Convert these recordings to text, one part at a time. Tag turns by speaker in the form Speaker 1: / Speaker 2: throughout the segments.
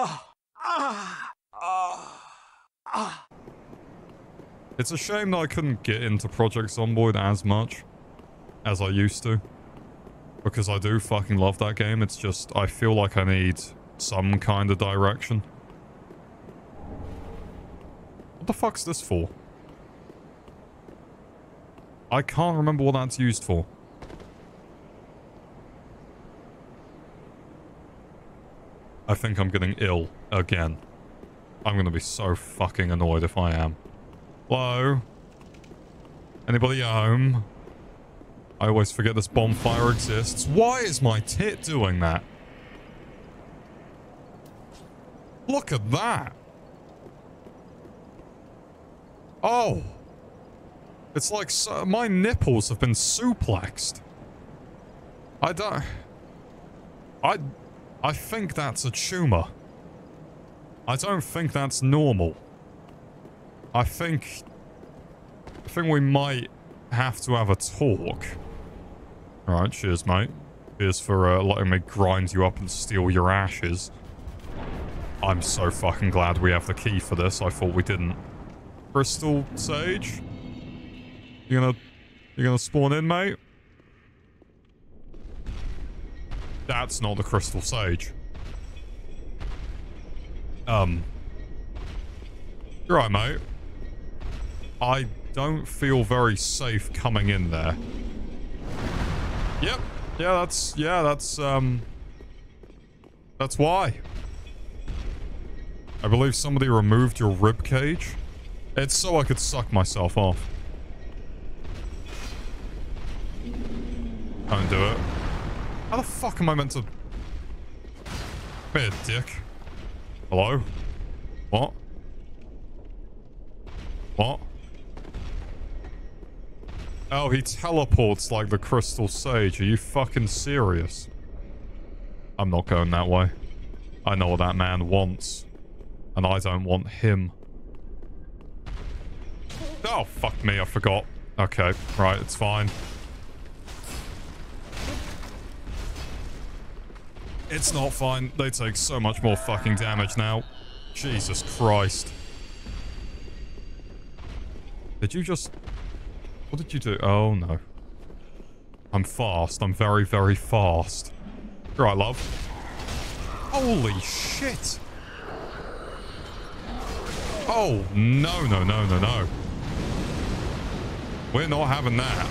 Speaker 1: Ah, ah, ah.
Speaker 2: It's a shame that I couldn't get into Project Zomboid as much as I used to. Because I do fucking love that game. It's just, I feel like I need some kind of direction. What the fuck's this for? I can't remember what that's used for. I think I'm getting ill again. I'm going to be so fucking annoyed if I am. Hello? Anybody home? I always forget this bonfire exists. Why is my tit doing that? Look at that. Oh. It's like so, my nipples have been suplexed. I don't... I... I think that's a tumor. I don't think that's normal. I think... I think we might have to have a talk. Alright, cheers, mate. Cheers for uh, letting me grind you up and steal your ashes. I'm so fucking glad we have the key for this. I thought we didn't. Crystal Sage? You gonna... You gonna spawn in, mate? That's not the Crystal Sage. Um... You're right, mate. I don't feel very safe coming in there. Yep. Yeah, that's... Yeah, that's, um... That's why. I believe somebody removed your rib cage. It's so I could suck myself off. Don't do it. How the fuck am I meant to... A dick. Hello? What? What? Oh, he teleports like the Crystal Sage. Are you fucking serious? I'm not going that way. I know what that man wants. And I don't want him. Oh, fuck me, I forgot. Okay, right, it's fine. It's not fine. They take so much more fucking damage now. Jesus Christ. Did you just... What did you do? Oh, no. I'm fast. I'm very, very fast. Right, love. Holy shit. Oh, no, no, no, no, no. We're not having that.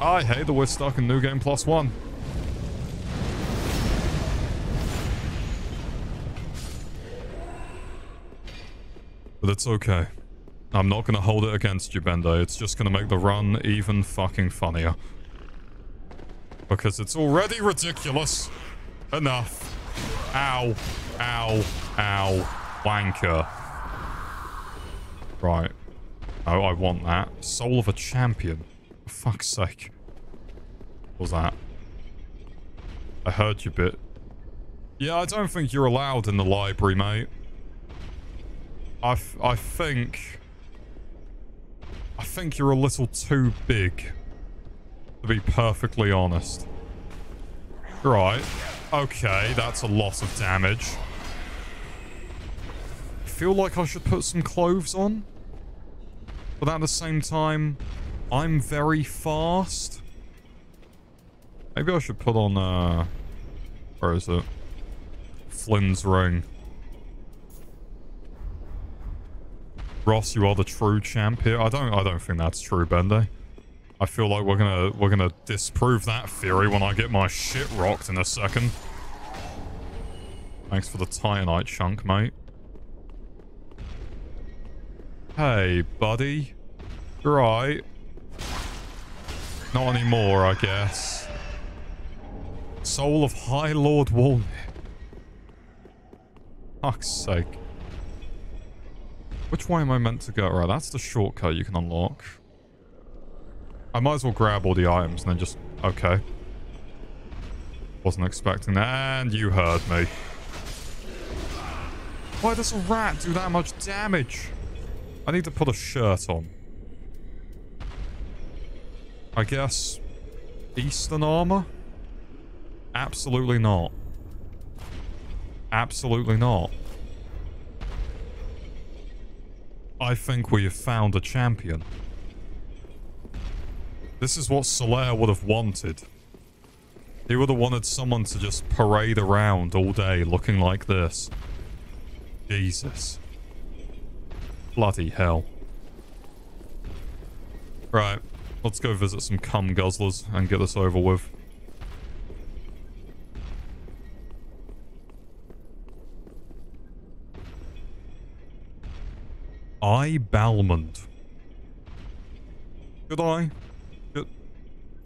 Speaker 2: I hate that we're stuck in New Game Plus One. But it's okay. I'm not going to hold it against you, Bendo. It's just going to make the run even fucking funnier. Because it's already ridiculous. Enough. Ow. Ow. Ow. Wanker. Right. Oh, I want that. Soul of a champion. For fuck's sake. What was that? I heard you bit. Yeah, I don't think you're allowed in the library, mate. I, I think... I think you're a little too big. To be perfectly honest. Right. Okay, that's a lot of damage. I feel like I should put some clothes on. But at the same time, I'm very fast. Maybe I should put on, uh... Where is it? Flynn's ring. Ross, you are the true champ here. I don't I don't think that's true, Bende. I feel like we're gonna we're gonna disprove that theory when I get my shit rocked in a second. Thanks for the Titanite chunk, mate. Hey, buddy. You're right. Not anymore, I guess. Soul of High Lord Wolnir. Fuck's sake. Which way am I meant to go? Right, that's the shortcut you can unlock. I might as well grab all the items and then just... Okay. Wasn't expecting that. And you heard me. Why does a rat do that much damage? I need to put a shirt on. I guess... Eastern armor? Absolutely not. Absolutely not. I think we have found a champion. This is what Solaire would have wanted. He would have wanted someone to just parade around all day looking like this. Jesus. Bloody hell. Right, let's go visit some cum guzzlers and get this over with. I Balmond. Should I?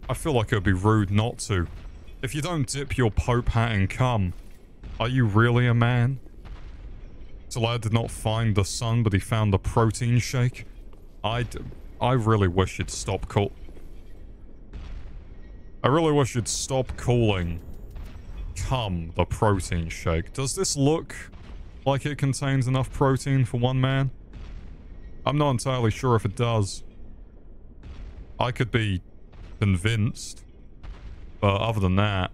Speaker 2: I feel like it would be rude not to. If you don't dip your Pope hat and come, are you really a man? Solaire did not find the sun, but he found the protein shake. I, I really wish you'd stop call... I really wish you'd stop calling come the protein shake. Does this look like it contains enough protein for one man? I'm not entirely sure if it does. I could be convinced. But other than that,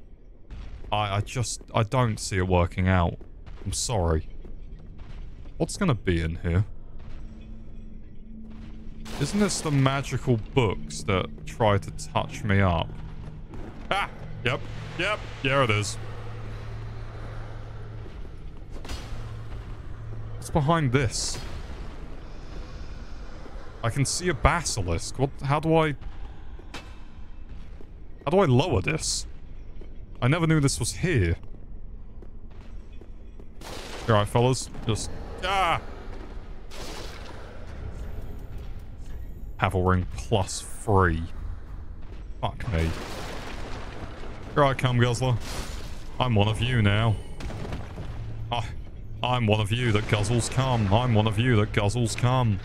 Speaker 2: I, I just, I don't see it working out. I'm sorry. What's going to be in here? Isn't this the magical books that try to touch me up? Ah! Yep. Yep. Yeah, it is. What's behind this? I can see a basilisk. What? How do I... How do I lower this? I never knew this was here. Alright, fellas. Just... Ah! Havel ring plus three. Fuck me. Right, come guzzler. I'm one of you now. I, I'm one of you that guzzles come. I'm one of you that guzzles cum.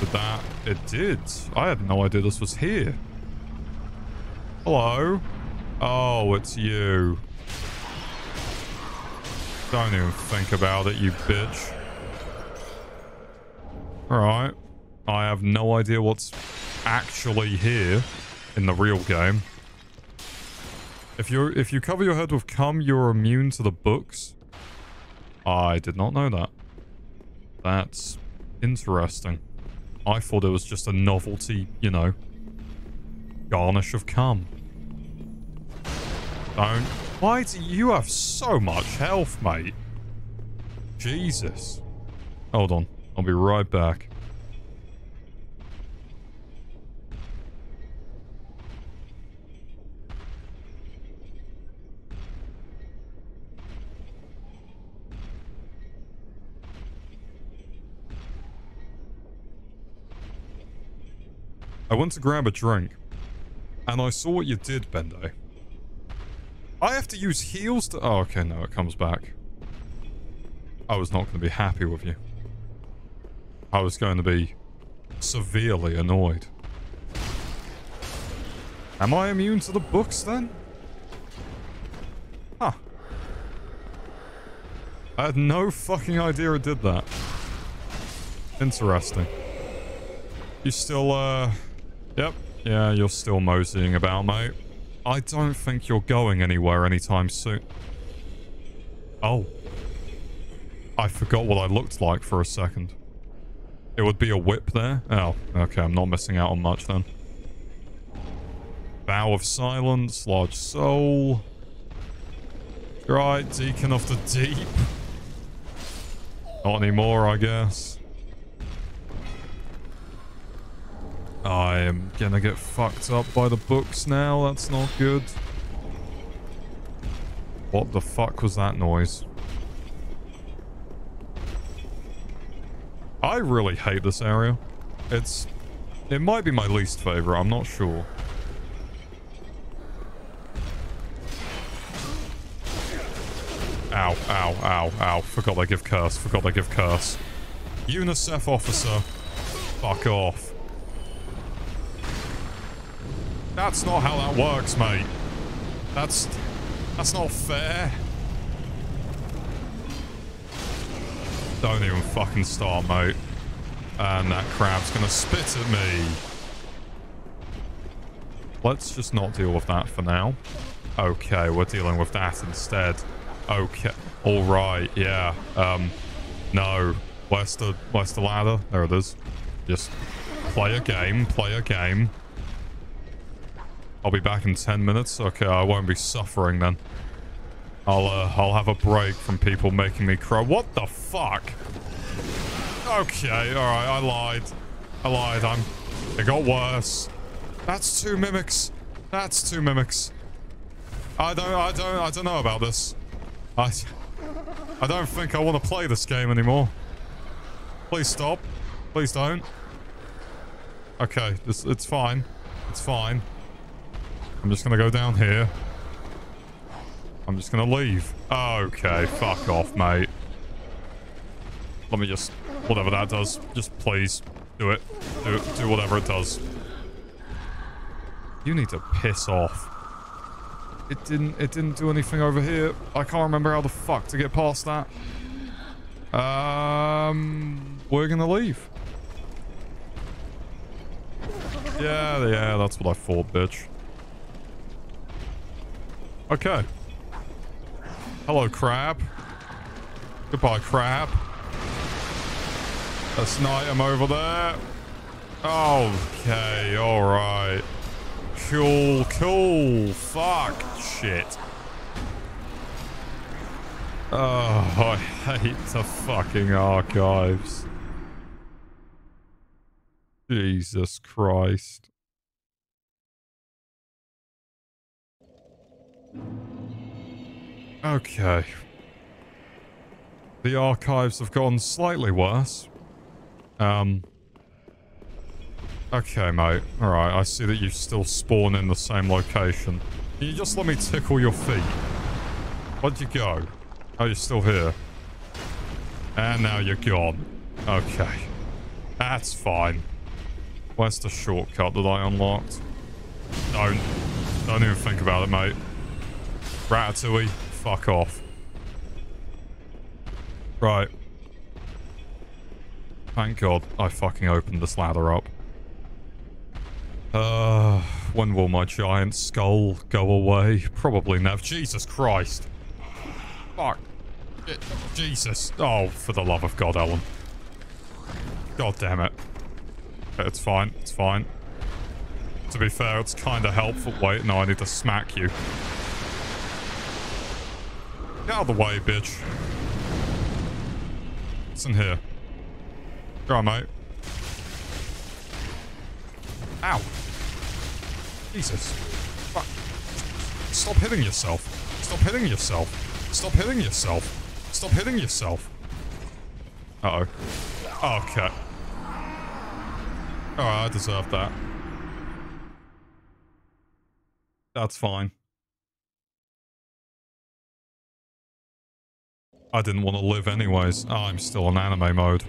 Speaker 2: Did that... It did. I had no idea this was here. Hello? Oh, it's you. Don't even think about it, you bitch. Alright. I have no idea what's actually here in the real game. If you if you cover your head with cum, you're immune to the books. I did not know that. That's interesting. I thought it was just a novelty, you know, garnish of cum. Don't. Why do you have so much health, mate? Jesus. Hold on. I'll be right back. I went to grab a drink, and I saw what you did, Bendo. I have to use heals to... Oh, okay, no, it comes back. I was not going to be happy with you. I was going to be severely annoyed. Am I immune to the books, then? Huh. I had no fucking idea it did that. Interesting. You still, uh... Yep. Yeah, you're still moseying about, mate. I don't think you're going anywhere anytime soon. Oh. I forgot what I looked like for a second. It would be a whip there? Oh, okay, I'm not missing out on much then. Vow of Silence, Large Soul. Right, Deacon of the Deep. Not anymore, I guess. I am gonna get fucked up by the books now. That's not good. What the fuck was that noise? I really hate this area. It's... It might be my least favorite, I'm not sure. Ow, ow, ow, ow. Forgot they give curse, forgot they give curse. UNICEF officer. Fuck off. That's not how that works, mate. That's... That's not fair. Don't even fucking start, mate. And that crab's gonna spit at me. Let's just not deal with that for now. Okay, we're dealing with that instead. Okay. All right. Yeah. Um. No. Where's the Where's the ladder? There it is. Just play a game. Play a game. I'll be back in 10 minutes. Okay, I won't be suffering then. I'll uh, I'll have a break from people making me cry. What the fuck? Okay, all right. I lied. I lied. I'm. It got worse. That's two mimics. That's two mimics. I don't. I don't. I don't know about this. I. I don't think I want to play this game anymore. Please stop. Please don't. Okay, this, it's fine. It's fine. I'm just gonna go down here. I'm just gonna leave. Okay, fuck off, mate. Let me just... Whatever that does. Just please. Do it. Do, do whatever it does. You need to piss off. It didn't it didn't do anything over here. I can't remember how the fuck to get past that. Um we're gonna leave. Yeah, yeah, that's what I thought, bitch. Okay. Hello, crab. Goodbye, crab. That's an item over there. Okay, alright. Cool, cool. Fuck. Shit. Oh, I hate the fucking archives. Jesus Christ. Okay. The archives have gone slightly worse. Um. Okay, mate. Alright, I see that you still spawn in the same location. Can you just let me tickle your feet? Where'd you go? Oh, you're still here. And now you're gone. Okay. That's fine. Where's the shortcut that I unlocked? Don't. Don't even think about it, mate. Ratatouille, fuck off. Right. Thank God I fucking opened this ladder up. Uh, when will my giant skull go away? Probably never. Jesus Christ. Fuck. Jesus. Oh, for the love of God, Ellen. God damn it. It's fine. It's fine. To be fair, it's kind of helpful. Wait, no, I need to smack you. Get out of the way, bitch. What's in here? Go on, mate. Ow. Jesus. Fuck. Stop hitting yourself. Stop hitting yourself. Stop hitting yourself. Stop hitting yourself. Uh-oh. Oh, okay. Alright, I deserve that. That's fine. I didn't want to live anyways. Oh, I'm still on anime mode.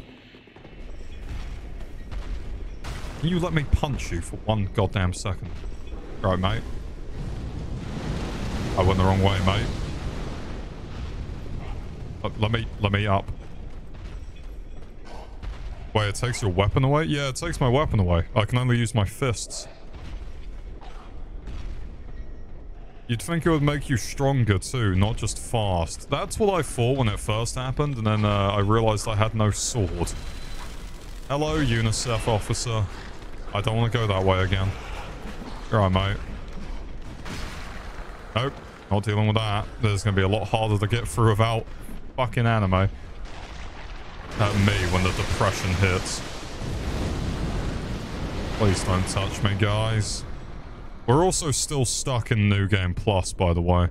Speaker 2: Can you let me punch you for one goddamn second? Right, mate. I went the wrong way, mate. Let me, let me up. Wait, it takes your weapon away? Yeah, it takes my weapon away. I can only use my fists. You'd think it would make you stronger too, not just fast. That's what I thought when it first happened, and then uh, I realized I had no sword. Hello, UNICEF officer. I don't want to go that way again. Alright, mate. Nope, not dealing with that. This is going to be a lot harder to get through without fucking anime. At me when the depression hits. Please don't touch me, guys. We're also still stuck in New Game Plus, by the way.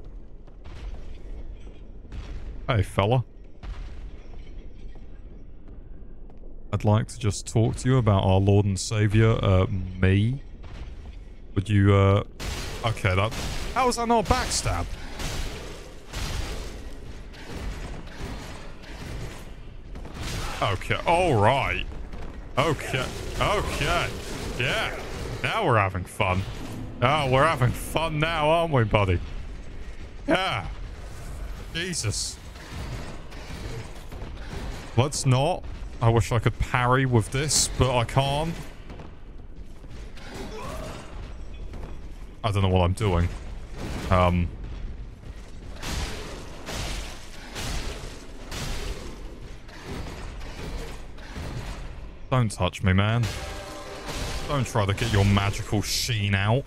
Speaker 2: Hey, fella. I'd like to just talk to you about our Lord and Savior, uh, me. Would you, uh... Okay, that... How is that not backstab? Okay, alright. Okay, okay. Yeah, now we're having fun. Oh, we're having fun now, aren't we, buddy? Yeah. Jesus. Let's not. I wish I could parry with this, but I can't. I don't know what I'm doing. Um... Don't touch me, man. Don't try to get your magical sheen out.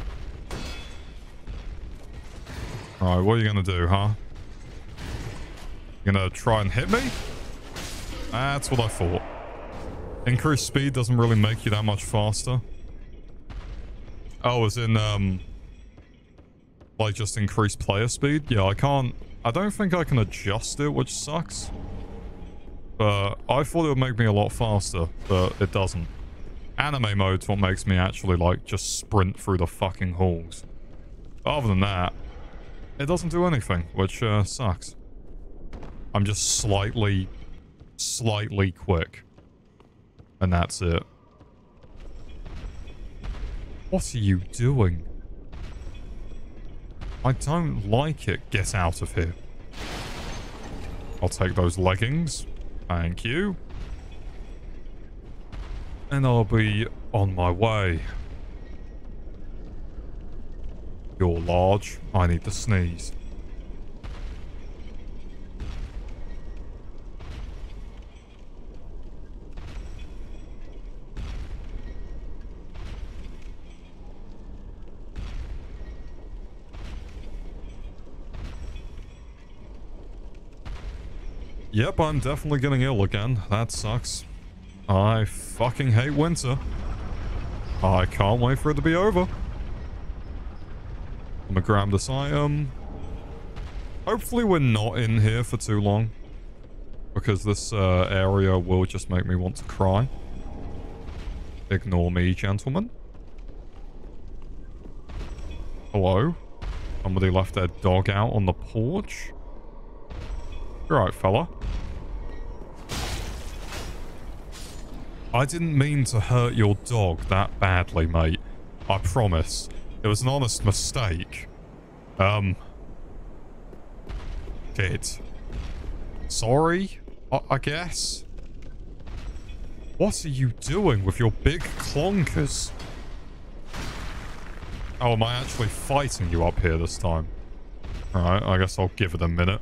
Speaker 2: Alright, what are you gonna do, huh? You gonna try and hit me? That's what I thought. Increased speed doesn't really make you that much faster. Oh, as in, um... Like, just increased player speed? Yeah, I can't... I don't think I can adjust it, which sucks. But I thought it would make me a lot faster, but it doesn't. Anime mode's what makes me actually, like, just sprint through the fucking halls. Other than that, it doesn't do anything, which uh, sucks. I'm just slightly, slightly quick. And that's it. What are you doing? I don't like it. Get out of here. I'll take those leggings. Thank you. And I'll be on my way. You're large. I need to sneeze. Yep, I'm definitely getting ill again. That sucks. I fucking hate winter. I can't wait for it to be over. I'm gonna grab this item. Hopefully we're not in here for too long. Because this uh, area will just make me want to cry. Ignore me, gentlemen. Hello? Somebody left their dog out on the porch? Right, fella. I didn't mean to hurt your dog that badly, mate. I promise. It was an honest mistake. Um... Kid. Sorry? I, I guess? What are you doing with your big clonkers? Oh, am I actually fighting you up here this time? Alright, I guess I'll give it a minute.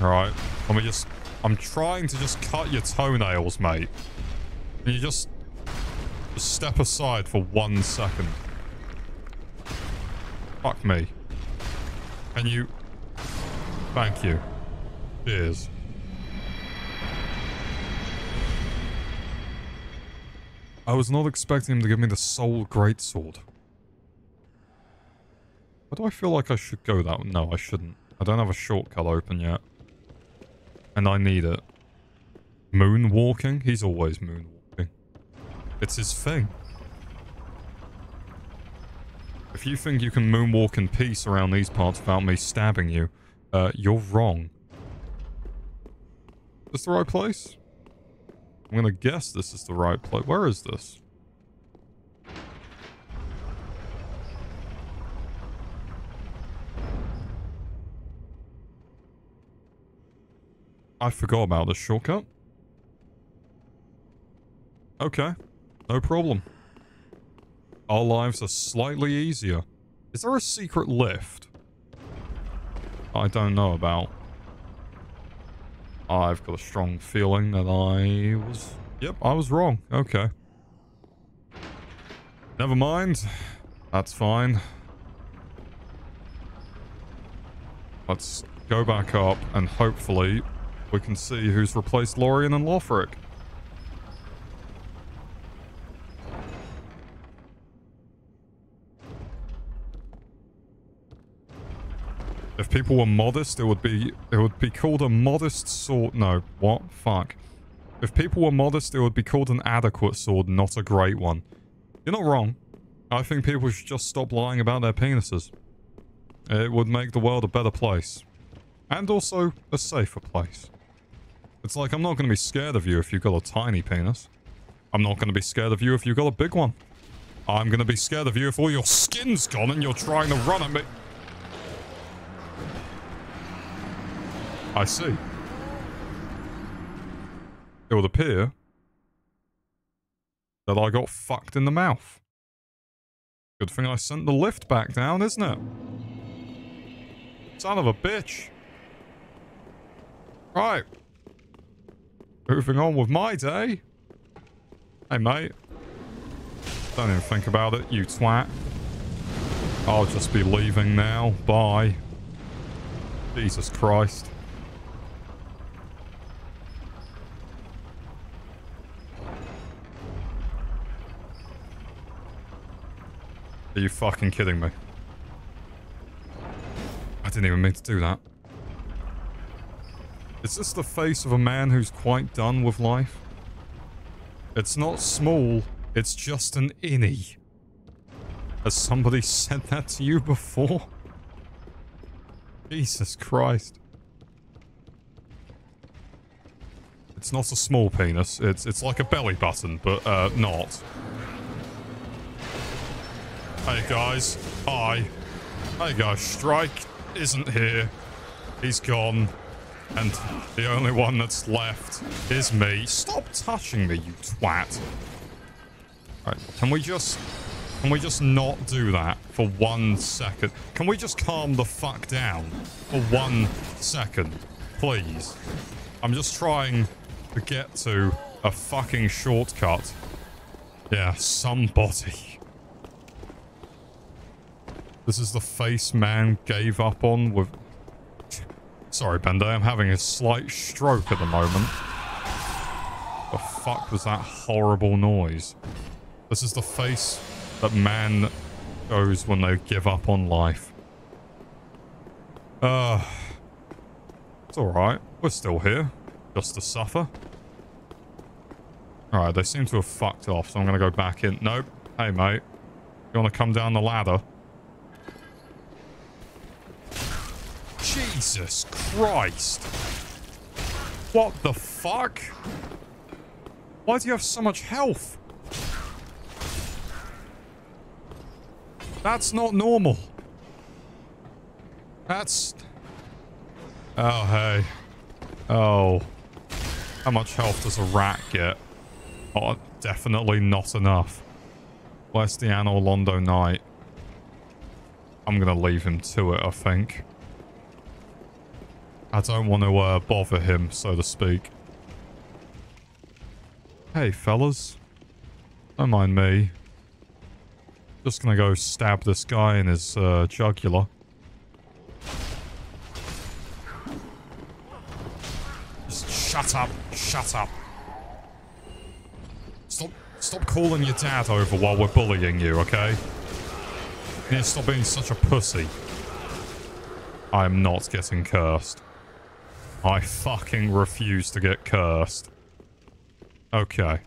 Speaker 2: Alright, let me just... I'm trying to just cut your toenails, mate. You just... Step aside for one second? Fuck me. Can you... Thank you. Cheers. I was not expecting him to give me the soul greatsword. Why do I feel like I should go that? No, I shouldn't. I don't have a shortcut open yet. And I need it. Moonwalking? He's always moonwalking. It's his thing. If you think you can moonwalk in peace around these parts without me stabbing you, uh, you're wrong. Is this the right place? I'm gonna guess this is the right place. Where is this? I forgot about this shortcut. Okay. No problem. Our lives are slightly easier. Is there a secret lift? I don't know about. I've got a strong feeling that I was... Yep, I was wrong. Okay. Never mind. That's fine. Let's go back up and hopefully we can see who's replaced Lorian and Lothric. If people were modest, it would be it would be called a modest sword. No, what? Fuck. If people were modest, it would be called an adequate sword, not a great one. You're not wrong. I think people should just stop lying about their penises. It would make the world a better place. And also a safer place. It's like, I'm not going to be scared of you if you've got a tiny penis. I'm not going to be scared of you if you've got a big one. I'm going to be scared of you if all your skin's gone and you're trying to run at me. I see. It would appear that I got fucked in the mouth. Good thing I sent the lift back down, isn't it? Son of a bitch. Right. Moving on with my day. Hey, mate. Don't even think about it, you twat. I'll just be leaving now. Bye. Jesus Christ. Are you fucking kidding me? I didn't even mean to do that. Is this the face of a man who's quite done with life? It's not small, it's just an innie. Has somebody said that to you before? Jesus Christ. It's not a small penis. It's it's like a belly button, but uh, not. Hey guys. Hi. Hey guys. Strike isn't here. He's gone. And the only one that's left is me. Stop touching me, you twat. Right, can we just... Can we just not do that for one second? Can we just calm the fuck down for one second? Please. I'm just trying to get to a fucking shortcut. Yeah, somebody. This is the face man gave up on with... Sorry, Bende, I'm having a slight stroke at the moment. The fuck was that horrible noise? This is the face that man goes when they give up on life. Uh, it's alright. We're still here. Just to suffer. Alright, they seem to have fucked off, so I'm going to go back in. Nope. Hey, mate. You want to come down the ladder? Jesus Christ. What the fuck? Why do you have so much health? That's not normal. That's... Oh, hey. Oh. How much health does a rat get? Oh, definitely not enough. Where's the Anor Londo Knight? I'm gonna leave him to it, I think. I don't want to uh, bother him, so to speak. Hey, fellas. Don't mind me. Just gonna go stab this guy in his uh, jugular. Just shut up. Shut up. Stop stop calling your dad over while we're bullying you, okay? You need to stop being such a pussy. I'm not getting cursed. I fucking refuse to get cursed. Okay.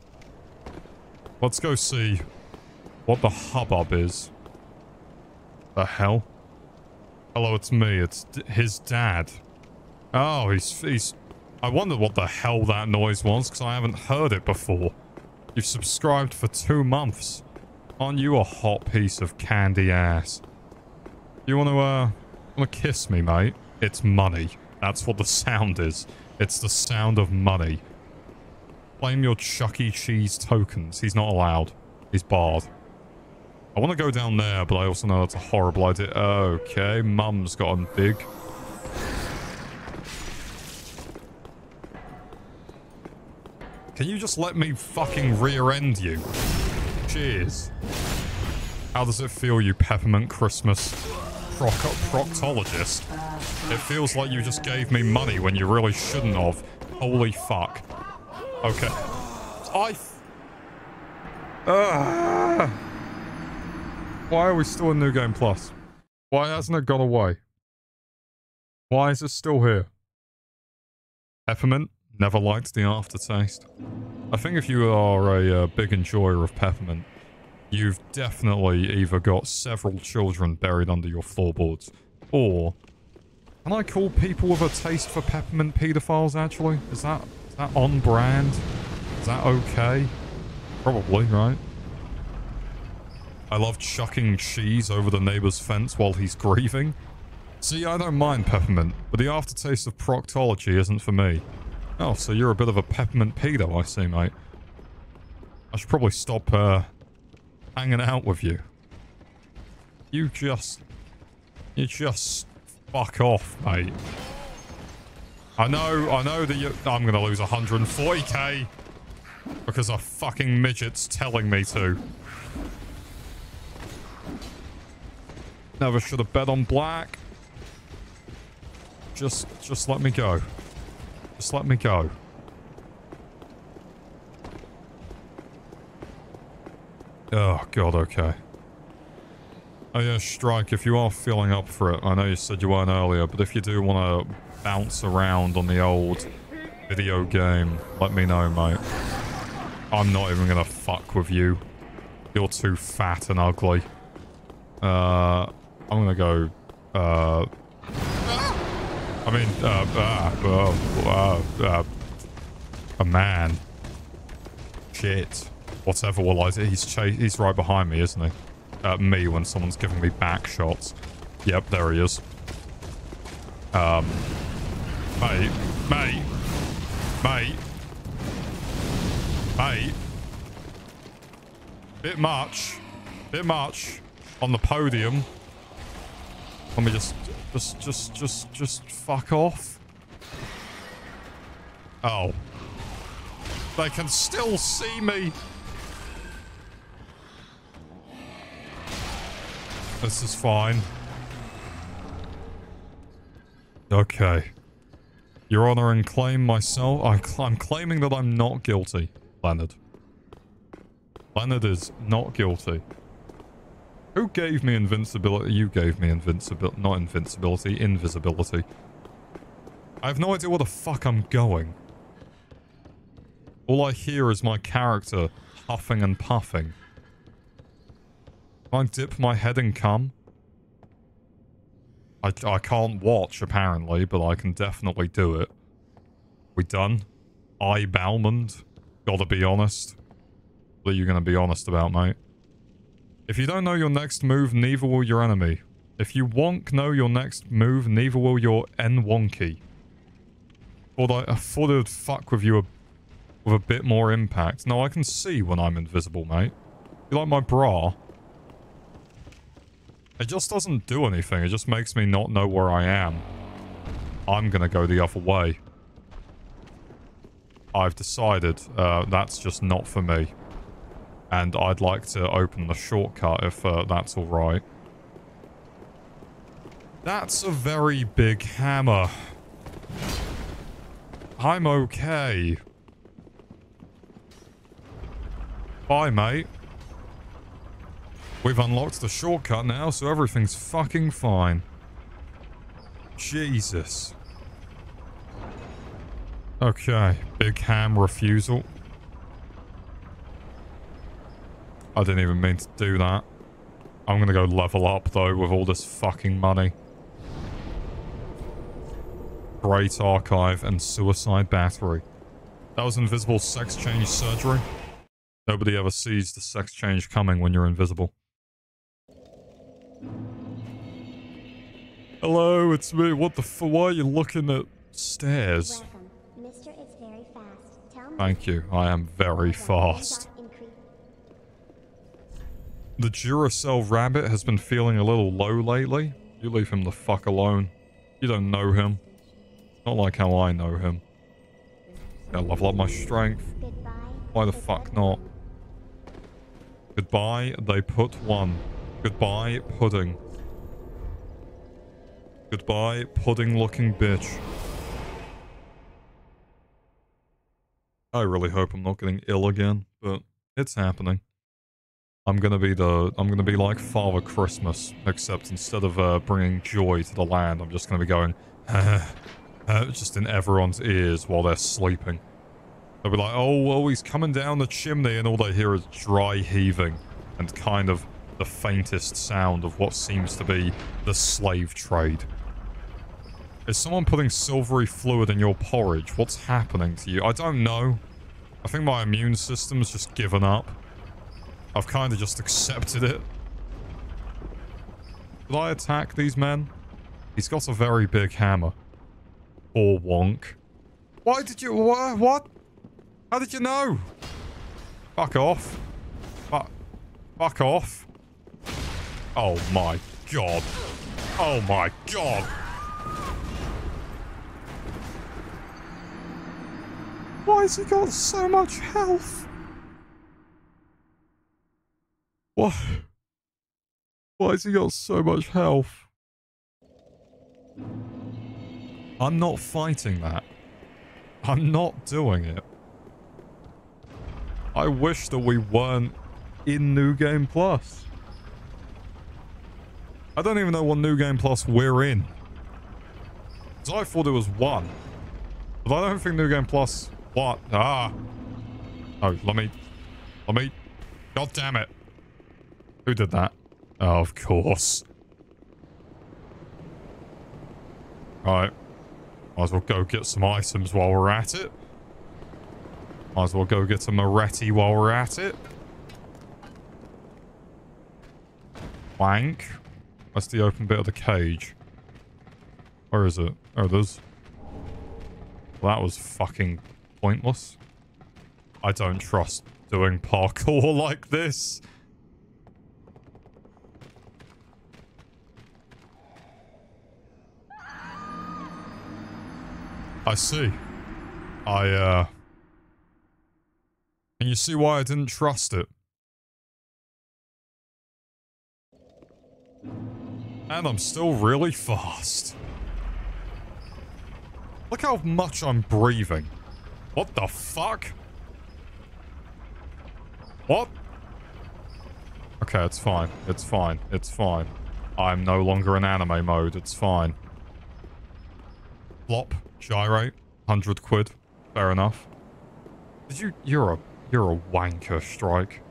Speaker 2: Let's go see what the hubbub is. The hell? Hello, it's me. It's his dad. Oh, he's... he's... I wondered what the hell that noise was, because I haven't heard it before. You've subscribed for two months. Aren't you a hot piece of candy ass? You want to, uh... Want to kiss me, mate? It's money. That's what the sound is. It's the sound of money. Claim your Chuck E. Cheese tokens. He's not allowed. He's barred. I want to go down there, but I also know that's a horrible idea. Okay, mum's gotten big. Can you just let me fucking rear end you? Cheers. How does it feel, you peppermint Christmas proc proctologist? It feels like you just gave me money when you really shouldn't have. Holy fuck. Okay. I... Uh, why are we still in New Game Plus? Why hasn't it gone away? Why is it still here? Peppermint? Never liked the aftertaste. I think if you are a uh, big enjoyer of peppermint, you've definitely either got several children buried under your floorboards, or can I call people with a taste for peppermint pedophiles, actually? Is that, is that on brand? Is that okay? Probably, right? I love chucking cheese over the neighbor's fence while he's grieving. See, I don't mind peppermint, but the aftertaste of proctology isn't for me. Oh, so you're a bit of a peppermint pedo, I see, mate. I should probably stop, uh, hanging out with you. You just... You just Fuck off, mate. I know, I know that you... I'm going to lose 140k because a fucking midget's telling me to. Never should have bet on black. Just, just let me go. Just let me go. Oh, God, okay. Oh yeah, Strike, if you are feeling up for it, I know you said you weren't earlier, but if you do want to bounce around on the old video game, let me know, mate. I'm not even going to fuck with you. You're too fat and ugly. Uh, I'm going to go, uh... I mean, uh, uh, uh, uh, a man. Shit. Whatever will I... He's, he's right behind me, isn't he? At me when someone's giving me back shots. Yep, there he is. Um... Mate. Mate. Mate. Mate. Bit much. Bit much. On the podium. Let me just... Just, just, just, just fuck off. Oh. They can still see me. This is fine. Okay. Your Honor, and claim myself... I I'm claiming that I'm not guilty, Leonard. Leonard is not guilty. Who gave me invincibility? You gave me invincibility. Not invincibility, invisibility. I have no idea where the fuck I'm going. All I hear is my character huffing and puffing. I dip my head in cum? I, I can't watch, apparently, but I can definitely do it. We done? I, Balmond? Gotta be honest. What are you gonna be honest about, mate? If you don't know your next move, neither will your enemy. If you wonk know your next move, neither will your N wonky. Thought I, I thought it would fuck with you a, with a bit more impact. No, I can see when I'm invisible, mate. You like my bra? It just doesn't do anything. It just makes me not know where I am. I'm gonna go the other way. I've decided uh, that's just not for me. And I'd like to open the shortcut if uh, that's alright. That's a very big hammer. I'm okay. Bye, mate. We've unlocked the shortcut now, so everything's fucking fine. Jesus. Okay, big ham refusal. I didn't even mean to do that. I'm gonna go level up, though, with all this fucking money. Great Archive and Suicide Battery. That was invisible sex change surgery. Nobody ever sees the sex change coming when you're invisible. Hello, it's me. What the f- Why are you looking at stairs? Mister, Thank you. I am very fast. The Duracell rabbit has been feeling a little low lately. You leave him the fuck alone. You don't know him. Not like how I know him. I level up my strength. Why the fuck not? Goodbye, they put one. Goodbye, pudding. Goodbye, pudding-looking bitch. I really hope I'm not getting ill again, but it's happening. I'm gonna be the, I'm gonna be like Father Christmas, except instead of uh, bringing joy to the land, I'm just gonna be going, just in everyone's ears while they're sleeping. They'll be like, oh, well, he's coming down the chimney, and all they hear is dry heaving and kind of the faintest sound of what seems to be the slave trade. Is someone putting silvery fluid in your porridge? What's happening to you? I don't know. I think my immune system's just given up. I've kind of just accepted it. Did I attack these men? He's got a very big hammer. Or wonk. Why did you... What? what? How did you know? Fuck off. Fuck. Fuck off. Oh my god. Oh my god. Why has he got so much health? What? Why has he got so much health? I'm not fighting that. I'm not doing it. I wish that we weren't in New Game Plus. I don't even know what New Game Plus we're in. Because I thought it was one. But I don't think New Game Plus... What? Ah. Oh, let me... Let me... God damn it. Who did that? Oh, of course. Right. Might as well go get some items while we're at it. Might as well go get some Moretti while we're at it. Wank. That's the open bit of the cage. Where is it? Oh, there's... That was fucking pointless. I don't trust doing parkour like this. I see. I, uh... And you see why I didn't trust it. And I'm still really fast. Look how much I'm breathing. What the fuck? What? Okay, it's fine. It's fine. It's fine. I'm no longer in anime mode. It's fine. Flop. Gyrate. 100 quid. Fair enough. Did you... You're a... You're a wanker, Strike.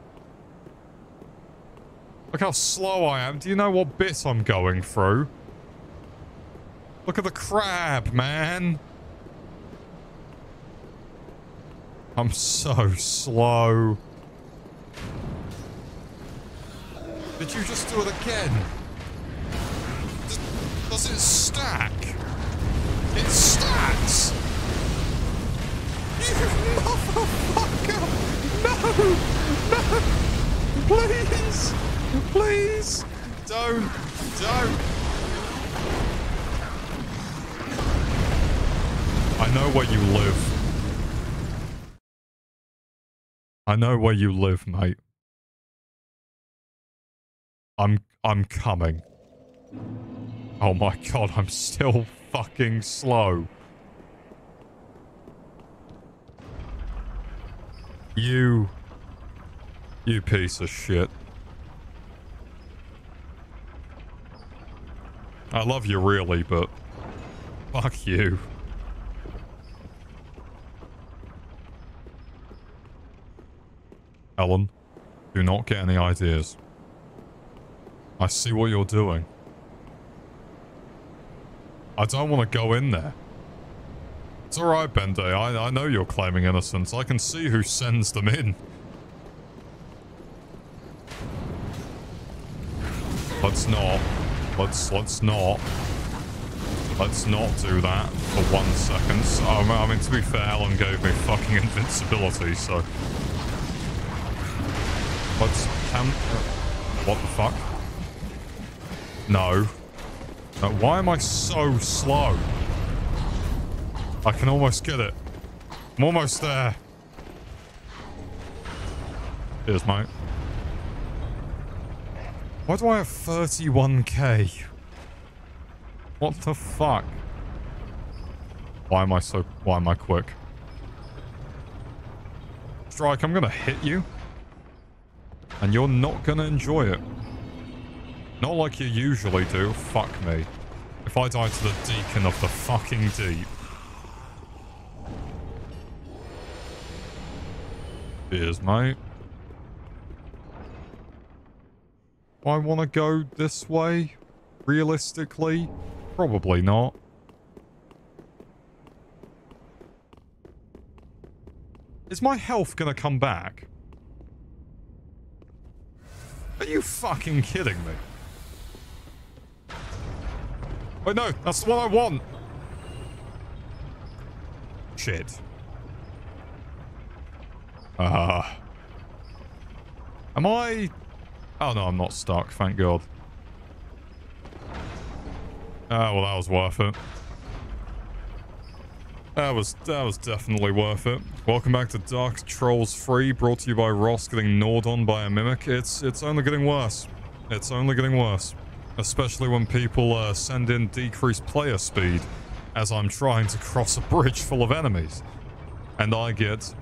Speaker 2: Look how slow I am. Do you know what bit I'm going through? Look at the crab, man. I'm so slow. Did you just do it again? Does, does it stack? It stacks! You motherfucker! No! No! Please! Please! Don't! Don't! I know where you live. I know where you live, mate. I'm I'm coming. Oh my god, I'm still fucking slow. You you piece of shit. I love you really, but fuck you. Ellen, do not get any ideas. I see what you're doing. I don't want to go in there. It's alright, Bende. I, I know you're claiming innocence. I can see who sends them in. Let's not. Let's let's not. Let's not do that for one second. Um, I mean, to be fair, Alan gave me fucking invincibility, so... Let's... Can... What the fuck? No. Uh, why am I so slow? I can almost get it. I'm almost there. Here's mate. Why do I have 31k? What the fuck? Why am I so... Why am I quick? Strike, I'm gonna hit you. And you're not gonna enjoy it. Not like you usually do. Fuck me. If I die to the Deacon of the fucking deep. Cheers, mate. I want to go this way? Realistically? Probably not. Is my health gonna come back? Are you fucking kidding me? Wait, no, that's what I want. Shit. Ah. Uh, am I Oh no, I'm not stuck, thank god. Ah, well that was worth it. That was that was definitely worth it. Welcome back to Dark Trolls 3, brought to you by Ross getting gnawed on by a mimic. It's it's only getting worse. It's only getting worse. Especially when people uh, send in decreased player speed as I'm trying to cross a bridge full of enemies. And I get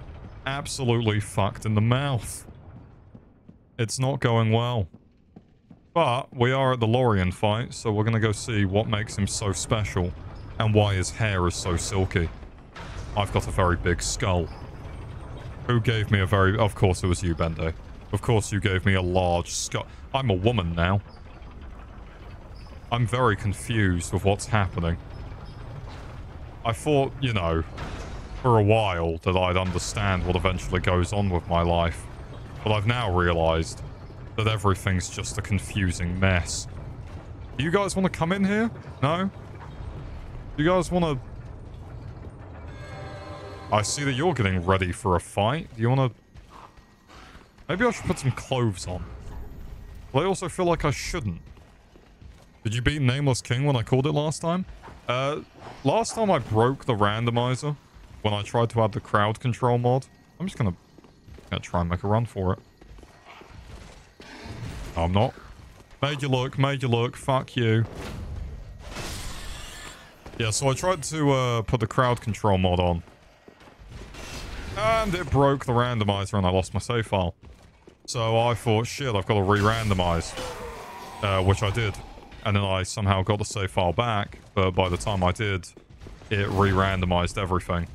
Speaker 2: absolutely fucked in the mouth. It's not going well. But we are at the Lorian fight, so we're going to go see what makes him so special and why his hair is so silky. I've got a very big skull. Who gave me a very... Of course it was you, Bendo. Of course you gave me a large skull. I'm a woman now. I'm very confused with what's happening. I thought, you know, for a while that I'd understand what eventually goes on with my life. But I've now realized that everything's just a confusing mess. Do you guys want to come in here? No? Do you guys want to... I see that you're getting ready for a fight. Do you want to... Maybe I should put some clothes on. But I also feel like I shouldn't. Did you beat Nameless King when I called it last time? Uh, last time I broke the randomizer when I tried to add the crowd control mod. I'm just gonna, try and make a run for it. I'm not. Made you look, made you look, fuck you. Yeah, so I tried to uh, put the crowd control mod on. And it broke the randomizer and I lost my save file. So I thought, shit, I've got to re-randomize. Uh, which I did. And then I somehow got the save file back. But by the time I did, it re-randomized everything.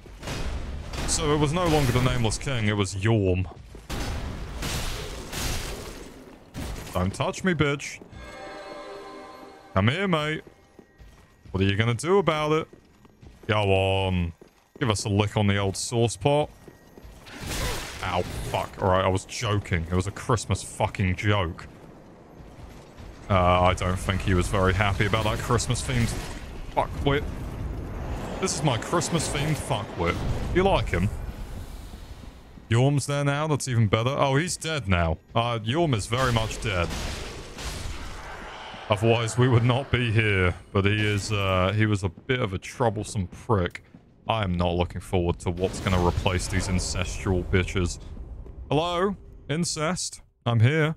Speaker 2: So it was no longer the Nameless King, it was Yhorm. Don't touch me, bitch. Come here, mate. What are you gonna do about it? Go on. Give us a lick on the old sauce pot. Ow, fuck. Alright, I was joking. It was a Christmas fucking joke. Uh, I don't think he was very happy about that Christmas-themed fuckwit. This is my Christmas-themed fuckwit. You like him? Yhorm's there now? That's even better. Oh, he's dead now. Uh, Yhorm is very much dead. Otherwise, we would not be here. But he is, uh, he was a bit of a troublesome prick. I am not looking forward to what's going to replace these incestual bitches. Hello? Incest? I'm here.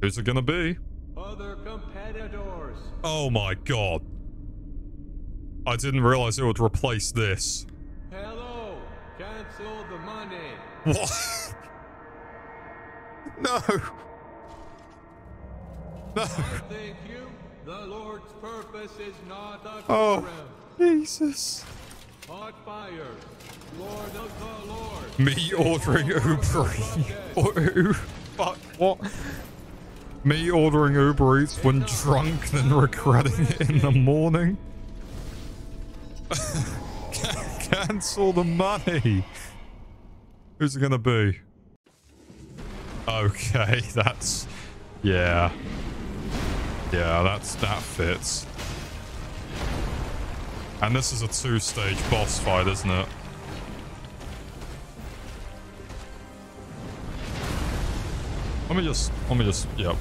Speaker 2: Who's it going to be?
Speaker 3: Other competitors.
Speaker 2: Oh my god. I didn't realize it would replace this.
Speaker 3: Hello. Cancel the money.
Speaker 2: What? no. No.
Speaker 3: Thank you. The Lord's purpose is not a
Speaker 2: Oh. Jesus.
Speaker 3: Hot fire. Lord of the Lord.
Speaker 2: Me ordering Uber Eats. Fuck, what? Me ordering Uber Eats when drunk then regretting it in the morning? Cancel the money. Who's it gonna be? Okay, that's... Yeah. Yeah, that's that fits. And this is a two-stage boss fight, isn't it? Let me just, let me just, yep.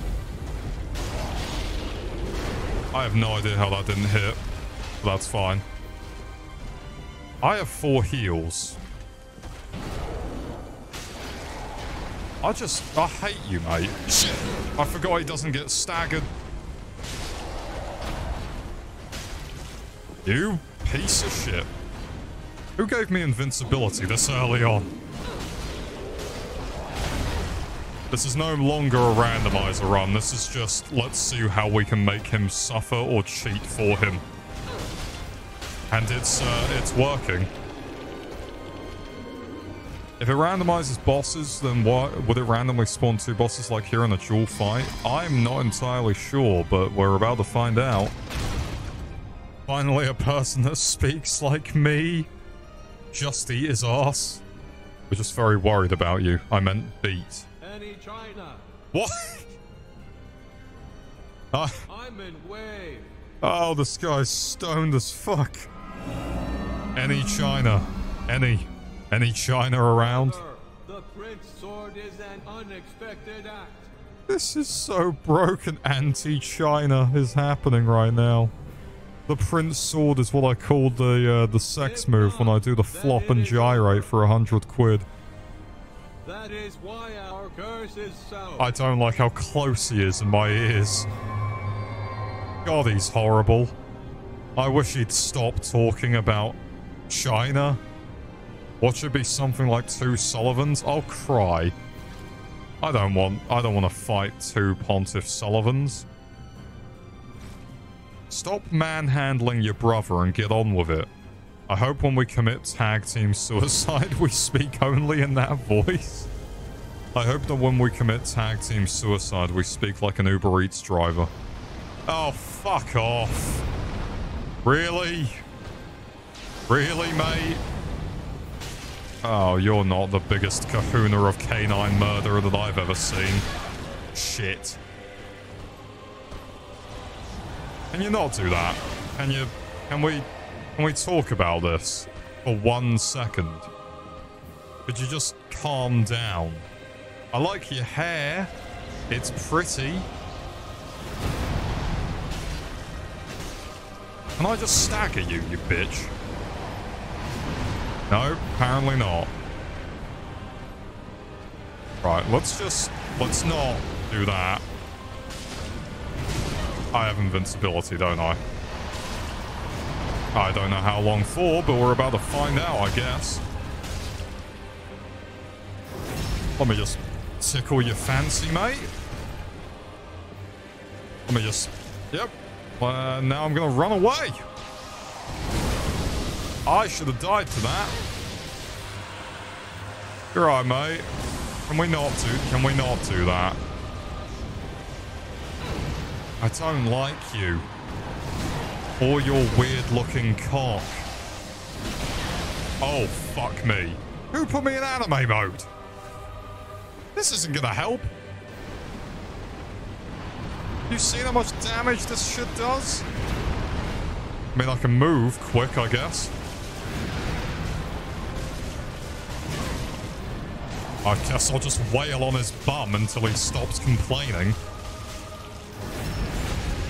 Speaker 2: I have no idea how that didn't hit, but that's fine. I have four heals. I just, I hate you, mate. I forgot he doesn't get staggered. You piece of shit. Who gave me invincibility this early on? This is no longer a randomizer run. This is just, let's see how we can make him suffer or cheat for him. And it's, uh, it's working. If it randomizes bosses, then what would it randomly spawn two bosses like here in a dual fight? I'm not entirely sure, but we're about to find out. Finally, a person that speaks like me. Just eat his ass. We're just very worried about you. I meant beat.
Speaker 3: Any China.
Speaker 2: What? Ah,
Speaker 3: I'm in wave.
Speaker 2: oh, this guy's stoned as fuck. Any China? Any? Any China around?
Speaker 3: The Prince Sword is an unexpected act.
Speaker 2: This is so broken. Anti-China is happening right now. The Prince Sword is what I call the uh, the sex move when I do the flop and gyrate for a hundred quid.
Speaker 3: That is why our curse is so.
Speaker 2: I don't like how close he is in my ears. God, he's horrible. I wish he'd stop talking about China. What should be something like two Sulyvahns? I'll cry. I don't want I don't want to fight two Pontiff Sulyvahns. Stop manhandling your brother and get on with it. I hope when we commit tag team suicide, we speak only in that voice. I hope that when we commit tag team suicide, we speak like an Uber Eats driver. Oh, fuck off. Really? Really, mate? Oh, you're not the biggest kahuna of canine murderer that I've ever seen. Shit. Can you not do that? Can you... Can we... Can we talk about this? For one second? Could you just calm down? I like your hair. It's pretty. Can I just stagger you, you bitch? No, apparently not. Right, let's just... Let's not do that. I have invincibility, don't I? I don't know how long for, but we're about to find out, I guess. Let me just tickle your fancy, mate. Let me just... Yep. Now I'm going to run away. I should have died to that. You're right, mate. Can we not do... Can we not do that? I don't like you. Or your weird-looking cock. Oh, fuck me. Who put me in anime mode? This isn't gonna help. You seen how much damage this shit does? I mean, I can move quick, I guess. I guess I'll just wail on his bum until he stops complaining.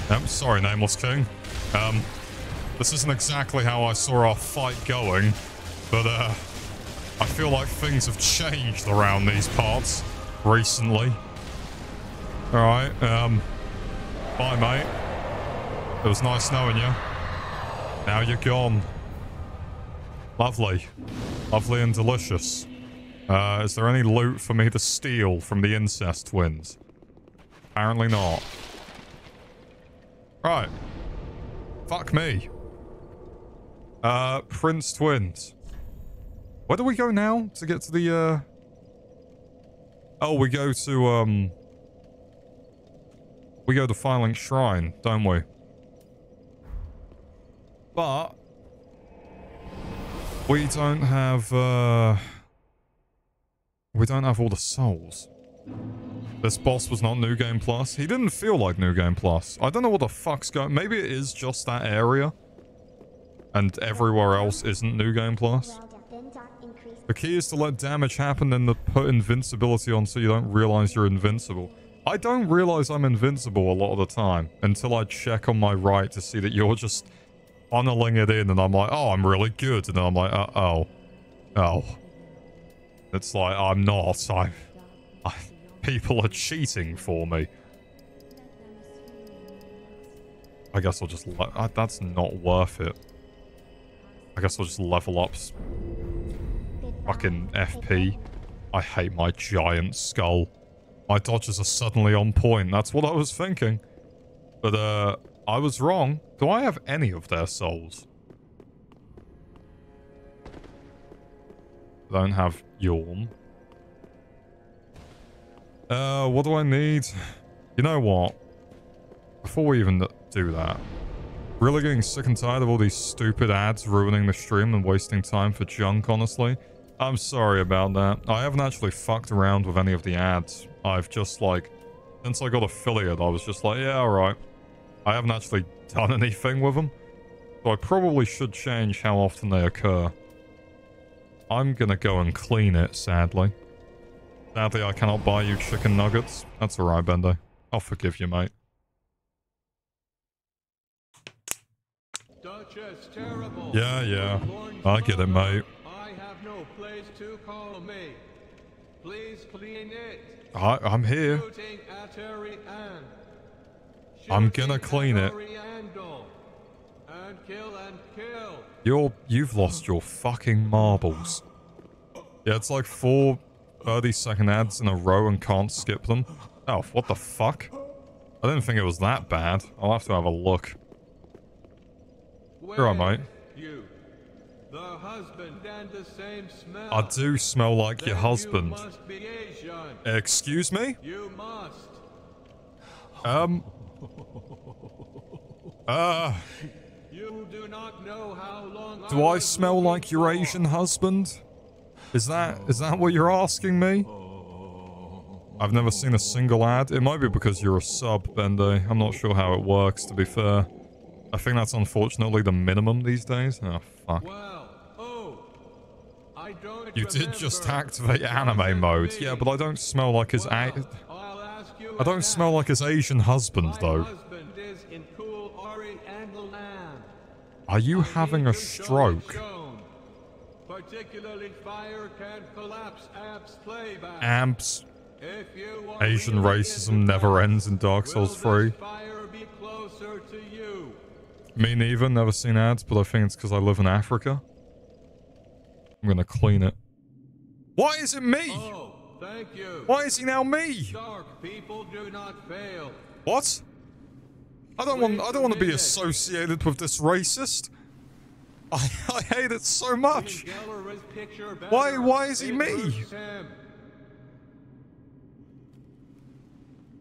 Speaker 2: Yep, sorry, Nameless King. Um, this isn't exactly how I saw our fight going, but uh, I feel like things have changed around these parts recently. Alright, um, bye, mate. It was nice knowing you. Now you're gone. Lovely. Lovely and delicious. Uh, is there any loot for me to steal from the incest twins? Apparently not. Right. Fuck me. Uh, Prince Twins. Where do we go now to get to the, uh... Oh, we go to, um... We go to Firelink Shrine, don't we? But... We don't have, uh... We don't have all the souls. This boss was not New Game Plus. He didn't feel like New Game Plus. I don't know what the fuck's going... Maybe it is just that area. And everywhere else isn't New Game Plus. The key is to let damage happen and to put invincibility on so you don't realize you're invincible. I don't realize I'm invincible a lot of the time until I check on my right to see that you're just funneling it in and I'm like, oh, I'm really good. And then I'm like, uh oh. Oh. It's like, I'm not. I, I, people are cheating for me. I guess I'll just... Uh, that's not worth it. I guess I'll just level up fucking FP. I hate my giant skull. My dodges are suddenly on point. That's what I was thinking. But, uh, I was wrong. Do I have any of their souls? Don't have Yawn. Uh, what do I need? You know what? Before we even do that, really getting sick and tired of all these stupid ads ruining the stream and wasting time for junk, honestly. I'm sorry about that. I haven't actually fucked around with any of the ads. I've just, like, since I got affiliate, I was just like, yeah, alright. I haven't actually done anything with them. So I probably should change how often they occur. I'm gonna go and clean it, sadly. Sadly, I cannot buy you chicken nuggets. That's alright, Bendo. I'll forgive you, mate.
Speaker 3: Duchess Terrible.
Speaker 2: Yeah, yeah. I get it, mate.
Speaker 3: I have no place to call me. Please clean it.
Speaker 2: I, I'm here. I'm gonna clean it. You're you've lost your fucking marbles. Yeah, it's like four 30 second ads in a row and can't skip them. Oh, what the fuck? I didn't think it was that bad. I'll have to have a look. You're mate.
Speaker 3: You. The husband and the same smell.
Speaker 2: I do smell like your husband.
Speaker 3: You must be Asian.
Speaker 2: Excuse me?
Speaker 3: You must.
Speaker 2: Um. Uh,
Speaker 3: You do not know how long
Speaker 2: do I
Speaker 3: was
Speaker 2: smell like your
Speaker 3: for.
Speaker 2: Asian husband? Is that is that what you're asking me? I've never seen a single ad. It might be because you're a sub, Bende. I'm not sure how it works, to be fair. I think that's unfortunately the minimum these days. Oh, fuck.
Speaker 3: Well. I
Speaker 2: You did just activate anime mode. Yeah, but I don't smell like his I don't smell like his Asian husband, though. Are you having a stroke? Amps. Asian racism never ends in Dark Souls 3.
Speaker 3: fire be closer to you?
Speaker 2: Me neither, never seen ads, but I think it's because I live in Africa. I'm gonna clean it. Why is it me?
Speaker 3: Oh, thank you.
Speaker 2: Why is he now me?
Speaker 3: Dark people do not fail.
Speaker 2: What? I don't want I don't want to be associated with this racist. I, I hate it so much.
Speaker 3: In Geller's picture
Speaker 2: Why- why is he me?
Speaker 3: hurts him.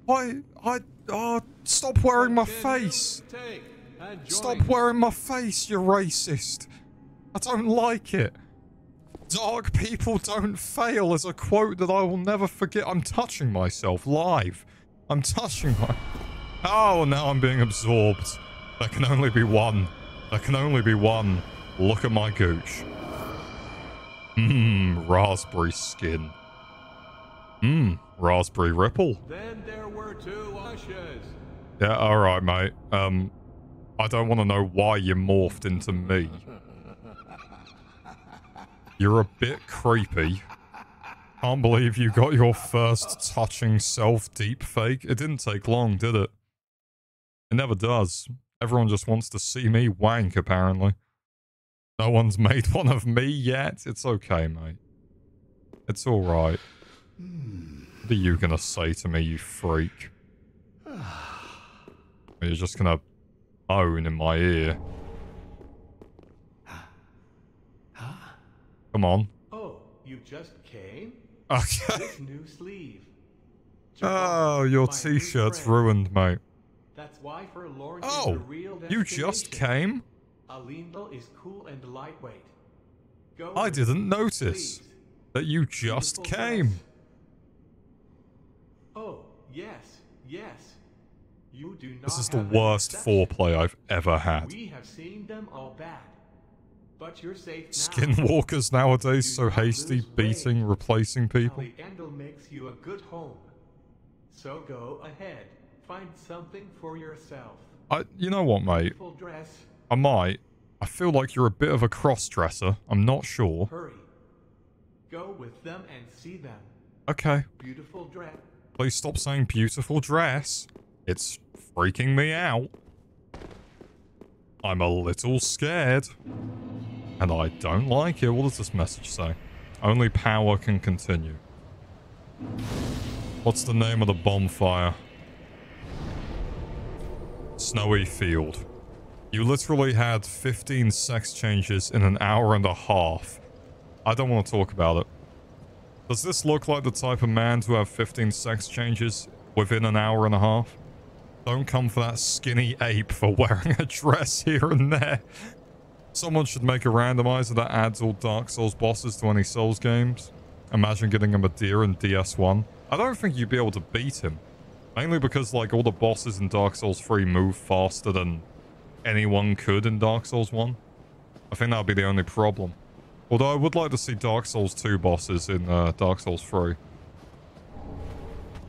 Speaker 2: Why I oh stop wearing my face.
Speaker 3: to take and
Speaker 2: Stop wearing my face, you racist. I don't like it. Dark people don't fail is a quote that I will never forget. I'm touching myself live. I'm touching my. Oh, now I'm being absorbed. There can only be one. There can only be one. Look at my gooch. Mmm, raspberry skin. Mmm, raspberry ripple.
Speaker 3: Then there were two ushes.
Speaker 2: Yeah, alright, mate. Um, I don't want to know why you morphed into me. You're a bit creepy. Can't believe you got your first touching self deep fake. It didn't take long, did it? It never does. Everyone just wants to see me wank, apparently. No one's made one of me yet. It's okay, mate. It's alright. What are you gonna say to me, you freak? You're just gonna moan in my ear. Come on.
Speaker 3: Oh, you just came?
Speaker 2: Okay.
Speaker 3: This new sleeve.
Speaker 2: Oh, your t-shirt's ruined, mate.
Speaker 3: That's why for oh, the
Speaker 2: Oh, you just came?
Speaker 3: Ariandel is cool and lightweight. Go
Speaker 2: I didn't notice
Speaker 3: please.
Speaker 2: that you just
Speaker 3: Beautiful
Speaker 2: came.
Speaker 3: dress. Oh, yes, yes. You do not
Speaker 2: This is the worst foreplay I've ever had.
Speaker 3: We have seen them all bad. But you're safe now.
Speaker 2: Skinwalkers nowadays so hasty, beating, replacing people.
Speaker 3: Ariandel makes you a good home. So go ahead. Find something for yourself.
Speaker 2: I, you know what, mate? I might. I feel like you're a bit of a cross-dresser. I'm not sure.
Speaker 3: Hurry. Go with them and see them.
Speaker 2: Okay.
Speaker 3: Beautiful dress.
Speaker 2: Please stop saying beautiful dress. It's freaking me out. I'm a little scared. And I don't like it. What does this message say? Only power can continue. What's the name of the bonfire? Snowy Field. You literally had 15 sex changes in an hour and a half. I don't want to talk about it. Does this look like the type of man to have 15 sex changes within an hour and a half? Don't come for that skinny ape for wearing a dress here and there. Someone should make a randomizer that adds all Dark Souls bosses to any Souls games. Imagine getting a Medea in DS1. I don't think you'd be able to beat him. Mainly because, like, all the bosses in Dark Souls 3 move faster than anyone could in Dark Souls 1. I think that would be the only problem. Although I would like to see Dark Souls 2 bosses in uh, Dark Souls 3.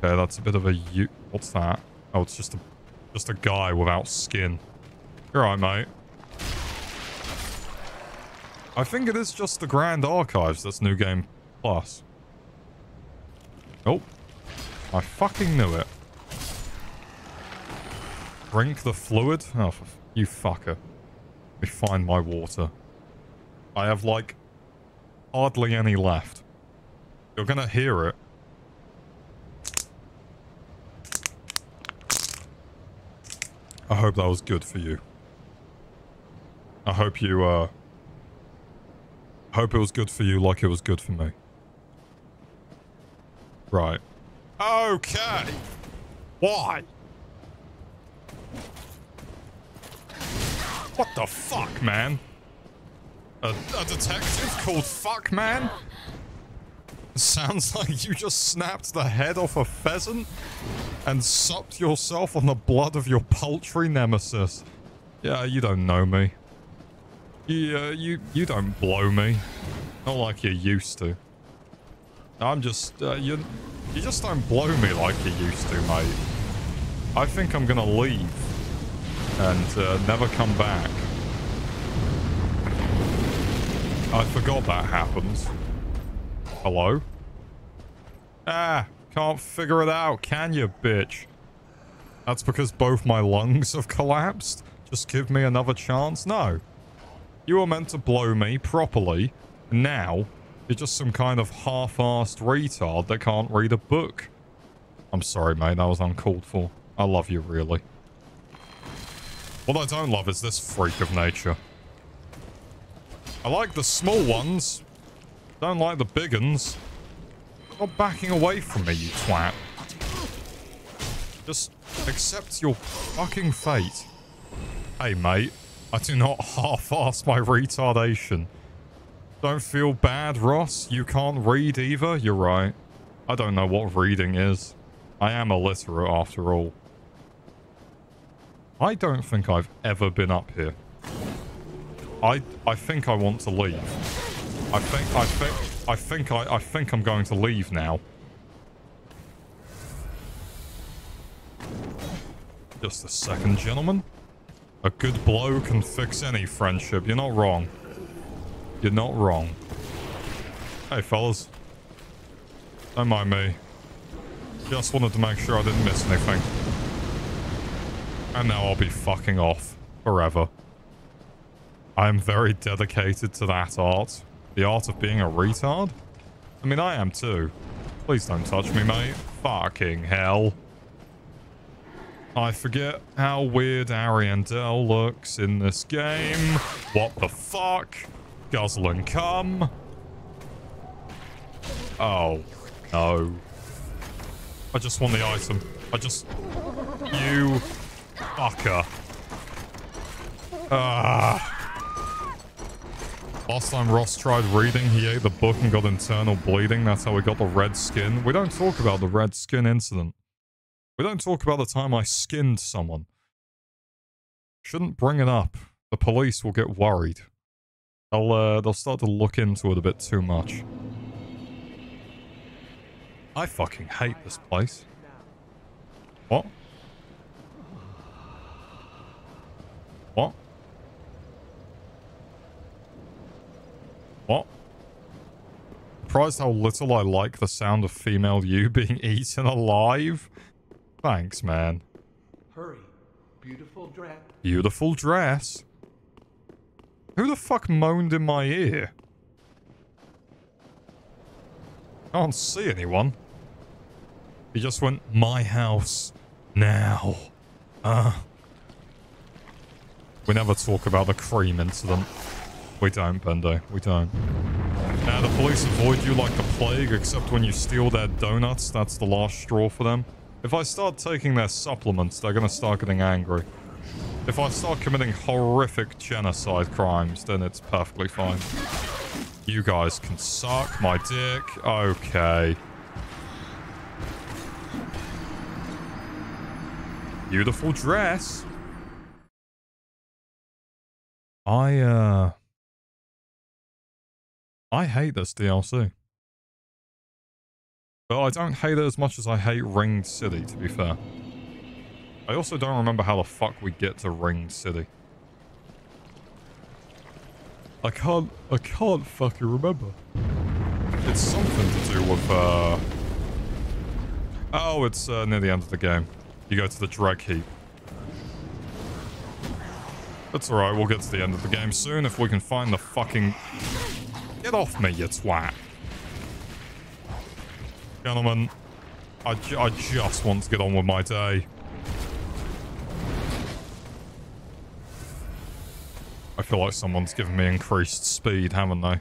Speaker 2: Okay, that's a bit of a... U What's that? Oh, it's just a, just a guy without skin. You're right, mate. I think it is just the Grand Archives that's New Game Plus. Oh. I fucking knew it. Drink the fluid? Oh, you fucker. Let me find my water. I have, like, hardly any left. You're gonna hear it. I hope that was good for you. I hope you, uh... Hope it was good for you like it was good for me. Right. Okay. Why? What the fuck, man? A, a detective called Fuck Man? Sounds like you just snapped the head off a pheasant and supped yourself on the blood of your poultry nemesis. Yeah, you don't know me. You, uh, you, you don't blow me. Not like you used to. I'm just, uh, you, you just don't blow me like you used to, mate. I think I'm gonna leave and uh, never come back. I forgot that happens. Hello? Ah, can't figure it out, can you, bitch? That's because both my lungs have collapsed? Just give me another chance? No. You were meant to blow me properly. Now, you're just some kind of half-assed retard that can't read a book. I'm sorry, mate. That was uncalled for. I love you, really. What I don't love is this freak of nature. I like the small ones. Don't like the big ones. Stop backing away from me, you twat. Just accept your fucking fate. Hey, mate. I do not half-ass my retardation. Don't feel bad, Ross. You can't read either. You're right. I don't know what reading is. I am illiterate after all. I don't think I've ever been up here. I I think I want to leave. I think I think I think I I think I'm going to leave now. Just a second, gentlemen. A good blow can fix any friendship. You're not wrong. You're not wrong. Hey, fellas. Don't mind me. Just wanted to make sure I didn't miss anything. And now I'll be fucking off. Forever. I am very dedicated to that art. The art of being a retard? I mean, I am too. Please don't touch me, mate. Fucking hell. I forget how weird Ariandel looks in this game. What the fuck? Guzzle and come. Oh, no. I just want the item. I just... You... Fucker. Ah. Last time Ross tried reading, he ate the book and got internal bleeding. That's how we got the red skin. We don't talk about the red skin incident. We don't talk about the time I skinned someone. Shouldn't bring it up. The police will get worried. They'll, uh, they'll start to look into it a bit too much. I fucking hate this place. What? What? What? Surprised how little I like the sound of female you being eaten alive? Thanks, man.
Speaker 3: Hurry. Beautiful dress.
Speaker 2: Beautiful dress? Who the fuck moaned in my ear? Can't see anyone. He just went, my house, now. Uh. We never talk about the cream incident. We don't, Bendo. We don't. Now, the police avoid you like the plague, except when you steal their donuts. That's the last straw for them. If I start taking their supplements, they're going to start getting angry. If I start committing horrific genocide crimes, then it's perfectly fine. You guys can suck my dick. Okay. Beautiful dress. I, uh... I hate this DLC. But I don't hate it as much as I hate Ringed City, to be fair. I also don't remember how the fuck we get to Ringed City. I can't, I can't fucking remember. It's something to do with, uh... Oh, it's uh, near the end of the game. You go to the Dreg Heap. That's alright, we'll get to the end of the game soon if we can find the fucking... Get off me, you twat. Gentlemen, I, ju I just want to get on with my day. I feel like someone's given me increased speed, haven't they?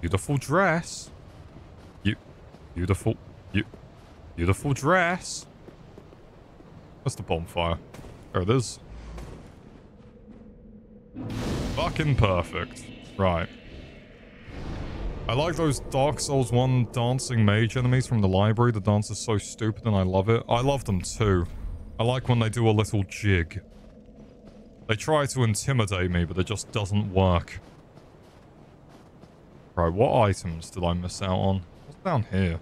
Speaker 2: Beautiful dress. You, beautiful, you, beautiful dress. That's the bonfire. There it is. Fucking perfect. Right. I like those Dark Souls 1 dancing mage enemies from the library. The dance is so stupid and I love it. I love them too. I like when they do a little jig. They try to intimidate me, but it just doesn't work. Right, what items did I miss out on? What's down here?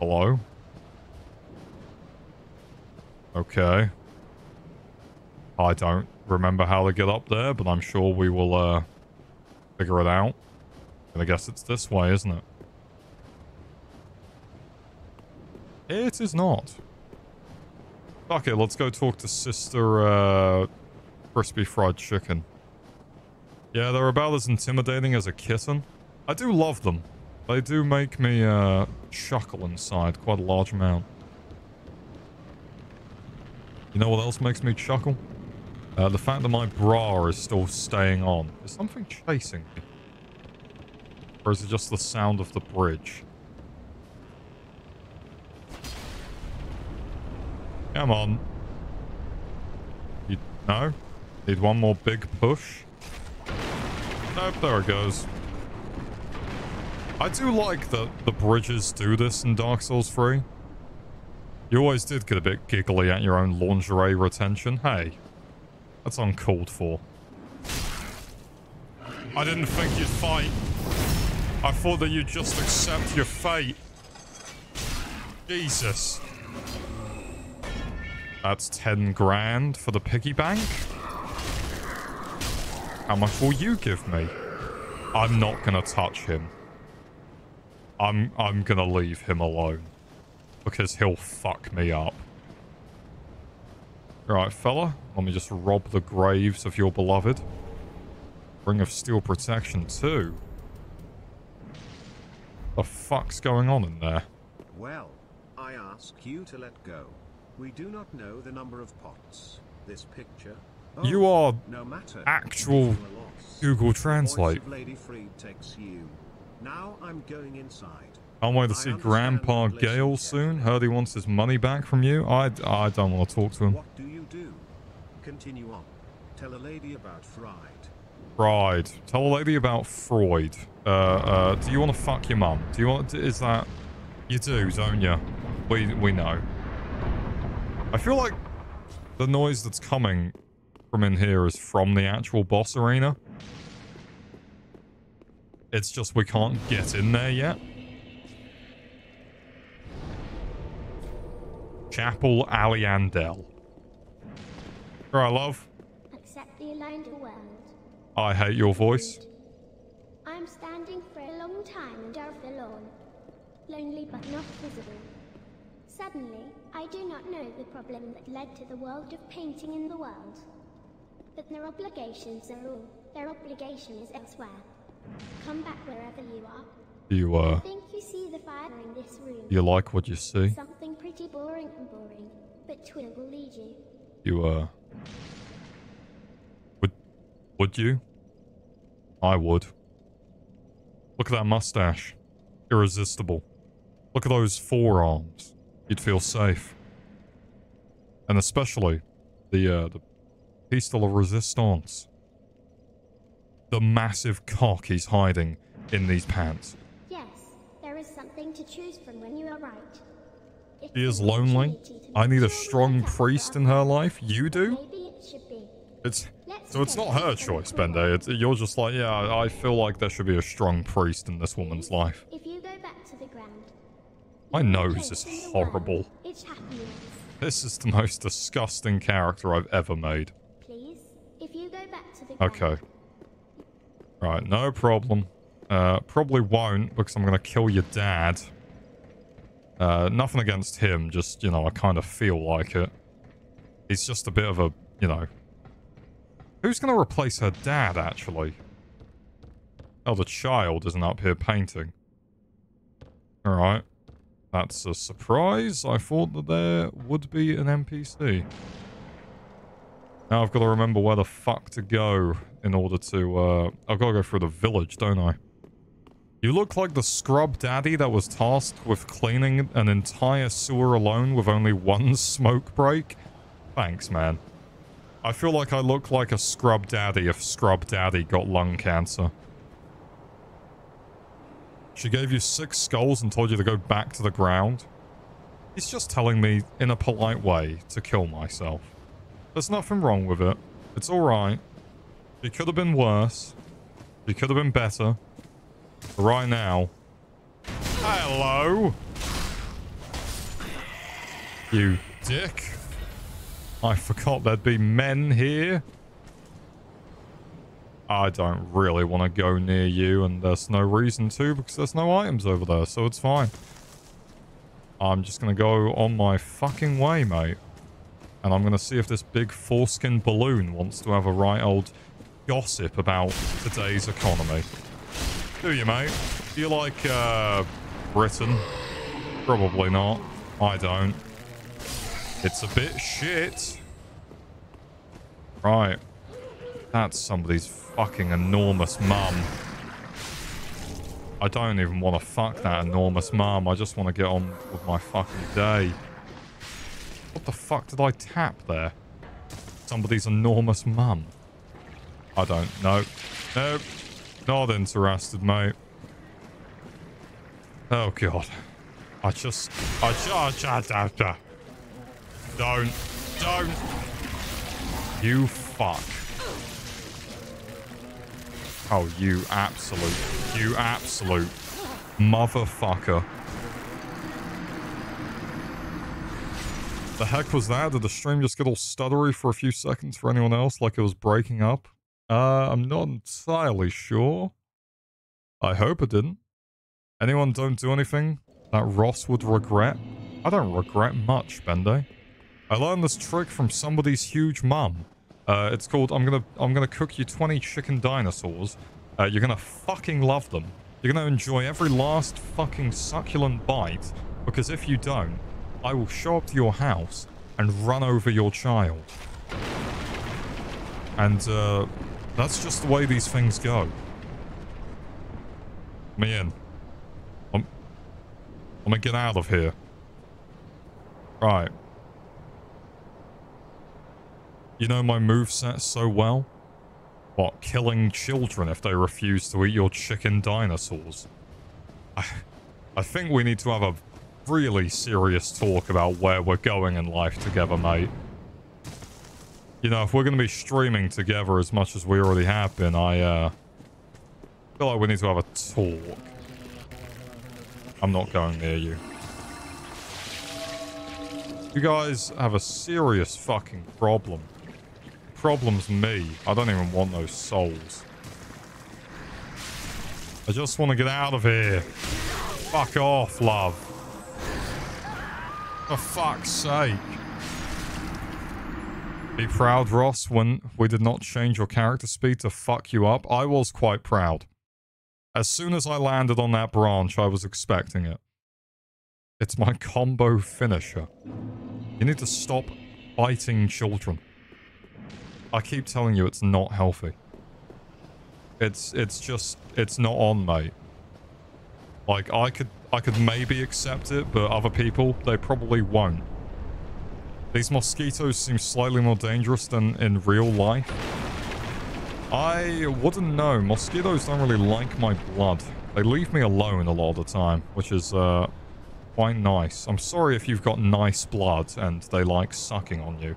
Speaker 2: Hello? Okay. I don't remember how to get up there, but I'm sure we will uh, figure it out. And I guess it's this way, isn't it? It is not. Fuck it, let's go talk to Sister uh, Crispy Fried Chicken. Yeah, they're about as intimidating as a kitten. I do love them. They do make me uh, chuckle inside quite a large amount. You know what else makes me chuckle? Uh, the fact that my bra is still staying on. Is something chasing me? Or is it just the sound of the bridge? Come on. You, no? Need one more big push? Nope, there it goes. I do like that the bridges do this in Dark Souls 3. You always did get a bit giggly at your own lingerie retention. Hey, that's uncalled for. I didn't think you'd fight. I thought that you'd just accept your fate. Jesus. That's 10 grand for the piggy bank. How much will you give me? I'm not gonna touch him. I'm I'm gonna leave him alone. Because he'll fuck me up. Right, fella. Let me just rob the graves of your beloved. Ring of Steel Protection too. The fuck's going on in there?
Speaker 4: Well, I ask you to let go. We do not know the number of pots. This picture. Oh,
Speaker 2: You are
Speaker 4: no matter.
Speaker 2: actual. Google Translate.
Speaker 4: Lady Friede takes you. Now I'm going inside.
Speaker 2: Can't wait to see Grandpa Gael soon. Heard he wants his money back from you. I, I don't want to talk to him.
Speaker 4: What do you do? Continue on. Tell a lady about Freud.
Speaker 2: Freud. Tell a lady about Freud. Uh, uh, do you want to fuck your mum? Do you want? To, Is that? You do, don't you? We we know. I feel like the noise that's coming from in here is from the actual boss arena. It's just we can't get in there yet. Chapel Ariandel. Right, love.
Speaker 5: Accept the aligned world.
Speaker 2: I hate your voice.
Speaker 5: I'm standing for a long time and are forlorn. Lonely but not visible. Suddenly, I do not know the problem that led to the world of painting in the world. But their obligations are all. Their obligation is elsewhere. Come back wherever you are.
Speaker 2: You uh,
Speaker 5: Think you see the fire in this room?
Speaker 2: you like what you see?
Speaker 5: Something pretty boring and boring, but Twill will lead you.
Speaker 2: You, uh... Would... Would you? I would. Look at that mustache. Irresistible. Look at those forearms. You'd feel safe. And especially the, uh, the piece de la resistance. The massive cock he's hiding in these pants.
Speaker 5: Yes, there is something to choose from when you are right.
Speaker 2: She is lonely. I need a
Speaker 5: make sure we
Speaker 2: strong
Speaker 5: look out for
Speaker 2: priest in her life. You do?
Speaker 5: It.
Speaker 2: It's
Speaker 5: Let's
Speaker 2: so it's not her choice. Bende. It's, you're just like, yeah, I feel like there should be a strong priest in this woman's life.
Speaker 5: If you go back to the ground.
Speaker 2: My nose is
Speaker 5: the
Speaker 2: horrible.
Speaker 5: Its happiness.
Speaker 2: This is the most disgusting character I've ever made. Okay. Right, no problem. Uh, probably won't because I'm going to kill your dad. Uh, nothing against him, just, you know, I kind of feel like it. He's just a bit of a, you know... Who's going to replace her dad, actually? Oh, the child isn't up here painting. Alright. That's a surprise. I thought that there would be an NPC. Now I've got to remember where the fuck to go in order to, uh... I've got to go through the village, don't I? You look like the scrub daddy that was tasked with cleaning an entire sewer alone with only one smoke break. Thanks, man. I feel like I look like a scrub daddy if scrub daddy got lung cancer. She gave you six skulls and told you to go back to the ground. He's just telling me in a polite way to kill myself. There's nothing wrong with it. It's alright. It could have been worse. It could have been better. Right now... Hello! You dick. I forgot there'd be men here. I don't really want to go near you, and there's no reason to because there's no items over there, so it's fine. I'm just going to go on my fucking way, mate. And I'm going to see if this big foreskin balloon wants to have a right old gossip about today's economy. Do you, mate? Do you like, uh, Britain? Probably not. I don't. It's a bit shit. Right. That's somebody's fucking enormous mum. I don't even want to fuck that enormous mum. I just want to get on with my fucking day. What the fuck did I tap there? Somebody's enormous mum. I don't know. Nope. Not interested, mate. Oh, God. I just... I just... Uh, don't. Don't. You fuck. Oh, you absolute, you absolute motherfucker. The heck was that? Did the stream just get all stuttery for a few seconds for anyone else like it was breaking up? Uh, I'm not entirely sure. I hope I didn't. Anyone don't do anything that Ross would regret? I don't regret much, Bende. I learned this trick from somebody's huge mum. Uh, it's called I'm gonna I'm gonna cook you 20 chicken dinosaurs. Uh, you're gonna fucking love them. You're gonna enjoy every last fucking succulent bite because if you don't, I will show up to your house and run over your child. And uh, that's just the way these things go. Me in. I'm, I'm gonna get out of here. Right. You know my moveset so well? What, killing children if they refuse to eat your chicken dinosaurs? I, I think we need to have a really serious talk about where we're going in life together, mate. You know, if we're going to be streaming together as much as we already have been, I, uh, feel like we need to have a talk. I'm not going near you. You guys have a serious fucking problem problem's me. I don't even want those souls. I just want to get out of here. Fuck off, love. For fuck's sake. Be proud, Ross, when we did not change your character speed to fuck you up. I was quite proud. As soon as I landed on that branch, I was expecting it. It's my combo finisher. You need to stop biting children. I keep telling you it's not healthy. It's it's just it's not on, mate. Like I could I could maybe accept it, but other people they probably won't. These mosquitoes seem slightly more dangerous than in real life. I wouldn't know. Mosquitoes don't really like my blood. They leave me alone a lot of the time, which is uh, quite nice. I'm sorry if you've got nice blood and they like sucking on you.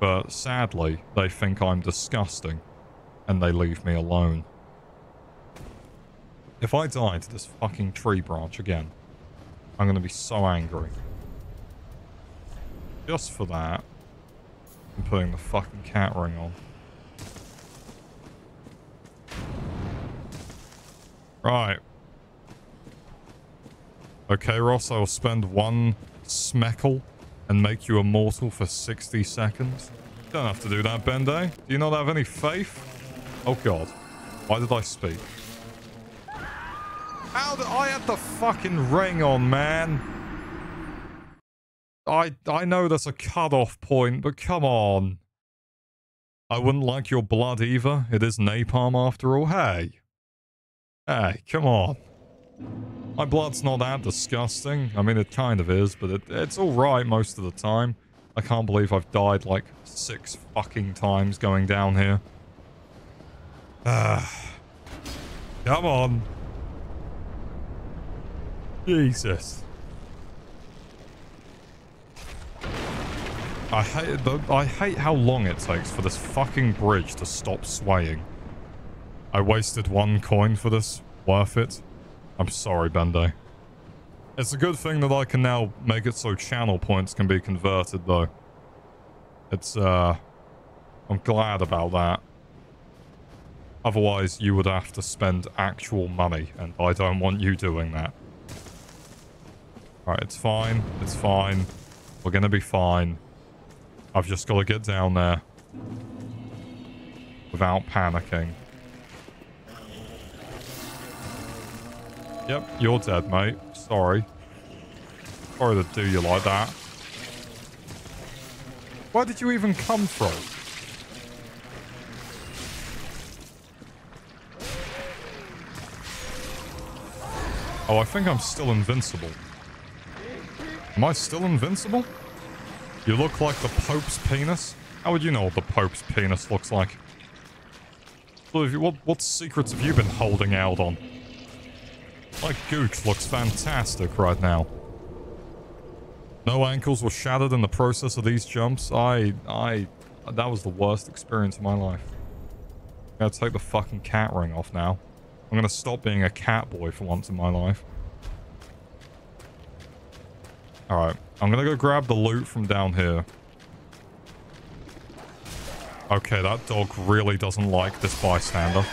Speaker 2: But sadly, they think I'm disgusting and they leave me alone. If I die to this fucking tree branch again, I'm going to be so angry just for that, I'm putting the fucking cat ring on. Right. Okay, Ross, I will spend one smeckle and make you immortal for 60 seconds. Don't have to do that, Bende. Do you not have any faith? Oh, God. Why did I speak? How did I have the fucking ring on, man? I I know there's a cutoff point, but come on. I wouldn't like your blood either. It is napalm after all. Hey. Hey, come on. My blood's not that disgusting. I mean, it kind of is, but it, it's alright most of the time. I can't believe I've died like six fucking times going down here. Ah. Come on. Jesus. I hate the, I hate how long it takes for this fucking bridge to stop swaying. I wasted one coin for this. Worth it? I'm sorry, Bende. It's a good thing that I can now make it so channel points can be converted, though. It's, uh... I'm glad about that. Otherwise, you would have to spend actual money, and I don't want you doing that. Alright, it's fine. It's fine. We're gonna be fine. I've just got to get down there. Without panicking. Yep, you're dead, mate. Sorry. Sorry to do you like that. Where did you even come from? Oh, I think I'm still invincible. Am I still invincible? You look like the Pope's penis? How would you know what the Pope's penis looks like? What, what secrets have you been holding out on? My gooch looks fantastic right now. No ankles were shattered in the process of these jumps. I, I, that was the worst experience of my life. I'm gonna take the fucking cat ring off now. I'm gonna stop being a cat boy for once in my life. Alright, I'm gonna go grab the loot from down here. Okay, that dog really doesn't like this bystander.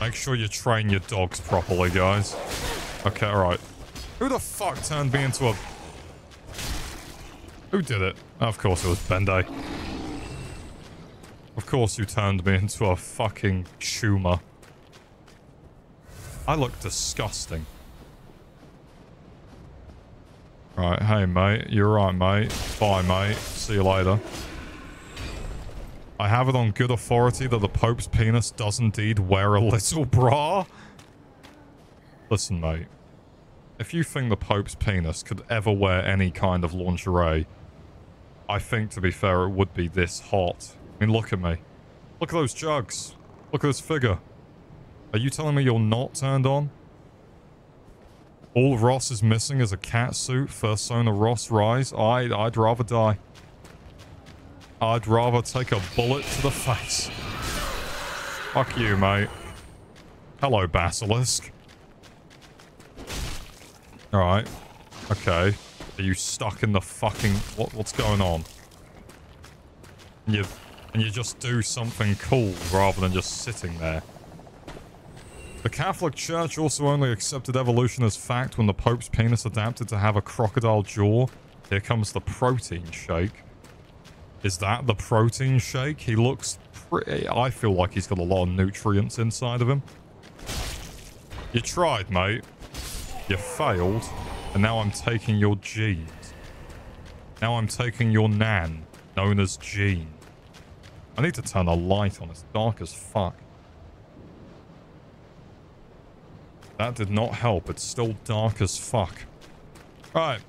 Speaker 2: Make sure you train your dogs properly, guys. Okay, alright. Who the fuck turned me into a... Who did it? Of course it was Bende. Of course you turned me into a fucking tumor. I look disgusting. Right, hey mate, you're right mate. Bye mate, see you later. I have it on good authority that the Pope's penis does indeed wear a little bra. Listen mate, if you think the Pope's penis could ever wear any kind of lingerie, I think to be fair it would be this hot. I mean look at me. Look at those jugs. Look at this figure. Are you telling me you're not turned on? All Ross is missing is a cat suit. Fursona Ross rise. I, I'd rather die. I'd rather take a bullet to the face. Fuck you, mate. Hello, Basilisk. Alright. Okay. Are you stuck in the fucking... What, what's going on? And you, and you just do something cool rather than just sitting there. The Catholic Church also only accepted evolution as fact when the Pope's penis adapted to have a crocodile jaw. Here comes the protein shake. Is that the protein shake? He looks pretty... I feel like he's got a lot of nutrients inside of him. You tried, mate. You failed. And now I'm taking your genes. Now I'm taking your nan, known as Gene. I need to turn the light on. It's dark as fuck. That did not help. It's still dark as fuck. Alright.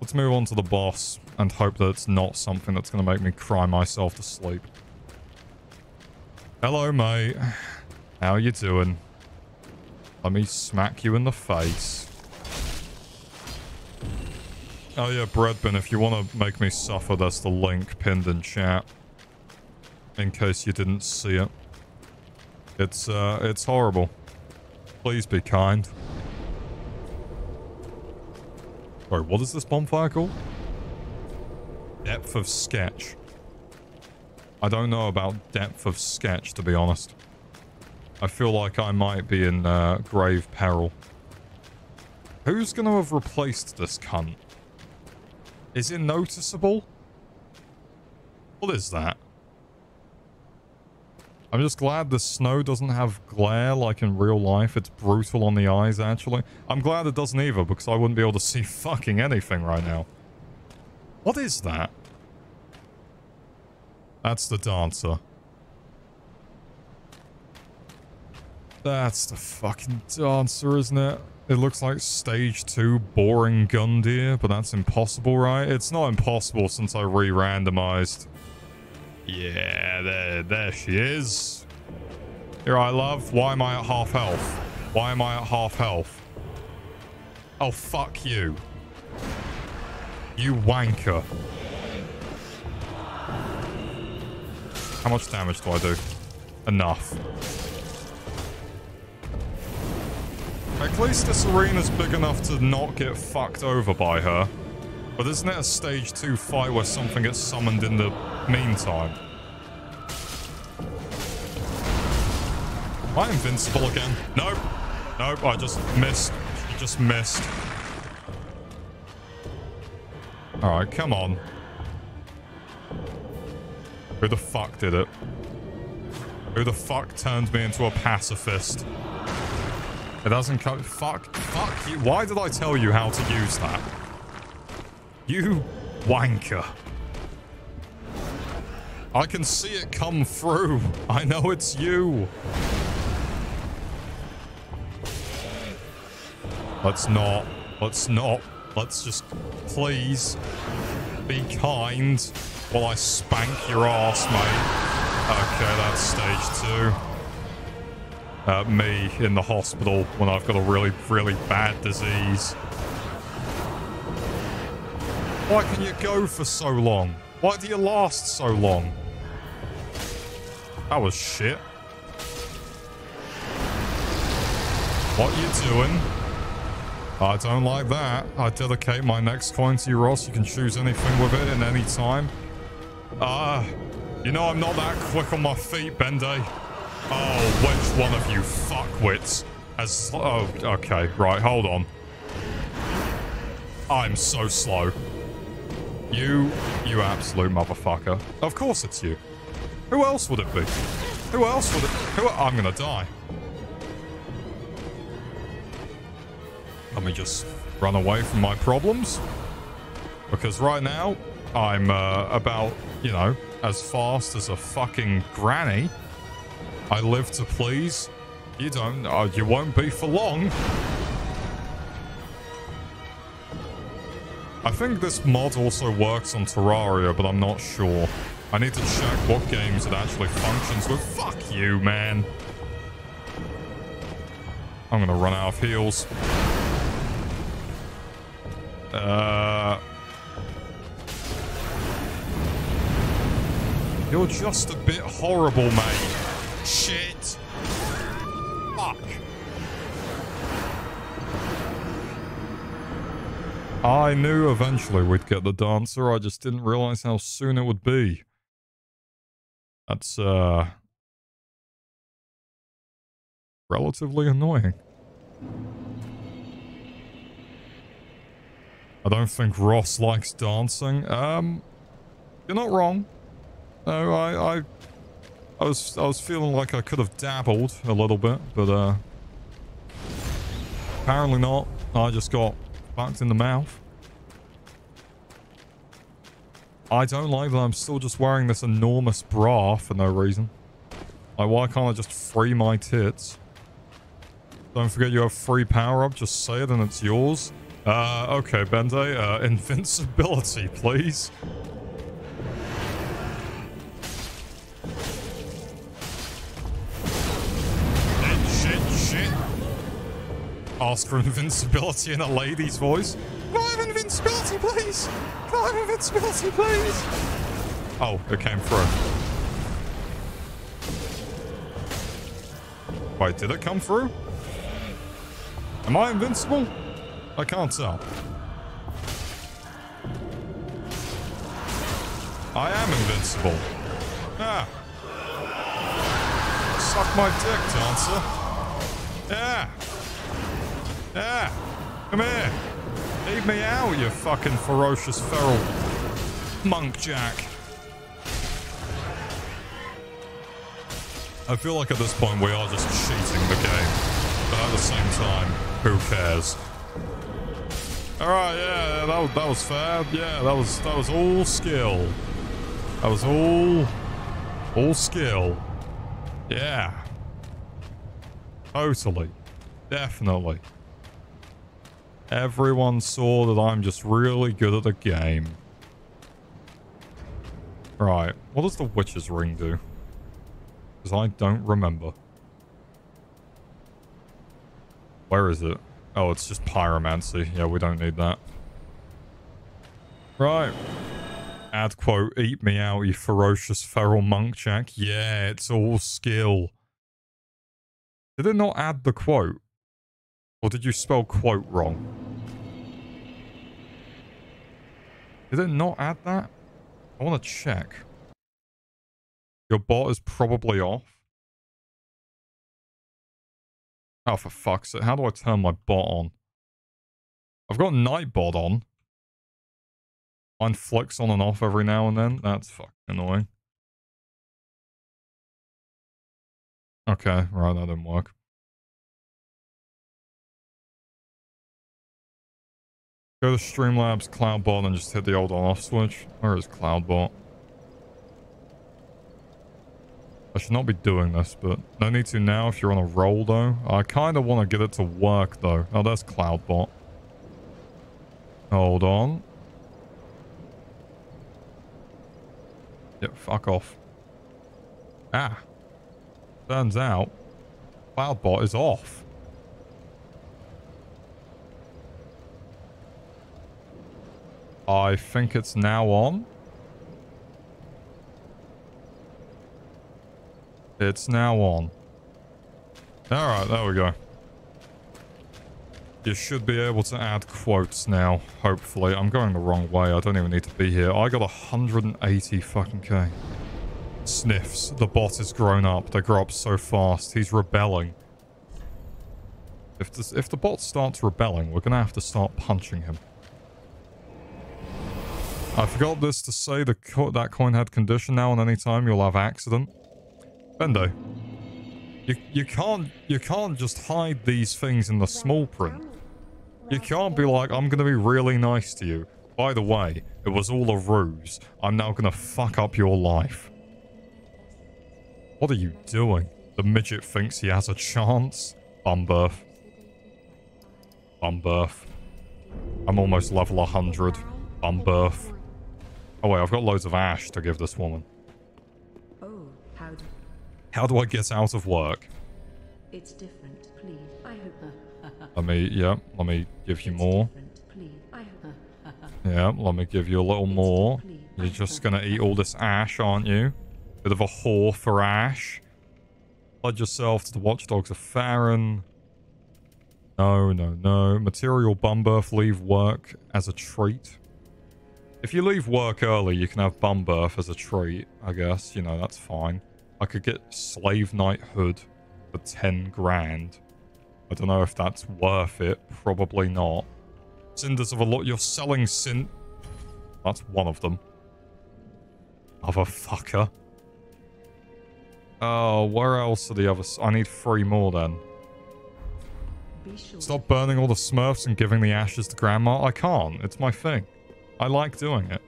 Speaker 2: Let's move on to the boss and hope that it's not something that's going to make me cry myself to sleep. Hello, mate. How you doing? Let me smack you in the face. Oh yeah, Breadbin, if you want to make me suffer, that's the link pinned in chat. In case you didn't see it. It's, uh, it's horrible. Please be kind. Sorry, what is this bonfire called? Depth of sketch. I don't know about depth of sketch, to be honest. I feel like I might be in uh, grave peril. Who's going to have replaced this cunt? Is it noticeable? What is that? I'm just glad the snow doesn't have glare like in real life. It's brutal on the eyes, actually. I'm glad it doesn't either, because I wouldn't be able to see fucking anything right now. What is that? That's the dancer. That's the fucking dancer, isn't it? It looks like stage 2 boring Gundyr, but that's impossible, right? It's not impossible since I re-randomized. Yeah, there, there she is. Here I love. Why am I at half health? Why am I at half health? Oh, fuck you. You wanker. How much damage do I do? Enough. At least this arena's big enough to not get fucked over by her. But isn't it a stage 2 fight where something gets summoned in the meantime? Am I invincible again? Nope. Nope, I just missed. Just missed. Alright, come on. Who the fuck did it? Who the fuck turned me into a pacifist? It doesn't come. Fuck. Fuck you. Why did I tell you how to use that? You wanker. I can see it come through. I know it's you. Let's not. Let's not. Let's just please be kind while I spank your ass, mate. Okay, that's stage two. Uh, me in the hospital when I've got a really, really bad disease. Why can you go for so long? Why do you last so long? That was shit. What you doing? I don't like that. I dedicate my next coin to you, Ross. You can choose anything with it at any time. Ah, uh, you know I'm not that quick on my feet, Benday. Oh, which one of you fuckwits has... Oh, okay, right, hold on. I'm so slow. You, you absolute motherfucker. Of course it's you. Who else would it be? Who else would it... Who, I'm gonna die. Let me just run away from my problems. Because right now, I'm uh, about, you know, as fast as a fucking granny. I live to please. You don't, uh, you won't be for long. I think this mod also works on Terraria, but I'm not sure. I need to check what games it actually functions with. Fuck you, man. I'm gonna run out of heals. Uh... You're just a bit horrible, mate. Shit. Fuck. I knew eventually we'd get the dancer. I just didn't realize how soon it would be. That's, uh... Relatively annoying. I don't think Ross likes dancing. Um, you're not wrong. No, I, I, I was, I was feeling like I could have dabbled a little bit, but uh, apparently not. I just got fucked in the mouth. I don't like that I'm still just wearing this enormous bra for no reason. Like, why can't I just free my tits? Don't forget you have free power-up, just say it and it's yours. Uh, okay, Benday, uh, invincibility, please. Ask for invincibility in a lady's voice. Have invincibility, please? Can I have invincibility, please? Oh, it came through. Wait, did it come through? Am I invincible? I can't tell. I am invincible. Ah. suck my dick, dancer. Yeah. Yeah. Come here. Leave me out, you fucking ferocious feral monk jack. I feel like at this point we are just cheating the game. But at the same time, who cares? Alright, yeah, that was, that was fair. Yeah, that was that was all skill. That was all all skill. Yeah. Totally. Definitely. Everyone saw that I'm just really good at the game. Right. What does the witch's ring do? Because I don't remember. Where is it? Oh, it's just pyromancy. Yeah, we don't need that. Right. Add quote, eat me out, you ferocious feral monk jack. Yeah, it's all skill. Did it not add the quote? Or did you spell quote wrong? Did it not add that? I want to check. Your bot is probably off. Oh, for fuck's sake. How do I turn my bot on? I've got Nightbot on. Mine flicks on and off every now and then. That's fucking annoying. Okay, right, that didn't work. Go to Streamlabs, CloudBot, and just hit the old on-off switch. Where is CloudBot? I should not be doing this, but no need to now if you're on a roll, though. I kind of want to get it to work, though. Oh, there's CloudBot. Hold on. Yep, fuck off. Ah. Turns out, CloudBot is off. I think it's now on. It's now on. Alright, there we go. You should be able to add quotes now, hopefully. I'm going the wrong way. I don't even need to be here. I got 180 fucking K. Sniffs. The bot has grown up. They grow up so fast. He's rebelling. If, this, if the bot starts rebelling, we're going to have to start punching him. I forgot this to say the co that coin had condition now and any time you'll have accident. Bendo. You you can't you can't just hide these things in the small print. You can't be like, I'm gonna be really nice to you. By the way, it was all a ruse. I'm now gonna fuck up your life. What are you doing? The midget thinks he has a chance? Bumberth. Bumberth. I'm almost level 100. Bumberth. Oh wait, I've got loads of ash to give this woman.
Speaker 6: Oh, how do...
Speaker 2: How do I get out of work?
Speaker 6: It's different, please. I hope...
Speaker 2: Let me, yeah, let me give you
Speaker 6: It's
Speaker 2: more. Yeah, let me give you a little more. You're just gonna eat all this ash, aren't you? Bit of a whore for ash. Pledge yourself to the Watchdogs of Farron. No, no, no. Material Bumberth, leave work as a treat. If you leave work early, you can have bum birth as a treat, I guess. You know, that's fine. I could get Slave Knighthood for 10 grand. I don't know if that's worth it. Probably not. Cinders of a Lord. You're selling sin. That's one of them. Motherfucker. Oh, where else are the others? I need three more then.
Speaker 6: Sure...
Speaker 2: Stop burning all the smurfs and giving the ashes to Grandma. I can't. It's my thing. I like doing it.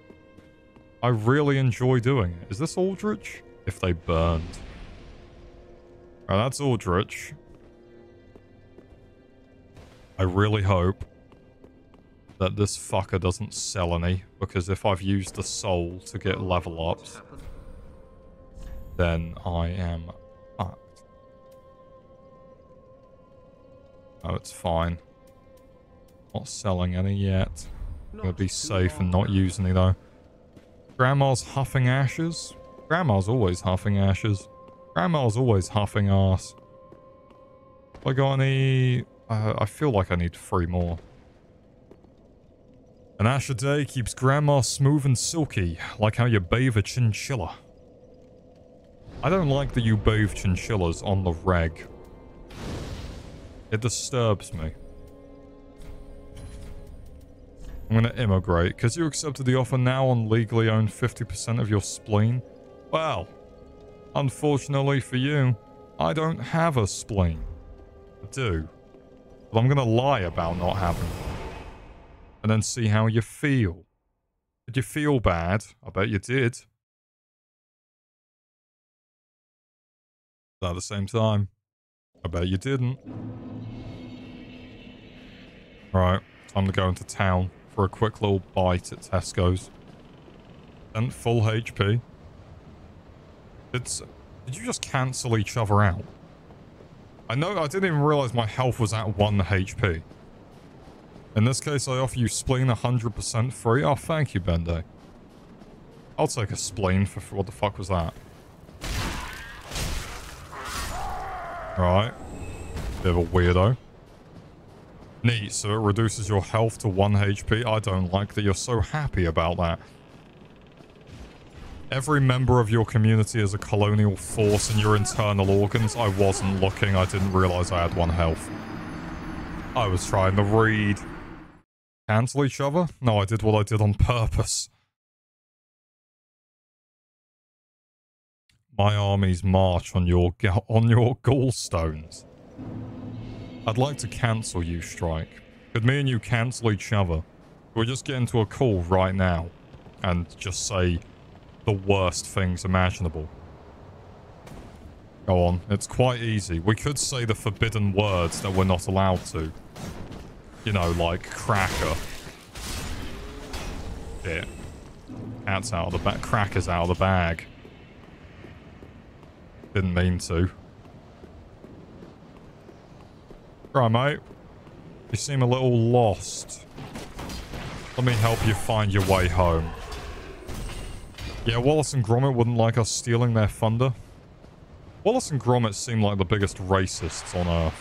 Speaker 2: I really enjoy doing it. Is this Aldrich? If they burned. Oh, that's Aldrich. I really hope that this fucker doesn't sell any, because if I've used the soul to get level ups, then I am fucked. Oh, it's fine. Not selling any yet. I'm gonna be safe and not use any though. Grandma's huffing ashes? Grandma's always huffing ashes. Grandma's always huffing ass. I got any... Uh, I feel like I need three more. An ash a day keeps grandma smooth and silky, like how you bathe a chinchilla. I don't like that you bathe chinchillas on the reg. It disturbs me. I'm gonna immigrate. Because you accepted the offer now on legally owned 50% of your spleen? Well, unfortunately for you, I don't have a spleen. I do. But I'm gonna lie about not having one, And then see how you feel. Did you feel bad? I bet you did. But at the same time, I bet you didn't. Right, time to go into town for a quick little bite at Tesco's. And full HP. It's... Did you just cancel each other out? I know I didn't even realize my health was at 1 HP. In this case, I offer you spleen 100% free. Oh, thank you, Bende. I'll take a spleen for... What the fuck was that? Right. Bit of a weirdo. Neat, so it reduces your health to 1 HP. I don't like that you're so happy about that. Every member of your community is a colonial force in your internal organs. I wasn't looking. I didn't realize I had one health. I was trying to read. Cancel each other? No, I did what I did on purpose. My armies march on your on your gallstones. I'd like to cancel you, Strike. Could me and you cancel each other? We'll just get into a call right now and just say the worst things imaginable. Go on, it's quite easy. We could say the forbidden words that we're not allowed to. You know, like cracker. Shit. Cat's out of the bag. Cracker's out of the bag. Didn't mean to. Right, mate. You seem a little lost. Let me help you find your way home. Yeah, Wallace and Gromit wouldn't like us stealing their thunder. Wallace and Gromit seem like the biggest racists on Earth.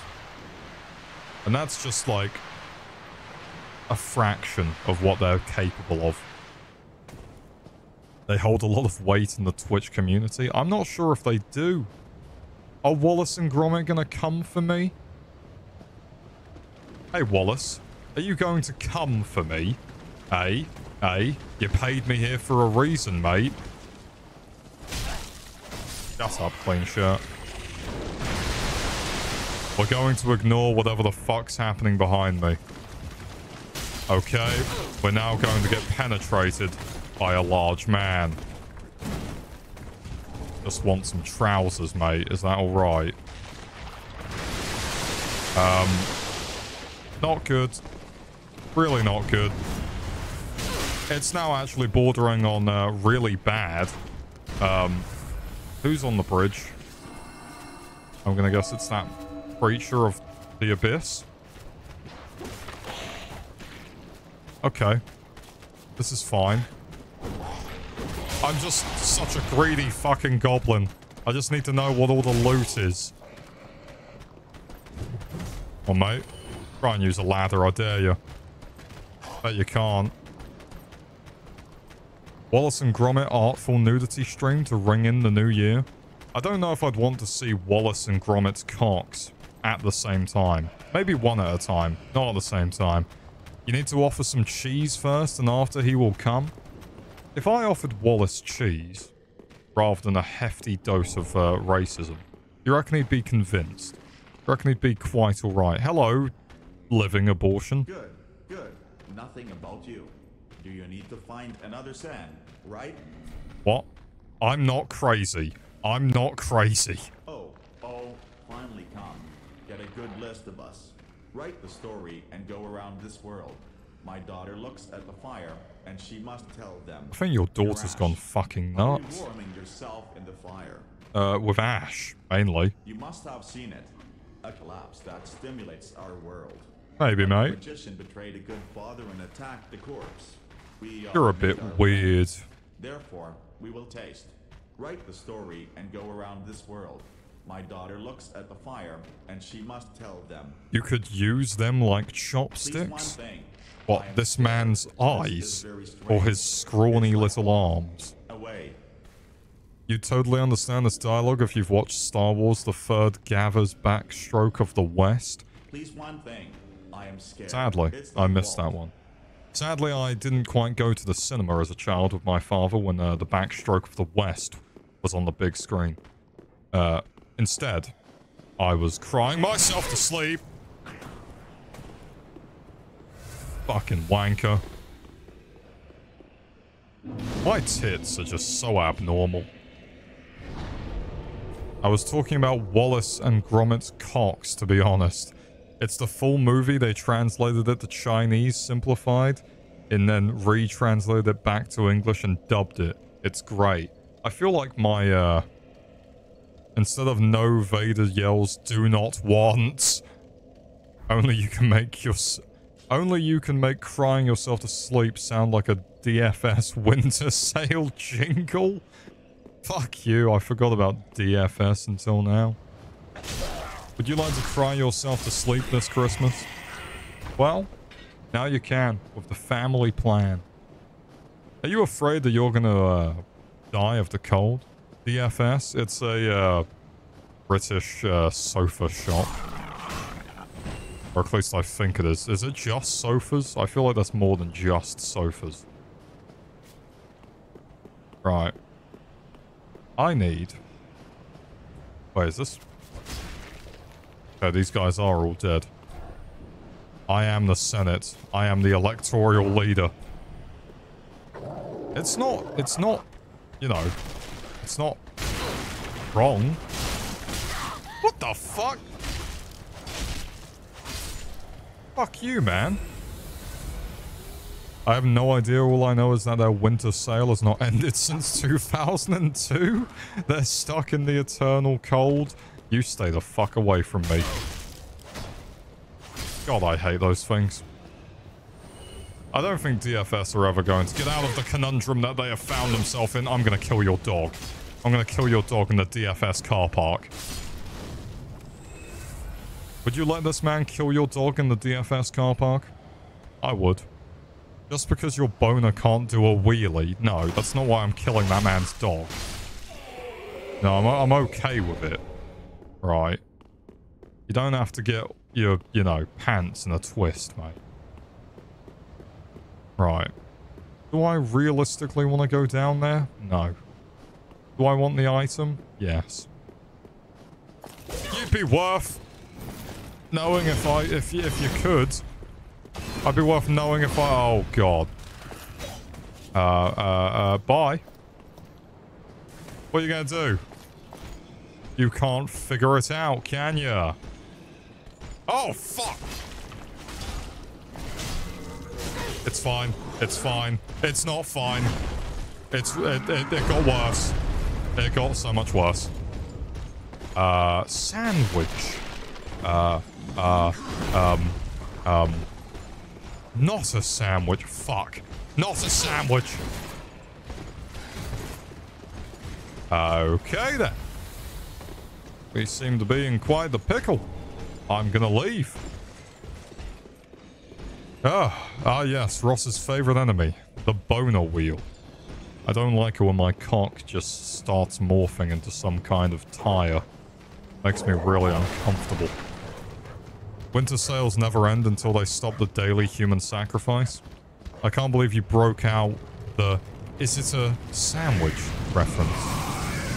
Speaker 2: And that's just like a fraction of what they're capable of. They hold a lot of weight in the Twitch community. I'm not sure if they do. Are Wallace and Gromit gonna come for me? Hey, Wallace. Are you going to come for me? Hey, hey, you paid me here for a reason, mate. Shut up, clean shirt. We're going to ignore whatever the fuck's happening behind me. Okay, we're now going to get penetrated by a large man. Just want some trousers, mate. Is that alright? Um, not good. Really not good. It's now actually bordering on uh, really bad. Um, who's on the bridge? I'm gonna guess it's that creature of the abyss. Okay. This is fine. I'm just such a greedy fucking goblin. I just need to know what all the loot is. Oh, mate. Try and use a ladder, I dare you. Bet you can't. Wallace and Gromit artful nudity stream to ring in the new year. I don't know if I'd want to see Wallace and Gromit's cocks at the same time. Maybe one at a time, not at the same time. You need to offer some cheese first and after he will come. If I offered Wallace cheese, rather than a hefty dose of uh, racism, you reckon he'd be convinced? You reckon he'd be quite alright? Hello, living abortion.
Speaker 7: Good, good. Nothing about you. Do you need to find another sand, right?
Speaker 2: What? I'm not crazy. I'm not crazy.
Speaker 7: Oh, oh, finally come. Get a good list of us. Write the story and go around this world. My daughter looks at the fire, and she must tell them.
Speaker 2: I think your daughter's gone fucking nuts.
Speaker 7: warming yourself in the fire?
Speaker 2: Uh, with Ash, mainly.
Speaker 7: You must have seen it. A collapse that stimulates our world.
Speaker 2: Maybe, mate.
Speaker 7: magician betrayed a good father and attacked the corpse. We
Speaker 2: You're a bit weird.
Speaker 7: Therefore, we will taste. Write the story and go around this world. My daughter looks at the fire, and she must tell them.
Speaker 2: You could use them like chopsticks? What, this man's eyes? Or his scrawny little arms?
Speaker 7: Away.
Speaker 2: You totally understand this dialogue if you've watched Star Wars The Third Gather's Backstroke of the West.
Speaker 7: Please, one thing. I am scared.
Speaker 2: Sadly, I missed that one. Sadly, I didn't quite go to the cinema as a child with my father when uh, The Backstroke of the West was on the big screen. Uh, instead, I was crying myself to sleep. Fucking wanker. My tits are just so abnormal. I was talking about Wallace and Gromit's cocks, to be honest. It's the full movie. They translated it to Chinese, simplified, and then retranslated it back to English and dubbed it. It's great. I feel like my, uh... Instead of no Vader yells, do not want. Only you can make your... Only you can make crying yourself to sleep sound like a DFS winter sale jingle. Fuck you, I forgot about DFS until now. Would you like to cry yourself to sleep this Christmas? Well, now you can with the family plan. Are you afraid that you're gonna uh, die of the cold? DFS, it's a uh, British uh, sofa shop. Or at least I think it is. Is it just sofas? I feel like that's more than just sofas. Right. I need... Wait, is this... Okay, these guys are all dead. I am the Senate. I am the electoral leader. It's not... It's not... You know... It's not... Wrong. What the fuck? Fuck you, man. I have no idea. All I know is that their winter sale has not ended since 2002. They're stuck in the eternal cold. You stay the fuck away from me. God, I hate those things. I don't think DFS are ever going to get out of the conundrum that they have found themselves in. I'm going to kill your dog. I'm going to kill your dog in the DFS car park. Would you let this man kill your dog in the DFS car park? I would. Just because your boner can't do a wheelie. No, that's not why I'm killing that man's dog. No, I'm, I'm okay with it. Right. You don't have to get your, you know, pants in a twist, mate. Right. Do I realistically want to go down there? No. Do I want the item? Yes. You'd be worth knowing if I, if, you, if you could. I'd be worth knowing if I... Oh, God. Uh, uh, uh, bye. What are you going to do? You can't figure it out, can you? Oh, fuck! It's fine. It's fine. It's not fine. It's... It, it, it got worse. It got so much worse. Uh, sandwich. Uh, uh, um, um... Not a sandwich. Fuck. Not a sandwich. Okay then. We seem to be in quite the pickle. I'm gonna leave. Ah, ah yes, Ross's favorite enemy. The boner wheel. I don't like it when my cock just starts morphing into some kind of tire. Makes me really uncomfortable. Winter sales never end until they stop the daily human sacrifice. I can't believe you broke out the is it a sandwich reference.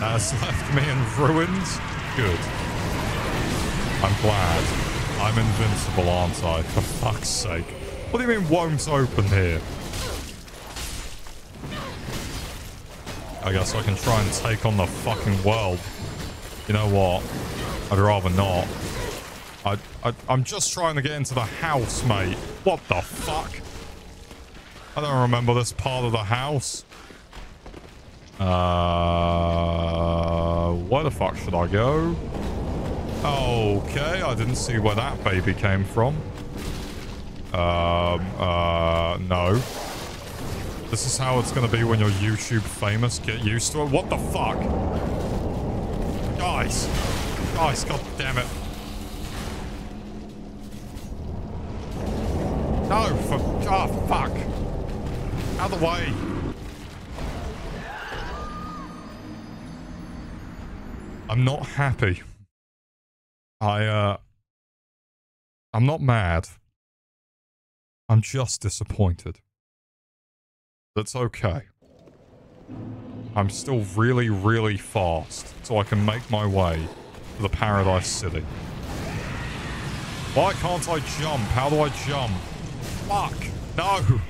Speaker 2: Has left me in ruins. Good. I'm glad. I'm invincible, aren't I? For fuck's sake. What do you mean won't open here? I guess I can try and take on the fucking world. You know what? I'd rather not. I, I, I'm just trying to get into the house, mate. What the fuck? I don't remember this part of the house. Uh, where the fuck should I go? Okay, I didn't see where that baby came from. Um, uh, no. This is how it's gonna be when you're YouTube famous. Get used to it. What the fuck? Guys. Guys, god damn it. No, for... Oh, fuck. Out of the way. I'm not happy. I, uh... I'm not mad. I'm just disappointed. That's okay. I'm still really, really fast, so I can make my way to the Paradise City. Why can't I jump? How do I jump? Fuck! No!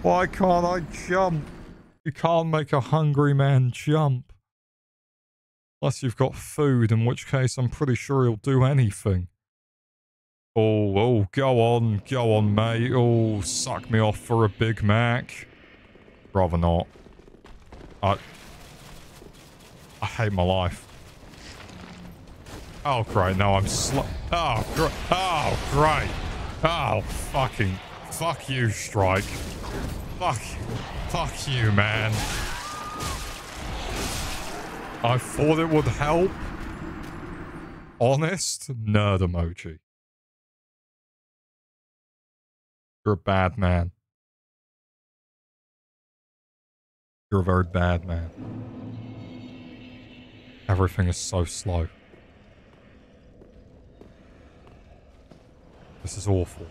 Speaker 2: Why can't I jump? You can't make a hungry man jump. Unless you've got food, in which case I'm pretty sure he'll do anything. Oh, oh, go on, go on, mate. Oh, suck me off for a Big Mac. Rather not. I... I hate my life. Oh, great. No, I'm sl- Oh, great. Oh, great. Oh, fucking... Fuck you, Strike. Fuck. Fuck you, man. I thought it would help. Honest nerd emoji. You're a bad man. You're a very bad man. Everything is so slow. This is awful.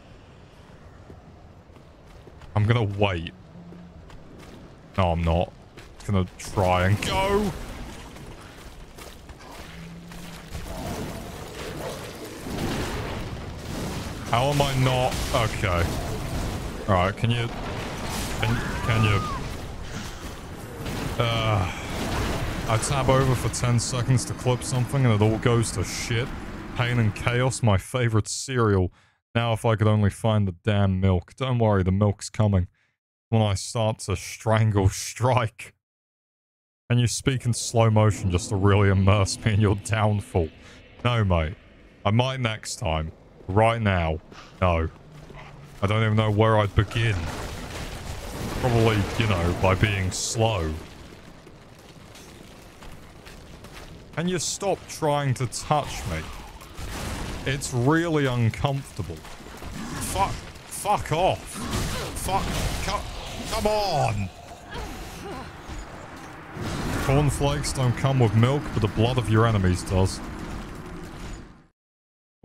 Speaker 2: I'm gonna wait. No, I'm not. I'm gonna try and go. How am I not? Okay. Alright, can you... Can, can you... Uh, I tab over for 10 seconds to clip something and it all goes to shit. Pain and chaos, my favorite cereal. Now if I could only find the damn milk. Don't worry, the milk's coming. When I start to strangle strike. Can you speak in slow motion just to really immerse me in your downfall? No, mate. I might next time. Right now, no. I don't even know where I'd begin. Probably, you know, by being slow. Can you stop trying to touch me? It's really uncomfortable. Fuck. Fuck off. Fuck. Come, come on. Cornflakes don't come with milk, but the blood of your enemies does.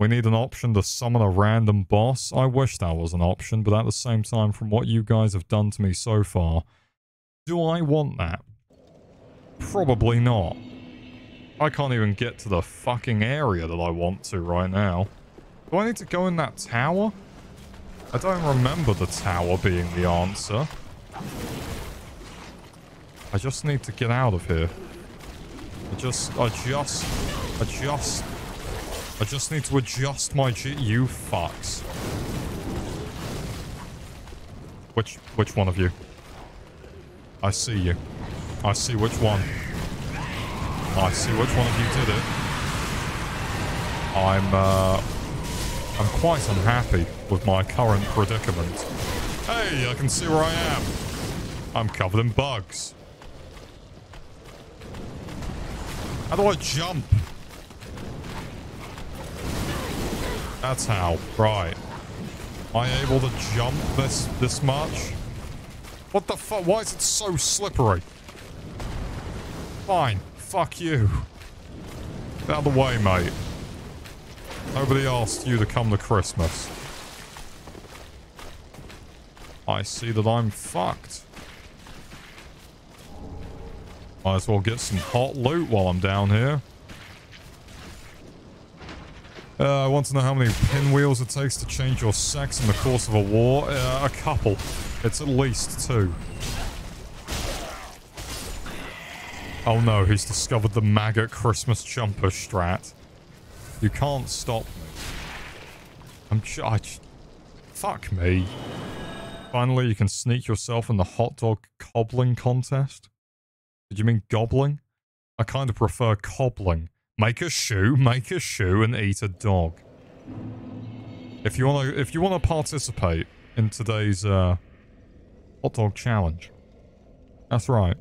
Speaker 2: We need an option to summon a random boss. I wish that was an option, but at the same time, from what you guys have done to me so far, do I want that? Probably not. I can't even get to the fucking area that I want to right now. Do I need to go in that tower? I don't remember the tower being the answer. I just need to get out of here. I just, I just, I just, I just need to adjust my G- you fucks. Which, which one of you? I see you. I see which one. I see which one of you did it. I'm, uh... I'm quite unhappy with my current predicament. Hey, I can see where I am. I'm covered in bugs. How do I jump? That's how. Right. Am I able to jump this this much? What the fuck? Why is it so slippery? Fine. Fuck you. Get out of the way, mate. Nobody asked you to come to Christmas. I see that I'm fucked. Might as well get some hot loot while I'm down here. Uh, I want to know how many pinwheels it takes to change your sex in the course of a war. Uh, a couple. It's at least two. Oh no, he's discovered the maggot Christmas jumper strat. You can't stop me. I'm just... Fuck me. Finally, you can sneak yourself in the hot dog cobbling contest? Did you mean gobbling? I kind of prefer cobbling. Make a shoe, make a shoe, and eat a dog. If you want to, if you want to participate in today's uh, hot dog challenge, that's right.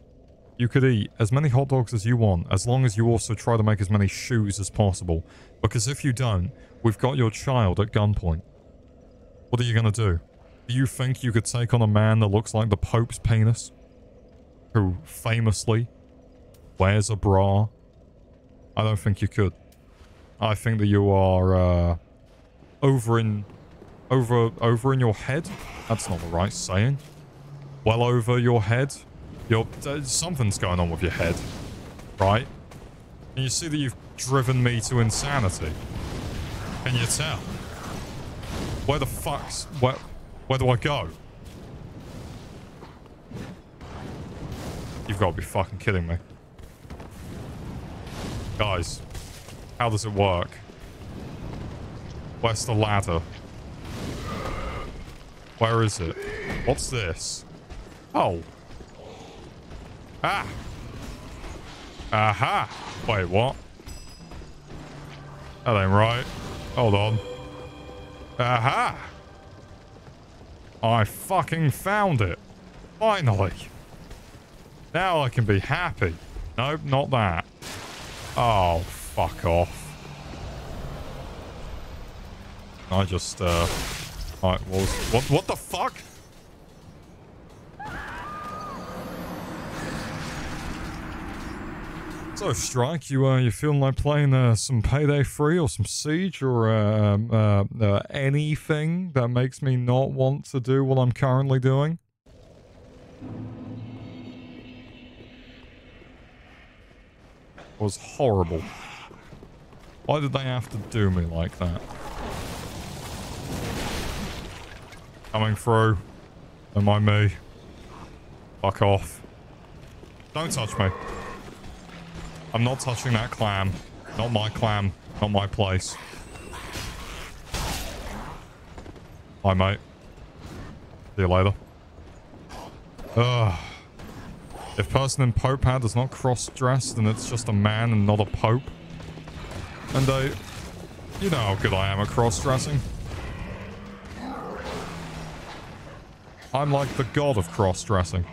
Speaker 2: You could eat as many hot dogs as you want, as long as you also try to make as many shoes as possible. Because if you don't, we've got your child at gunpoint. What are you going to do? Do you think you could take on a man that looks like the Pope's penis? Who famously wears a bra. I don't think you could. I think that you are uh, over in over over in your head. That's not the right saying. Well over your head. Your uh, something's going on with your head, right? And you see that you've driven me to insanity. Can you tell? Where the fuck's where? Where do I go? You've got to be fucking kidding me. Guys, how does it work? Where's the ladder? Where is it? What's this? Oh. Ah. Aha. Wait, what? That ain't right. Hold on. Aha. I fucking found it. Finally. Now I can be happy. Nope, not that. Oh, fuck off. I just, uh... Alright, what was... What, what the fuck? So, Strike, you, uh, you feeling like playing, uh, some Payday 3 or some Siege or, uh, um, uh, uh, anything that makes me not want to do what I'm currently doing? Was horrible. Why did they have to do me like that? Coming through. Don't mind me. Fuck off. Don't touch me. I'm not touching that clam. Not my clam. Not my place. Hi, mate. See you later. Ugh. If person in Pope hat is not cross-dressed, then it's just a man and not a Pope. And I... You know how good I am at cross-dressing. I'm like the god of cross-dressing.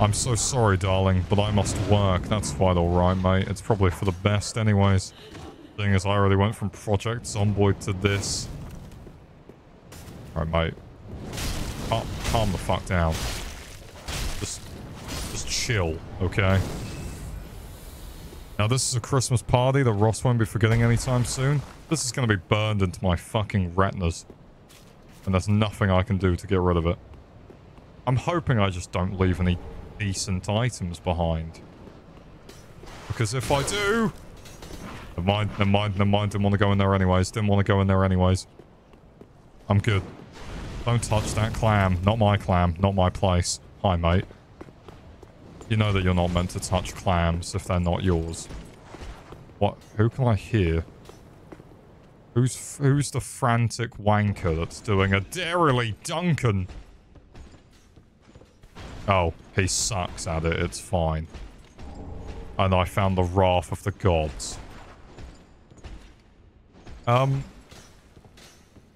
Speaker 2: I'm so sorry, darling, but I must work. That's quite alright, mate. It's probably for the best anyways. Thing is, I already went from Project Zomboid to this. Alright, mate. Calm, calm the fuck down chill, okay? Now, this is a Christmas party that Ross won't be forgetting anytime soon. This is going to be burned into my fucking retinas. And there's nothing I can do to get rid of it. I'm hoping I just don't leave any decent items behind. Because if I do... Never mind, never mind, never mind. Didn't want to go in there anyways. Didn't want to go in there anyways. I'm good. Don't touch that clam. Not my clam. Not my place. Hi, mate. You know that you're not meant to touch clams if they're not yours. What? Who can I hear? Who's who's the frantic wanker that's doing a Dairily Duncan? Oh, he sucks at it. It's fine. And I found the wrath of the gods. Um,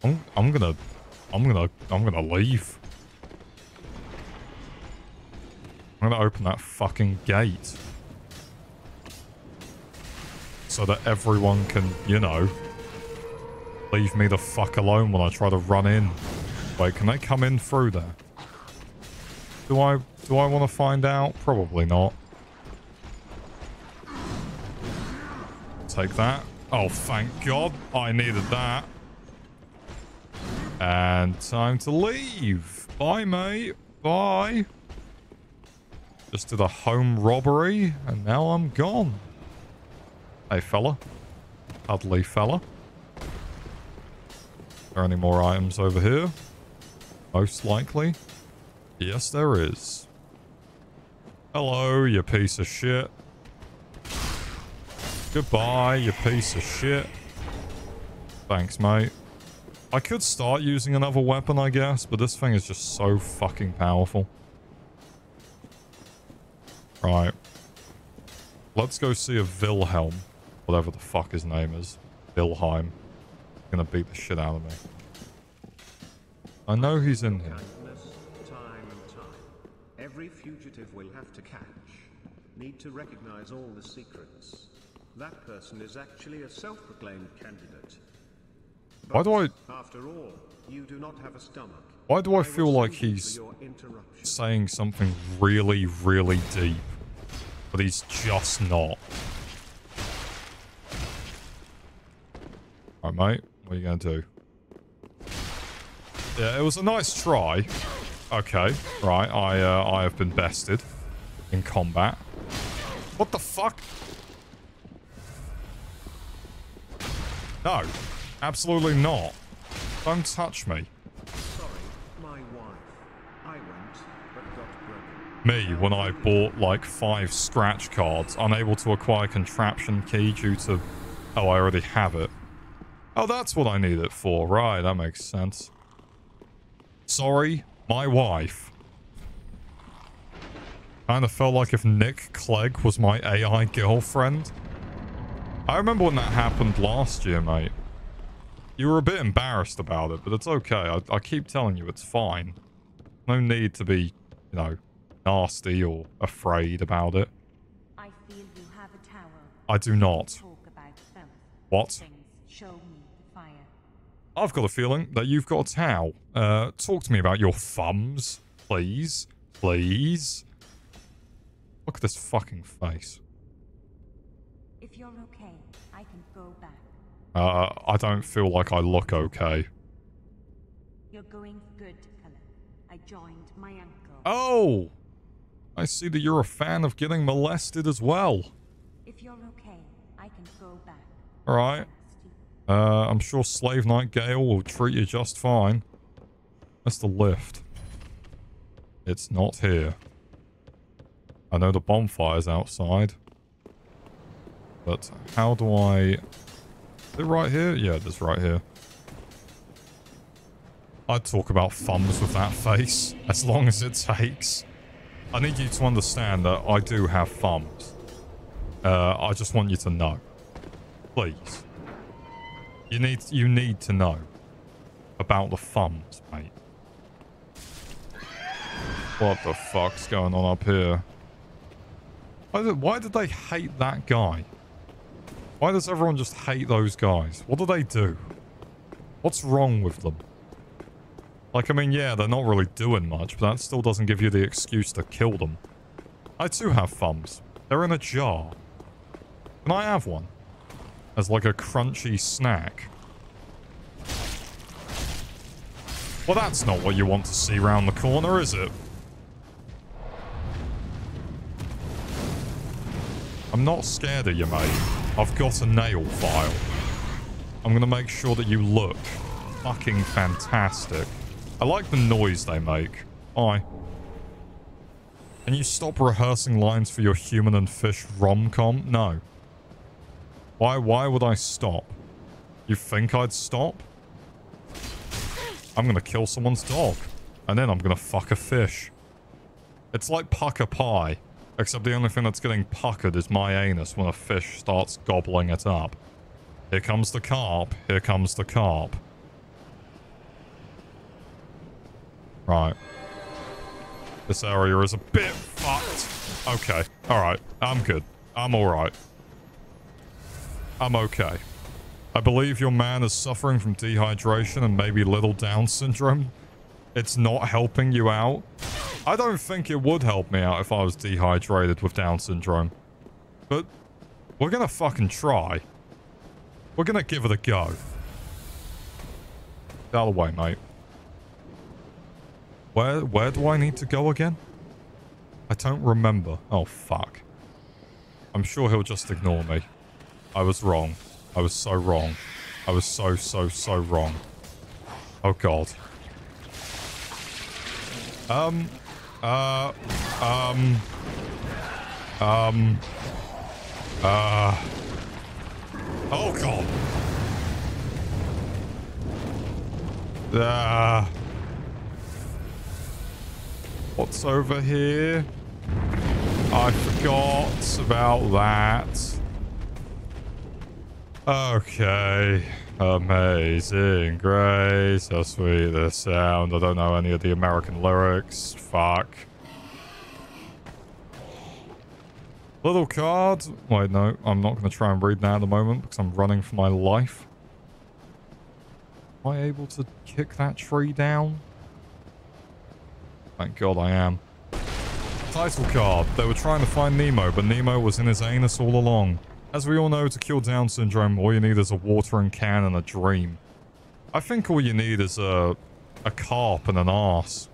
Speaker 2: I'm, I'm gonna, I'm gonna, I'm gonna leave. I'm gonna open that fucking gate. So that everyone can, you know, leave me the fuck alone when I try to run in. Wait, can they come in through there? Do I, do I want to find out? Probably not. Take that. Oh, thank God. I needed that. And time to leave. Bye, mate. Bye. Just did a home robbery, and now I'm gone. Hey, fella. Ugly fella. Are there any more items over here? Most likely. Yes, there is. Hello, you piece of shit. Goodbye, you piece of shit. Thanks, mate. I could start using another weapon, I guess, but this thing is just so fucking powerful. Right. Let's go see a Wilhelm. Whatever the fuck his name is. Wilhelm. Gonna beat the shit out of me. I know he's in here.
Speaker 4: Time and time. Every fugitive will have to catch. Need to recognize all the secrets. That person is actually a self-proclaimed candidate.
Speaker 2: Why do I...
Speaker 4: After all, you do not have a stomach.
Speaker 2: Why do I feel like he's saying something really, really deep? But he's just not. Alright, mate. What are you going to do? Yeah, it was a nice try. Okay, right. I, uh, I have been bested in combat. What the fuck? No, absolutely not. Don't touch me.
Speaker 4: Sorry, my wife. I went, but got broken.
Speaker 2: Me, when I bought like five scratch cards, unable to acquire contraption key due to... Oh, I already have it. Oh, that's what I need it for. Right, that makes sense. Sorry, my wife. Kind of felt like if Nick Clegg was my AI girlfriend. I remember when that happened last year, mate. You were a bit embarrassed about it, but it's okay. I, I keep telling you it's fine. No need to be, you know, nasty or afraid about it.
Speaker 6: I feel you have a tower.
Speaker 2: I do not. What?
Speaker 6: Show me the fire.
Speaker 2: I've got a feeling that you've got a towel. Uh, talk to me about your thumbs, please. Please. Look at this fucking face.
Speaker 6: If you're okay, I can go back.
Speaker 2: Uh, I don't feel like I look okay.
Speaker 6: You're going good, Cullen. I joined my uncle.
Speaker 2: Oh! I see that you're a fan of getting molested as well.
Speaker 6: If you're okay, I can go back.
Speaker 2: Alright. Uh, I'm sure Slave Knight Gael will treat you just fine. That's the lift. It's not here. I know the bonfire's outside. But how do I... Is it right here? Yeah, it is right here. I'd talk about thumbs with that face, as long as it takes. I need you to understand that I do have thumbs. Uh, I just want you to know. Please. You need you need to know about the thumbs, mate. What the fuck's going on up here? Why did, why did they hate that guy? Why does everyone just hate those guys? What do they do? What's wrong with them? Like, I mean, yeah, they're not really doing much, but that still doesn't give you the excuse to kill them. I too have thumbs. They're in a jar. Can I have one? As like a crunchy snack. Well, that's not what you want to see round the corner, is it? I'm not scared of you, mate. I've got a nail file. I'm going to make sure that you look fucking fantastic. I like the noise they make. Hi. Can you stop rehearsing lines for your human and fish rom-com? No. Why, why would I stop? You think I'd stop? I'm gonna kill someone's dog. And then I'm gonna fuck a fish. It's like pucker pie. Except the only thing that's getting puckered is my anus when a fish starts gobbling it up. Here comes the carp. Here comes the carp. Right. This area is a bit fucked. Okay. Alright. I'm good. I'm alright. I'm okay. I believe your man is suffering from dehydration and maybe little Down syndrome. It's not helping you out. I don't think it would help me out if I was dehydrated with Down syndrome. But we're gonna fucking try. We're gonna give it a go. Out of way, mate. Where, where do I need to go again? I don't remember. Oh, fuck. I'm sure he'll just ignore me. I was wrong. I was so wrong. I was so, so, so wrong. Oh, God. Um, uh, um, um, uh, oh, God. Ah. What's over here? I forgot about that. Okay. Amazing grace. How sweet the sound. I don't know any of the American lyrics. Fuck. Little card. Wait, no. I'm not going to try and read that at the moment because I'm running for my life. Am I able to kick that tree down? Thank God I am. Title card. They were trying to find Nemo, but Nemo was in his anus all along. As we all know, to cure Down syndrome, all you need is a watering can and a dream. I think all you need is a, a carp and an ass.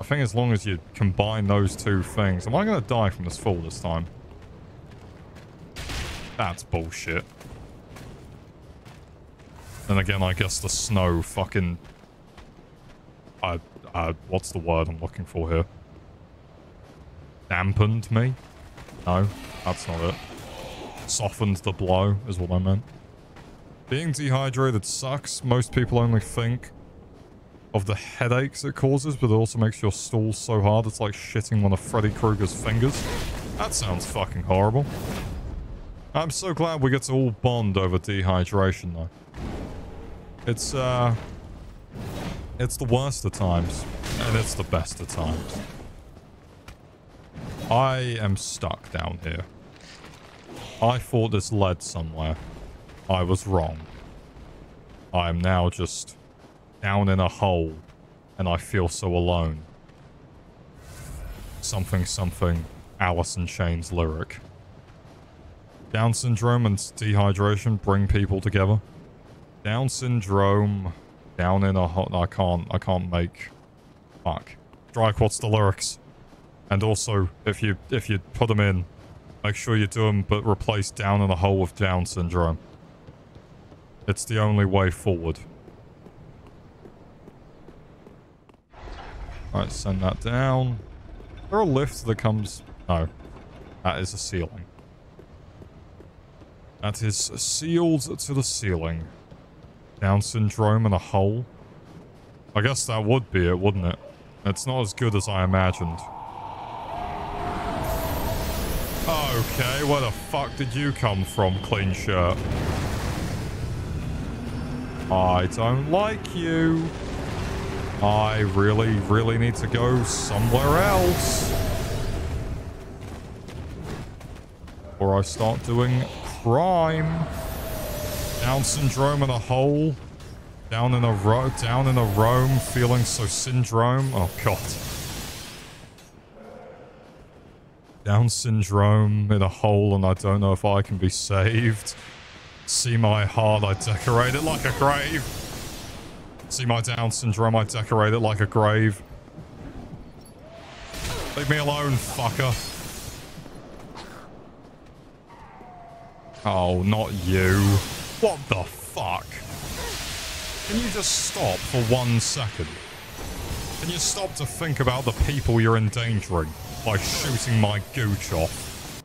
Speaker 2: I think as long as you combine those two things... Am I going to die from this fall this time? That's bullshit. And again, I guess the snow fucking... I, I, what's the word I'm looking for here? Dampened me? No, that's not it. Softened the blow is what I meant. Being dehydrated sucks. Most people only think of the headaches it causes, but it also makes your stool so hard it's like shitting one of Freddy Krueger's fingers. That sounds fucking horrible. I'm so glad we get to all bond over dehydration, though. It's, uh... It's the worst of times, and it's the best of times. I am stuck down here. I thought this led somewhere. I was wrong. I am now just down in a hole, and I feel so alone. Something something Alice in Chains lyric. Down syndrome and dehydration bring people together. Down syndrome, down in a hole. I can't, I can't make. Fuck. Drake, what's the lyrics? And also, if you if you put them in, make sure you do them, but replace down in a hole with Down syndrome. It's the only way forward. Alright, send that down. Is there a lift that comes... No. That is a ceiling. That is sealed to the ceiling. Down syndrome and a hole. I guess that would be it, wouldn't it? It's not as good as I imagined. Okay, where the fuck did you come from, clean shirt? I don't like you. I really, really need to go somewhere else. Or I start doing crime. Down syndrome in a hole. Down in a row, down in a roam, feeling so syndrome. Oh god. Down syndrome in a hole and I don't know if I can be saved. See my heart, I decorate it like a grave. See my Down syndrome, I decorate it like a grave. Leave me alone, fucker. Oh, not you. What the fuck? Can you just stop for one second? Can you stop to think about the people you're endangering by shooting my gooch off?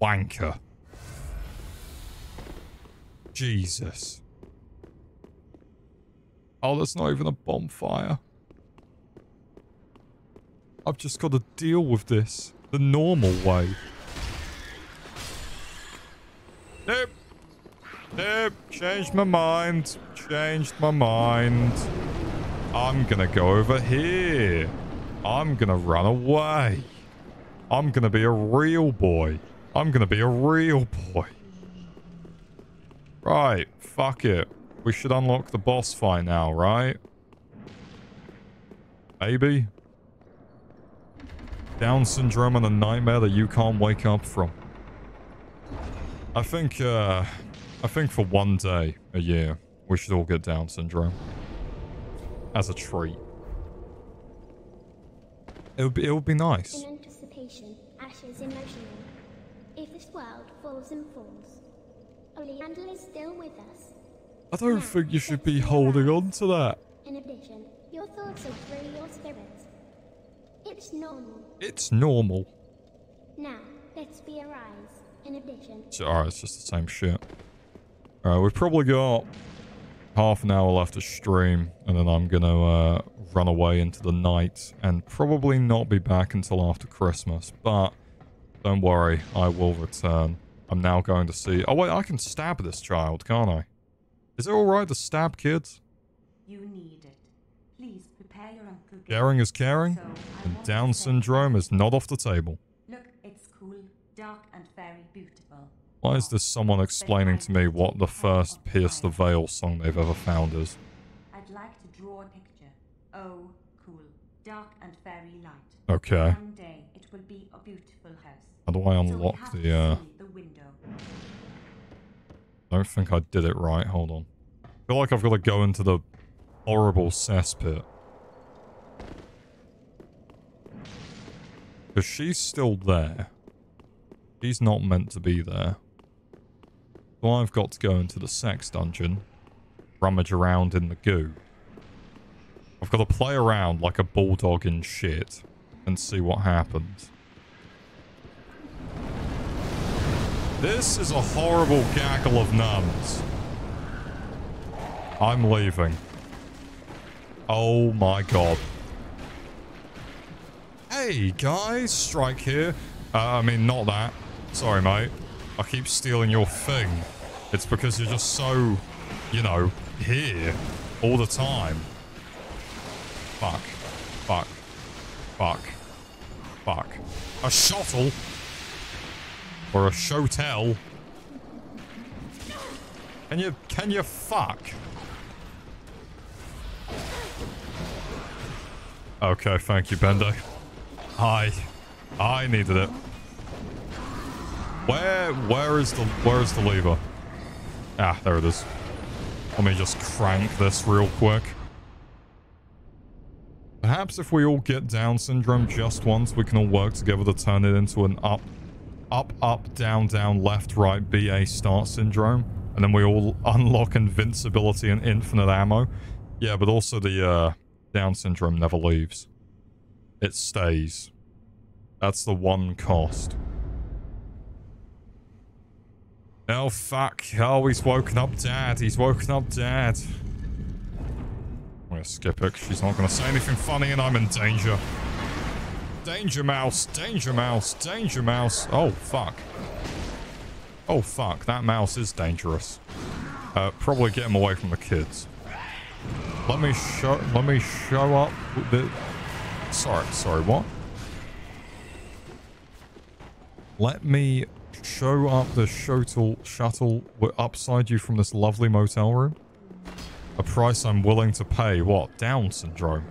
Speaker 2: Wanker. Jesus. Oh, that's not even a bonfire. I've just got to deal with this the normal way. Nope. Nope. Changed my mind. Changed my mind. I'm gonna go over here. I'm gonna run away. I'm gonna be a real boy. I'm gonna be a real boy. Right. Fuck it. We should unlock the boss fight now, right? Maybe? Down syndrome and a nightmare that you can't wake up from. I think, uh... I think for one day a year, we should all get Down syndrome. As a treat. It would be, it would be nice.
Speaker 5: In anticipation, Ashes emotional. If this world falls and falls, Oleander is still with us.
Speaker 2: I don't think you should be holding on to that.
Speaker 5: In addition, your thoughts are through your spirits. It's normal.
Speaker 2: It's normal.
Speaker 5: Now, let's be arise. In addition,
Speaker 2: So, alright, it's just the same shit. Alright, we've probably got half an hour left to stream, and then I'm gonna uh, run away into the night, and probably not be back until after Christmas, but don't worry, I will return. I'm now going to see... Oh wait, I can stab this child, can't I? Is it alright to stab kids?
Speaker 6: You need it. Please prepare your uncle.
Speaker 2: Caring is caring,
Speaker 6: So,
Speaker 2: and Down syndrome is not off the table.
Speaker 6: Look, it's cool, dark, and very beautiful.
Speaker 2: Why is this someone explaining to me what the first Pierce the Veil song they've ever found is?
Speaker 6: I'd like to draw a picture. Oh, cool, dark and very light.
Speaker 2: Okay.
Speaker 6: One day it will be a beautiful house.
Speaker 2: How do I unlock
Speaker 6: have
Speaker 2: the, uh...
Speaker 6: the window.
Speaker 2: I don't think I did it right. Hold on. I feel like I've got to go into the horrible cesspit. Because she's still there. She's not meant to be there. So I've got to go into the sex dungeon, rummage around in the goo. I've got to play around like a bulldog in shit and see what happens. This is a horrible gaggle of nuns. I'm leaving. Oh my god. Hey guys, Strike here. Uh, I mean, not that. Sorry, mate. I keep stealing your thing. It's because you're just so, you know, here all the time. Fuck. Fuck. Fuck. Fuck. A shuttle? Or a shotel? Can you, can you fuck? Okay, thank you, Bendo. I, I needed it. Where, where is the, where is the lever? Ah, there it is. Let me just crank this real quick. Perhaps if we all get Down syndrome just once, we can all work together to turn it into an up, up, up, down, down, left, right, BA start syndrome. And then we all unlock invincibility and infinite ammo. Yeah, but also the uh, Down syndrome never leaves. It stays. That's the one cost. Oh, fuck. Oh, he's woken up dad. He's woken up dad. I'm gonna skip it she's not gonna say anything funny and I'm in danger. Danger mouse, danger mouse, danger mouse. Oh, fuck. Oh, fuck. That mouse is dangerous. Uh, probably get him away from the kids. Let me show, let me show up the... Sorry, sorry, what? Let me show up the shuttle, shuttle upside you from this lovely motel room. A price I'm willing to pay. What? Down syndrome.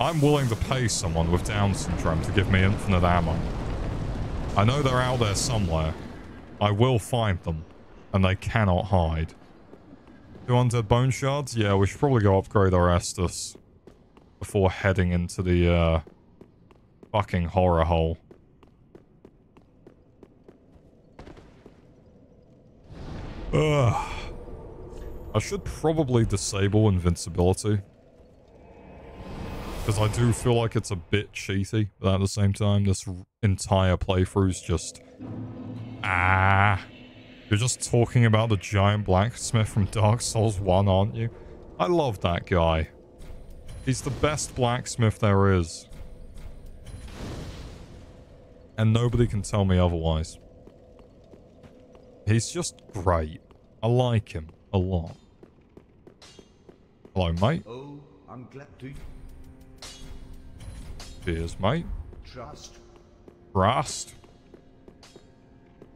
Speaker 2: I'm willing to pay someone with Down syndrome to give me infinite ammo. I know they're out there somewhere. I will find them. And they cannot hide. 200 bone shards? Yeah, we should probably go upgrade our Estus. Before heading into the, uh... Fucking horror hole. Ugh. I should probably disable invincibility. Because I do feel like it's a bit cheaty, but at the same time, this entire playthrough is just... Ah. You're just talking about the giant blacksmith from Dark Souls 1, aren't you? I love that guy. He's the best blacksmith there is. And nobody can tell me otherwise. He's just great. I like him a lot. Hello, mate.
Speaker 1: Oh, I'm glad to
Speaker 2: Cheers, mate.
Speaker 1: trust.
Speaker 2: Rust.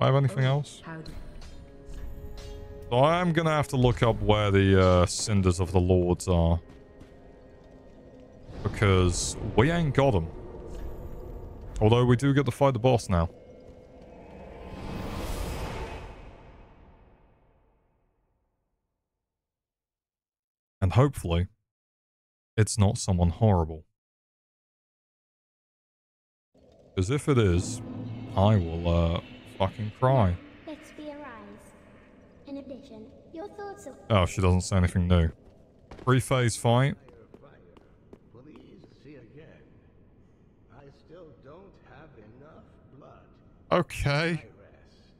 Speaker 2: I have anything else? So I am gonna have to look up where the uh, cinders of the lords are. Because we ain't got them. Although we do get to fight the boss now. And hopefully, it's not someone horrible. Because if it is, I will, uh, fucking cry.
Speaker 5: Let's be arise. In addition, your thoughts of
Speaker 2: Oh, she doesn't say anything new. Three-phase fight.
Speaker 3: Please see again. I still don't have enough blood.
Speaker 2: Okay.
Speaker 3: I rest.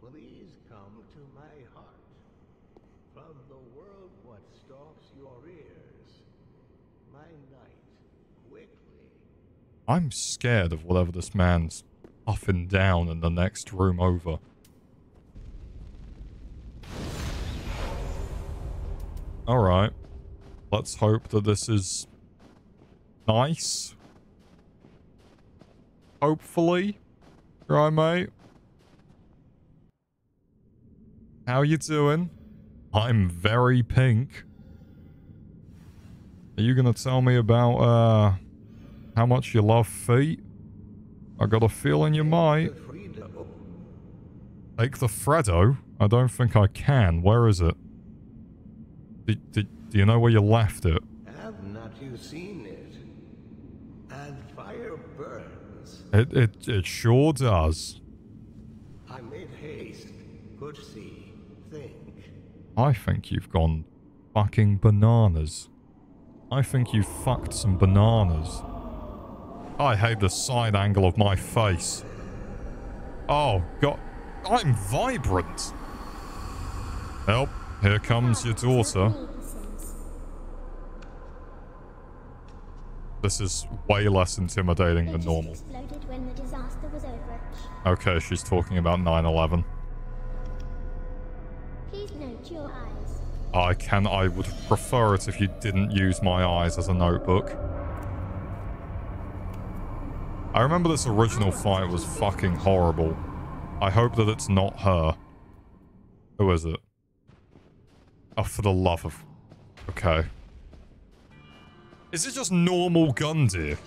Speaker 3: Please come to my heart. From the world what stops your ears. My night, quickly.
Speaker 2: I'm scared of whatever this man's huffing down in the next room over. Alright. Let's hope that this is nice. Hopefully. Right, mate? How you doing? I'm very pink. Are you gonna tell me about, uh... how much you love feet. I got a feeling you might. Take the Freddo? I don't think I can. Where is it? Do, do, do you know where you left it?
Speaker 3: have not you seen it? And fire burns.
Speaker 2: It, it, it sure does.
Speaker 3: I made haste. Could see. Think.
Speaker 2: I think you've gone fucking bananas. I think you fucked some bananas. I hate the side angle of my face. Oh, God. I'm vibrant. Help. Here comes your daughter. This is way less intimidating than normal.
Speaker 5: exploded when the disaster was over.
Speaker 2: Okay, she's talking about 9-11.
Speaker 5: Please note your eyes.
Speaker 2: I can. I would prefer it if you didn't use my eyes as a notebook. I remember this original fight was fucking horrible. I hope that it's not her. Who is it? Oh, for the love of... Okay. Is it just normal Gundyr?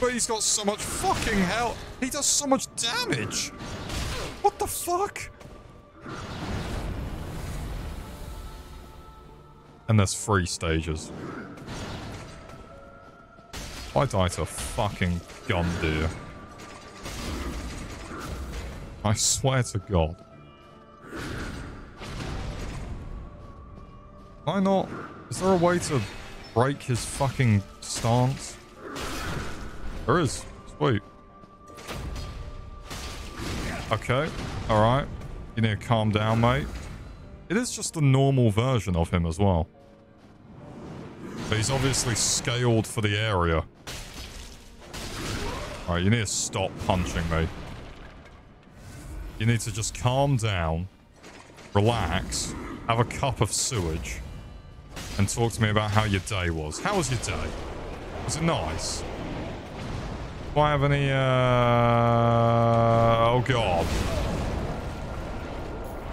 Speaker 2: But he's got so much fucking hell. He does so much damage. What the fuck? And there's three stages. I die to fucking Gundyr. I swear to God. Why not? Is there a way to break his fucking stance? There is. Sweet. Okay. Alright. You need to calm down, mate. It is just the normal version of him as well. But he's obviously scaled for the area. Alright, you need to stop punching me. You need to just calm down, relax, have a cup of sewage, and talk to me about how your day was. How was your day? Was it nice? Do I have any, uh... Oh, God.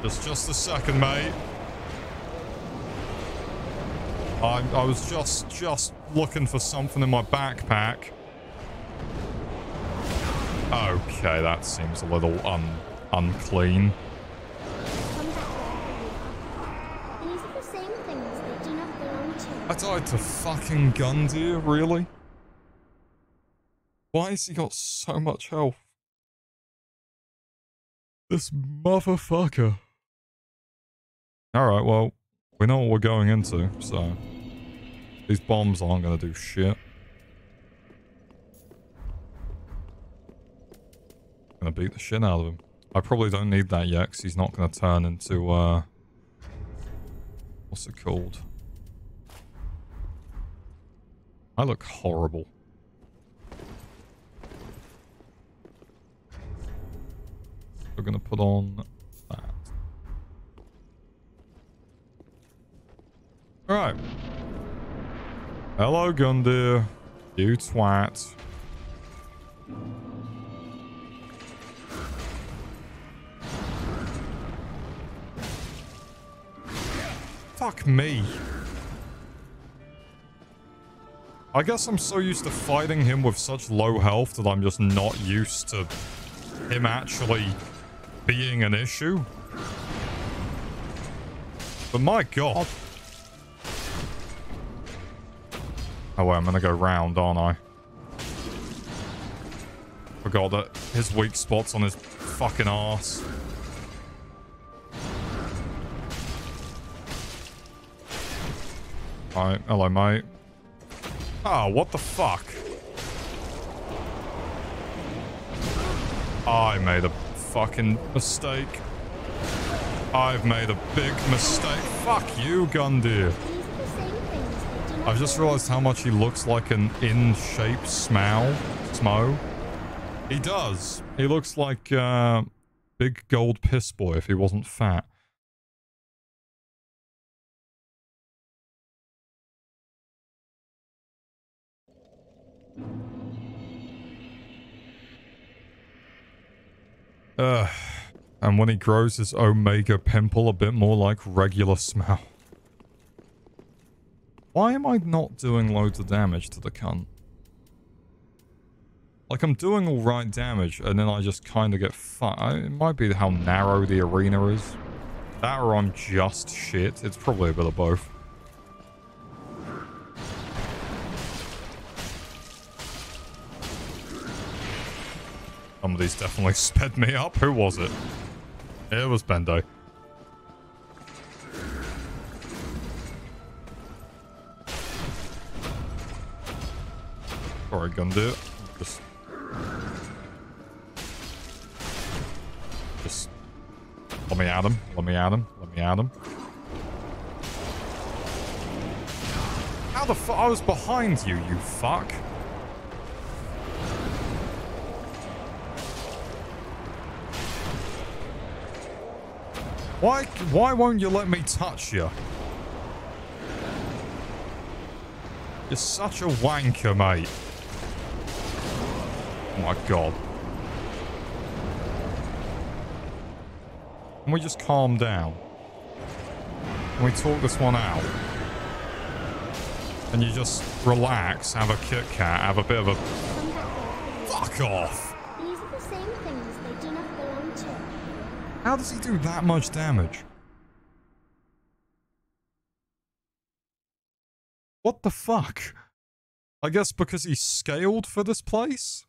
Speaker 2: Just, just a second, mate. I, I was just, just looking for something in my backpack. Okay, that seems a little un, unclean.
Speaker 5: Come back wherever you are. These are the same things that do not belong to
Speaker 2: I died to fucking Gundyr, really? Why has he got so much health? This motherfucker. Alright, well, we know what we're going into, so... These bombs aren't gonna do shit. Gonna beat the shit out of him. I probably don't need that yet, because he's not gonna turn into, uh... What's it called? I look horrible. We're gonna put on that. Alright. Hello, Gundyr. You twat. Fuck me. I guess I'm so used to fighting him with such low health that I'm just not used to him actually being an issue. But my god. Oh wait, I'm gonna go round, aren't I? Forgot that his weak spot's on his fucking ass. Alright, hello mate. Oh, what the fuck? I made a fucking mistake. I've made a big mistake. Fuck you,
Speaker 5: not
Speaker 2: I've just realized how much he looks like an in-shape Smough. Smo. He does. He looks like uh, Big Gold Piss Boy if he wasn't fat. Ugh. And when he grows his Omega pimple a bit more like regular smell. Why am I not doing loads of damage to the cunt? Like, I'm doing alright damage, and then I just kind of get fucked. It might be how narrow the arena is. That or I'm just shit. It's probably a bit of both. Somebody's definitely sped me up. Who was it? It was Bendo. Sorry, Gundyr. Just... Just... Let me at him. Let me at him. Let me at him. How the fuck? I was behind you, you fuck. Why, why won't you let me touch you? You're such a wanker, mate. Oh my god. Can we just calm down? Can we talk this one out? Can you just relax, have a Kit Kat, have a bit of a... Fuck off!
Speaker 5: These are the same things they do not belong to.
Speaker 2: How does he do that much damage? What the fuck? I guess because he's scaled for this place?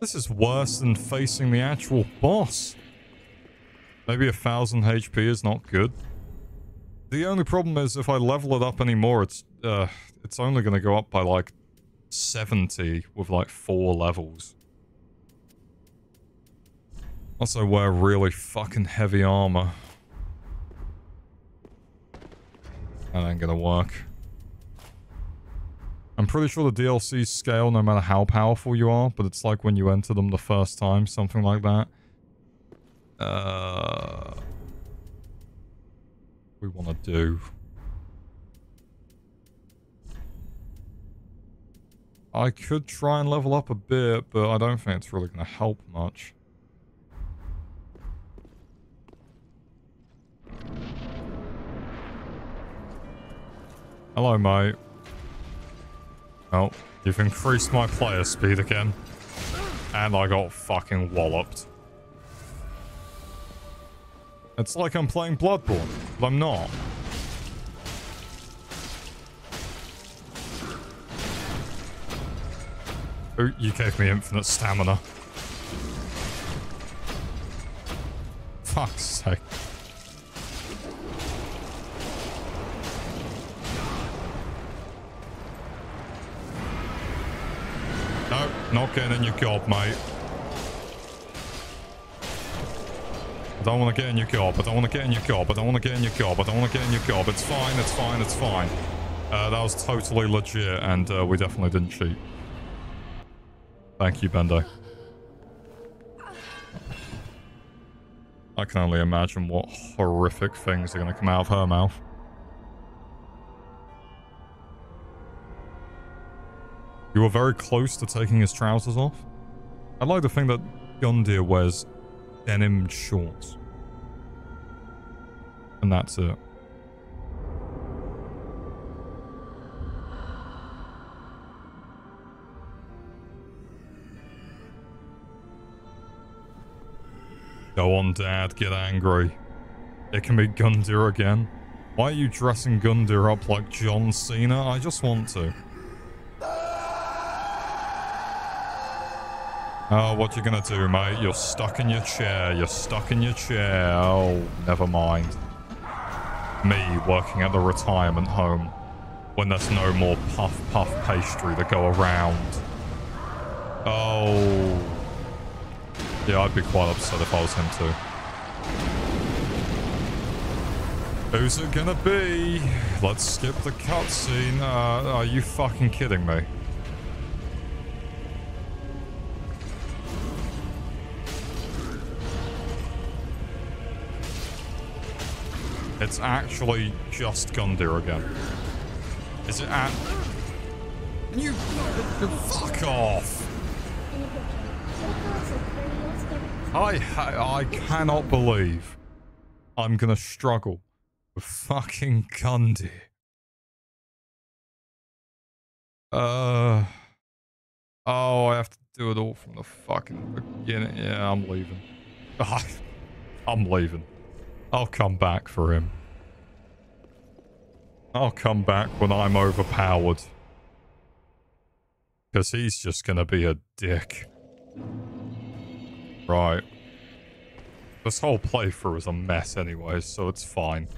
Speaker 2: This is worse than facing the actual boss. Maybe a thousand HP is not good. The only problem is if I level it up anymore, it's uh, it's only going to go up by like 70 with like four levels. Also wear really fucking heavy armor. That ain't gonna work. I'm pretty sure the DLCs scale no matter how powerful you are, but it's like when you enter them the first time, something like that. Uh, we want to do. I could try and level up a bit, but I don't think it's really going to help much. Hello, mate. Oh, you've increased my player speed again. And I got fucking walloped. It's like I'm playing Bloodborne, but I'm not. Ooh, you gave me infinite stamina. Fuck's sake. Not getting in your gob, mate. I don't want to get in your gob. I don't want to get in your gob. I don't want to get in your gob. I don't want to get in your gob. It's fine. It's fine. It's fine. Uh, that was totally legit, and uh, we definitely didn't cheat. Thank you, Bendo. I can only imagine what horrific things are going to come out of her mouth. You were very close to taking his trousers off. I'd like to think that Gundyr wears denim shorts. And that's it. Go on, Dad, get angry. It can be Gundyr again. Why are you dressing Gundyr up like John Cena? I just want to. Oh, what you gonna do, mate? You're stuck in your chair. You're stuck in your chair. Oh, never mind. Me working at the retirement home when there's no more puff puff pastry to go around. Oh. Yeah, I'd be quite upset if I was him too. Who's it gonna be? Let's skip the cutscene. Uh, are you fucking kidding me? It's actually just Gundyr again. Is it at... You... Fuck off!
Speaker 5: Spirits.
Speaker 2: I, I cannot believe I'm gonna struggle with fucking Gundyr. Uh. Oh, I have to do it all from the fucking beginning. Yeah, I'm leaving. I'm leaving. I'll come back for him. I'll come back when I'm overpowered. Because he's just going to be a dick. Right. This whole playthrough is a mess anyway, so it's fine.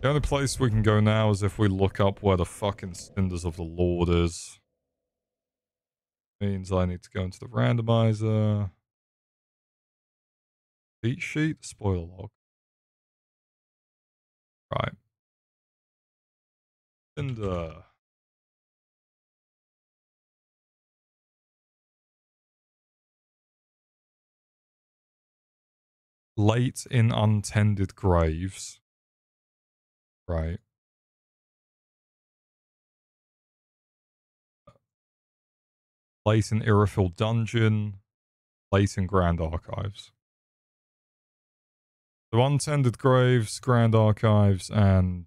Speaker 2: The only place we can go now is if we look up where the fucking Cinders of the Lord is. Means I need to go into the randomizer. Beat sheet, spoiler log. Right. Cinder. Uh Late in untended graves. Right. Late in Irithyll Dungeon. Late in Grand Archives. So Untended Graves, Grand Archives, and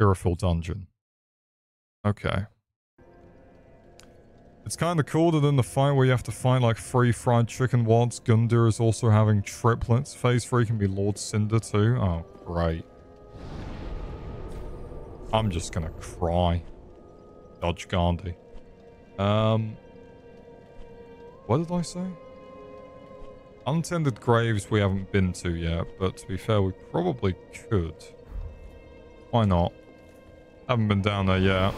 Speaker 2: Irithyll Dungeon. Okay. It's kind of cool that in the fight where you have to fight like three fried chicken wads, Gundyr is also having triplets. Phase 3 can be Lord Cinder too. Oh, great. I'm just gonna cry. Dodge Gandhi. Um, what did I say? Untended graves we haven't been to yet, but to be fair, we probably could. Why not? Haven't been down there yet.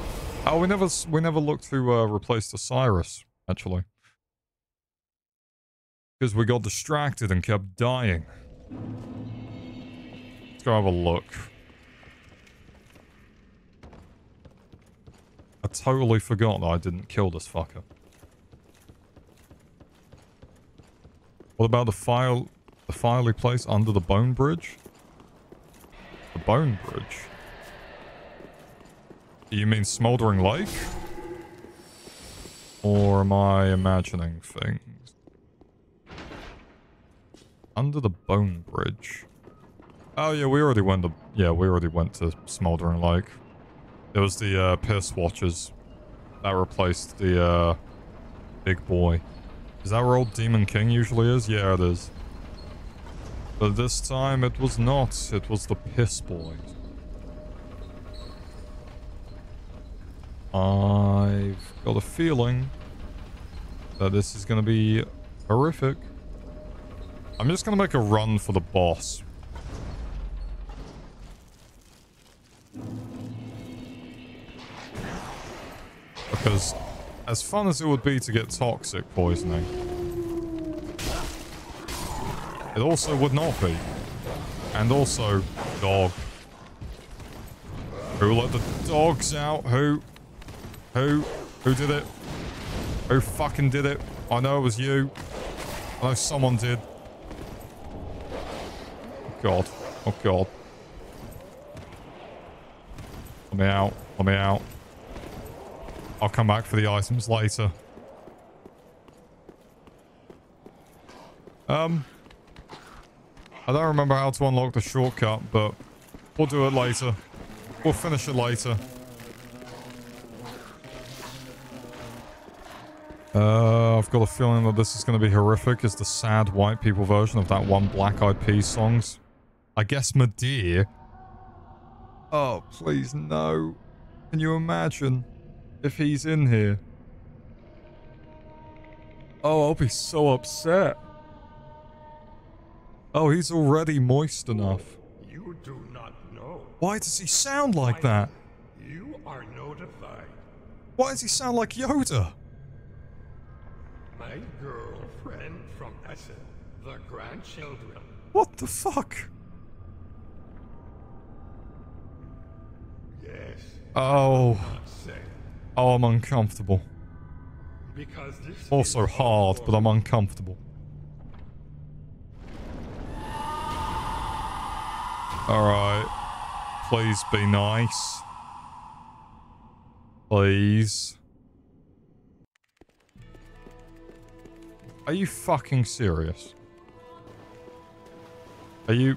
Speaker 2: Oh, we never we never looked to uh, replace the Cyrus actually, because we got distracted and kept dying. Let's go have a look. I totally forgot that I didn't kill this fucker. What about the file, the filey place under the bone bridge? The bone bridge? You mean Smoldering Lake? Or am I imagining things? Under the bone bridge. Oh yeah, we already went to yeah, we already went to Smoldering Lake. It was the uh, Piss Watchers that replaced the uh, big boy. Is that where old Demon King usually is? Yeah, it is. But this time it was not. It was the Piss Boy. I've got a feeling that this is going to be horrific. I'm just going to make a run for the boss. Because as fun as it would be to get toxic poisoning, it also would not be. And also, dog. Who let the dogs out? Who? Who? Who did it? Who fucking did it? I know it was you. I know someone did. Oh god. Oh god. Let me out. Let me out. I'll come back for the items later. Um, I don't remember how to unlock the shortcut, but we'll do it later. We'll finish it later. Uh, I've got a feeling that this is going to be horrific as the sad white people version of that one Black Eyed Peas songs. I guess Madeir. Oh, please no. Can you imagine? If he's in here. Oh, I'll be so upset. Oh, he's already moist enough.
Speaker 3: You do not know.
Speaker 2: Why does he sound like that?
Speaker 3: You are notified.
Speaker 2: Why does he sound like Yoda?
Speaker 3: My girlfriend from Essen, the grandchildren.
Speaker 2: What the fuck?
Speaker 3: Yes.
Speaker 2: Oh. Oh, I'm uncomfortable. Also hard, but I'm uncomfortable. Alright. Please be nice. Please. Are you fucking serious? Are you...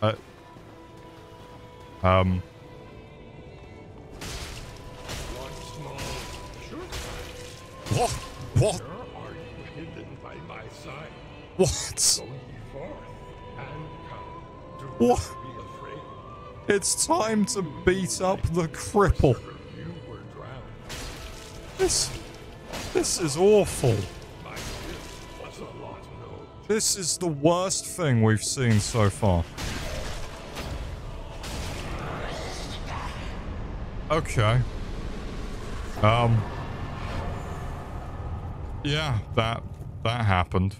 Speaker 2: Uh, um. What? What?
Speaker 8: are you hidden by my side?
Speaker 2: What? What?
Speaker 8: not be afraid,
Speaker 2: It's time to beat up the cripple. This. This is awful. This is the worst thing we've seen so far. Okay. Um. Yeah, that that happened.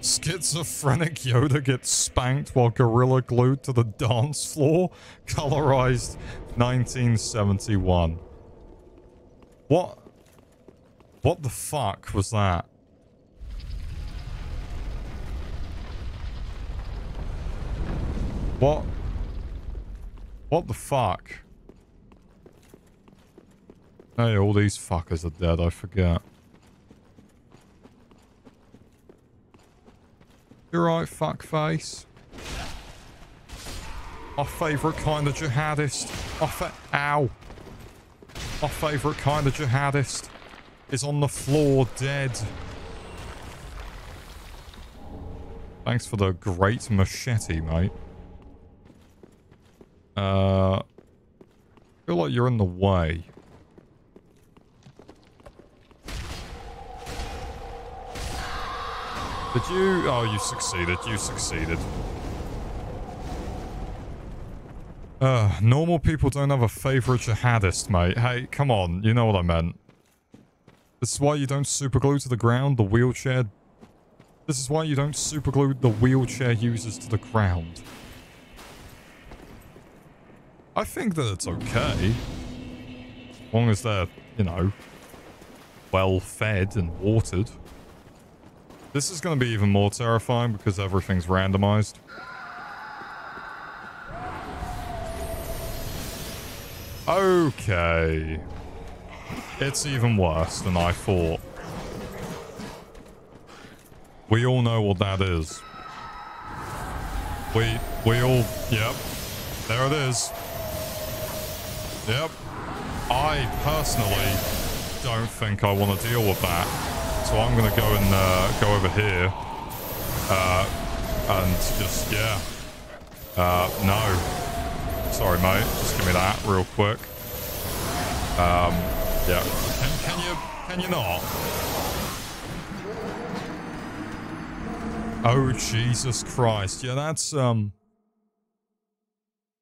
Speaker 2: Schizophrenic Yoda gets spanked while gorilla glued to the dance floor. Colorized 1971. What? What the fuck was that? What? What the fuck? Hey, all these fuckers are dead, I forget. You're right, fuckface. Our favourite kind of jihadist. Our fa- Ow. Our favourite kind of jihadist is on the floor dead. Thanks for the great machete, mate. Uh, feel like you're in the way. Did you? Oh, you succeeded. You succeeded. Uh, normal people don't have a favorite jihadist, mate. Hey, come on. You know what I meant. This is why you don't superglue to the ground the wheelchair... This is why you don't superglue the wheelchair users to the ground. I think that it's okay. As long as they're, you know, well fed and watered. This is going to be even more terrifying because everything's randomized. Okay. It's even worse than I thought. We all know what that is. We, we all, yep. There it is. Yep. I personally don't think I want to deal with that. So I'm going to go and uh, go over here. Uh, and just, yeah. Uh, no. Sorry, mate. Just give me that real quick. Um, yeah. Can, can you, can you not? Oh, Jesus Christ. Yeah, that's, um...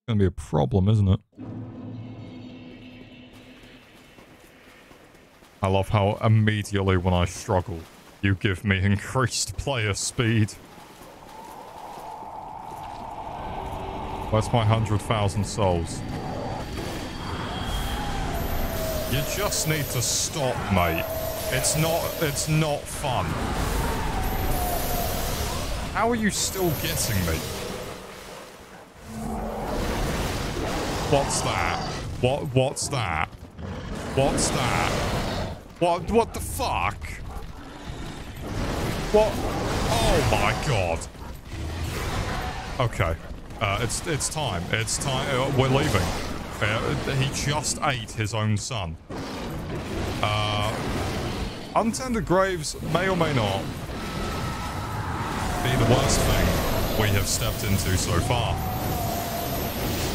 Speaker 2: Gonna be a problem, isn't it? I love how immediately when I struggle, you give me increased player speed. Where's my 100,000 souls? You just need to stop, mate. It's not, it's not fun. How are you still getting me? What's that? What, what's that? What's that? What, what the fuck? What? Oh my god. Okay. Uh, it's it's time. It's time. Uh, we're leaving. Uh, he just ate his own son. Uh, untended graves may or may not be the worst thing we have stepped into so far.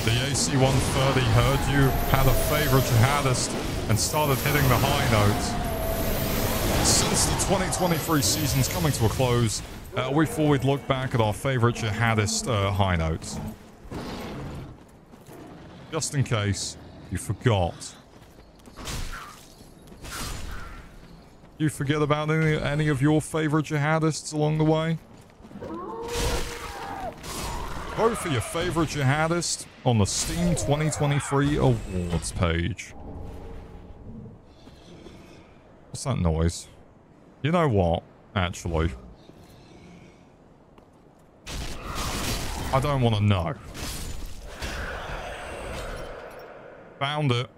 Speaker 2: The AC-130 heard you had a favorite jihadist and started hitting the high notes. Since the 2023 season's coming to a close, uh, we thought we'd look back at our favorite jihadist uh, high notes. Just in case you forgot. You forget about any, any of your favorite jihadists along the way? Vote for your favorite jihadist on the Steam 2023 awards page. What's that noise? You know what? Actually. I don't want to know. Found it.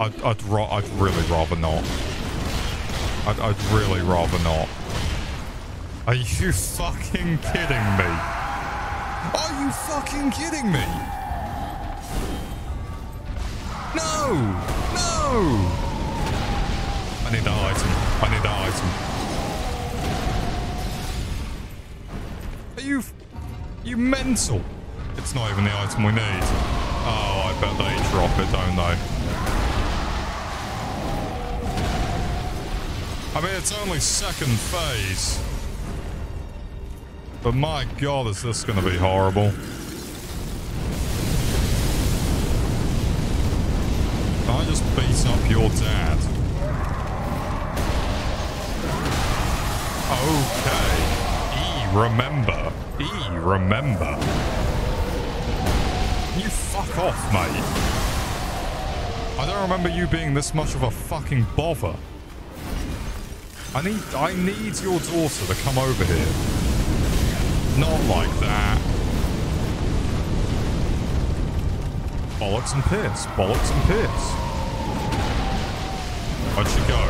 Speaker 2: I'd, I'd, ra I'd really rather not. I'd, I'd really rather not. Are you fucking kidding me? Are you fucking kidding me? No! No! I need that item. I need that item. Are you... You mental? It's not even the item we need. Oh, I bet they drop it, don't they? I mean, it's only second phase. But my god, is this going to be horrible. Can I just beat up your dad? Okay. E, remember. E, remember. You fuck off, mate. I don't remember you being this much of a fucking bother. I need I need your daughter to come over here. Not like that. Bollocks and piss. Bollocks and piss. Where'd she go?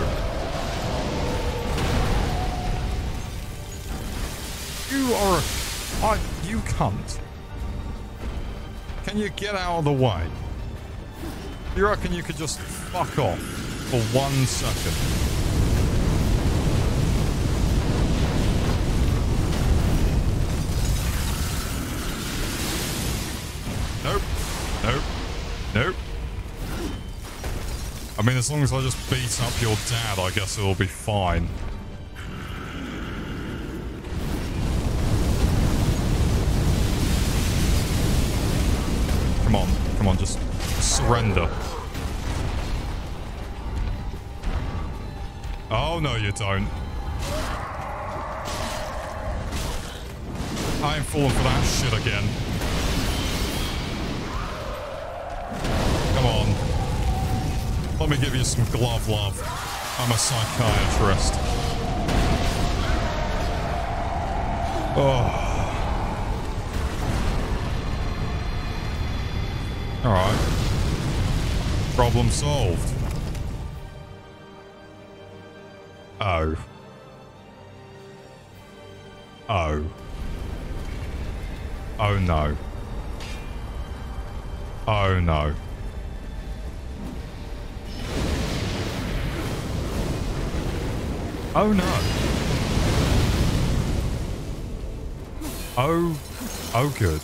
Speaker 2: You are a... I, you cunt. Can you get out of the way? You reckon you could just fuck off for one second? As long as I just beat up your dad, I guess it'll be fine. Come on. Come on, just surrender. Oh, no, you don't. I ain't falling for that shit again. Let me give you some glove love. I'm a psychiatrist. Oh. Alright. Problem solved. Good.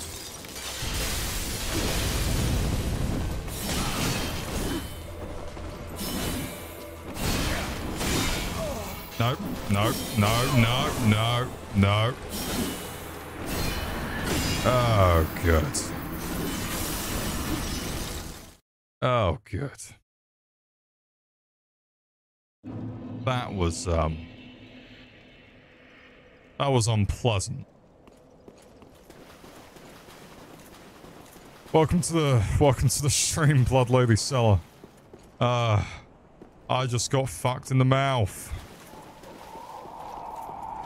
Speaker 2: No, no, no, no, no, no. Oh, good. Oh, good. That was, um... That was unpleasant. Welcome to the, welcome to the stream, Blood Lady Seller. Uh, I just got fucked in the mouth.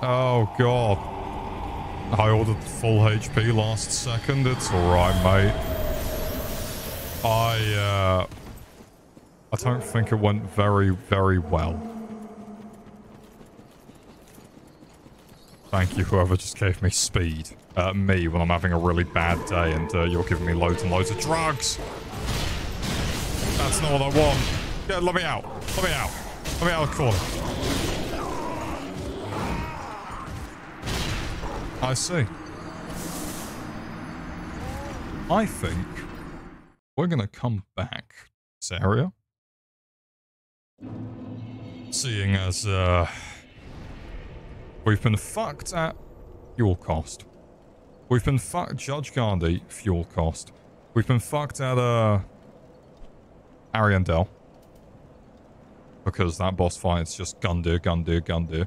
Speaker 2: Oh, God. I ordered full HP last second. It's alright, mate. I, uh... I don't think it went very, very well. Thank you, whoever just gave me speed. Uh, me, when I'm having a really bad day and uh, you're giving me loads and loads of drugs. That's not what I want. Yeah, let me out. Let me out. Let me out of the corner. I see. I think we're going to come back to this area. Seeing as uh, we've been fucked at fuel cost. We've been fucked Judge Gandhi fuel cost. We've been fucked at uh, Ariandel. Because that boss fight's just Gundu, Gundu, Gundu.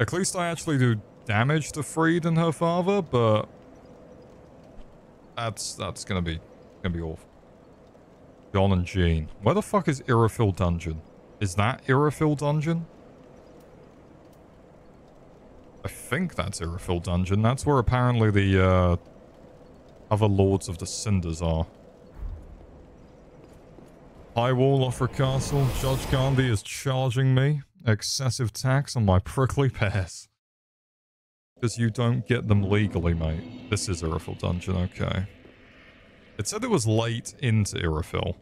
Speaker 2: At least I actually do damage to Friede and her father, but that's that's gonna be gonna be awful. John and Jean. Where the fuck is Irithyll Dungeon? Is that Irithyll Dungeon? I think that's Irithyll Dungeon. That's where apparently the uh, other Lords of the Cinders are. High wall offer castle. Judge Gandhi is charging me excessive tax on my prickly pears. Because you don't get them legally, mate. This is Irithyll Dungeon, okay. It said it was late into Irithyll.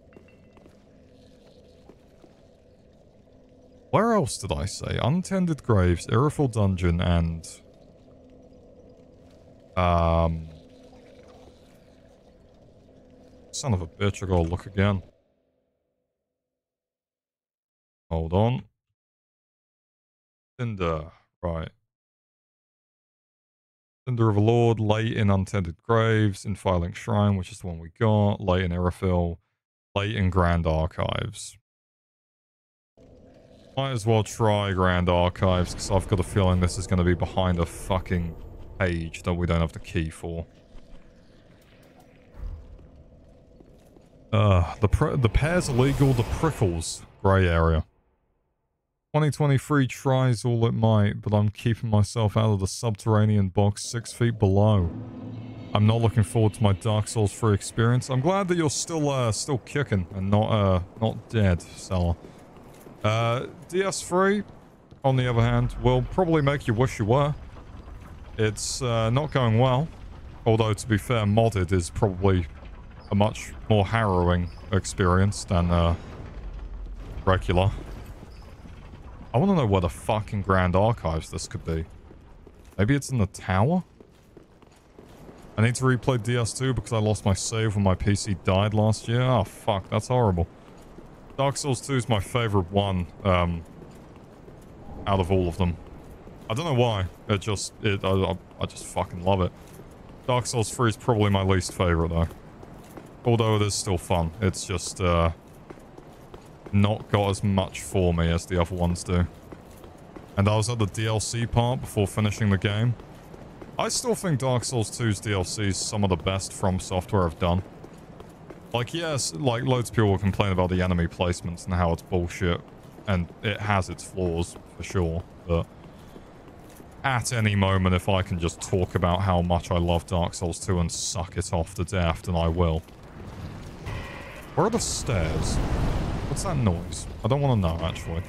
Speaker 2: Where else did I say? Untended Graves, Irithyll Dungeon, and... Um... Son of a bitch, I gotta look again. Hold on. Cinder, right. Cinder of a Lord, late in Untended Graves, in Firelink Shrine, which is the one we got, late in Irithyll, late in Grand Archives. Might as well try Grand Archives, because I've got a feeling this is going to be behind a fucking page that we don't have the key for. Uh, the, the pear's illegal, the prickles, grey area. 2023 tries all it might, but I'm keeping myself out of the subterranean box six feet below. I'm not looking forward to my Dark Souls 3 experience. I'm glad that you're still uh, still kicking and not uh, not dead, Salah. Uh, DS3, on the other hand, will probably make you wish you were. It's uh, not going well. Although, to be fair, modded is probably a much more harrowing experience than uh, regular. I want to know where the fucking Grand Archives this could be. Maybe it's in the tower? I need to replay DS2 because I lost my save when my PC died last year. Oh, fuck. That's horrible. Dark Souls 2 is my favorite one um, out of all of them. I don't know why. It just... It, I, I just fucking love it. Dark Souls 3 is probably my least favorite, though. Although it is still fun. It's just... Uh, not got as much for me as the other ones do. And I was at the DLC part before finishing the game. I still think Dark Souls 2's DLC is some of the best From Software I've done. Like, yes, like, loads of people will complain about the enemy placements and how it's bullshit. And it has its flaws, for sure. But at any moment, if I can just talk about how much I love Dark Souls 2 and suck it off to death, then I will. Where are the stairs? What's that noise? I don't want to know, actually.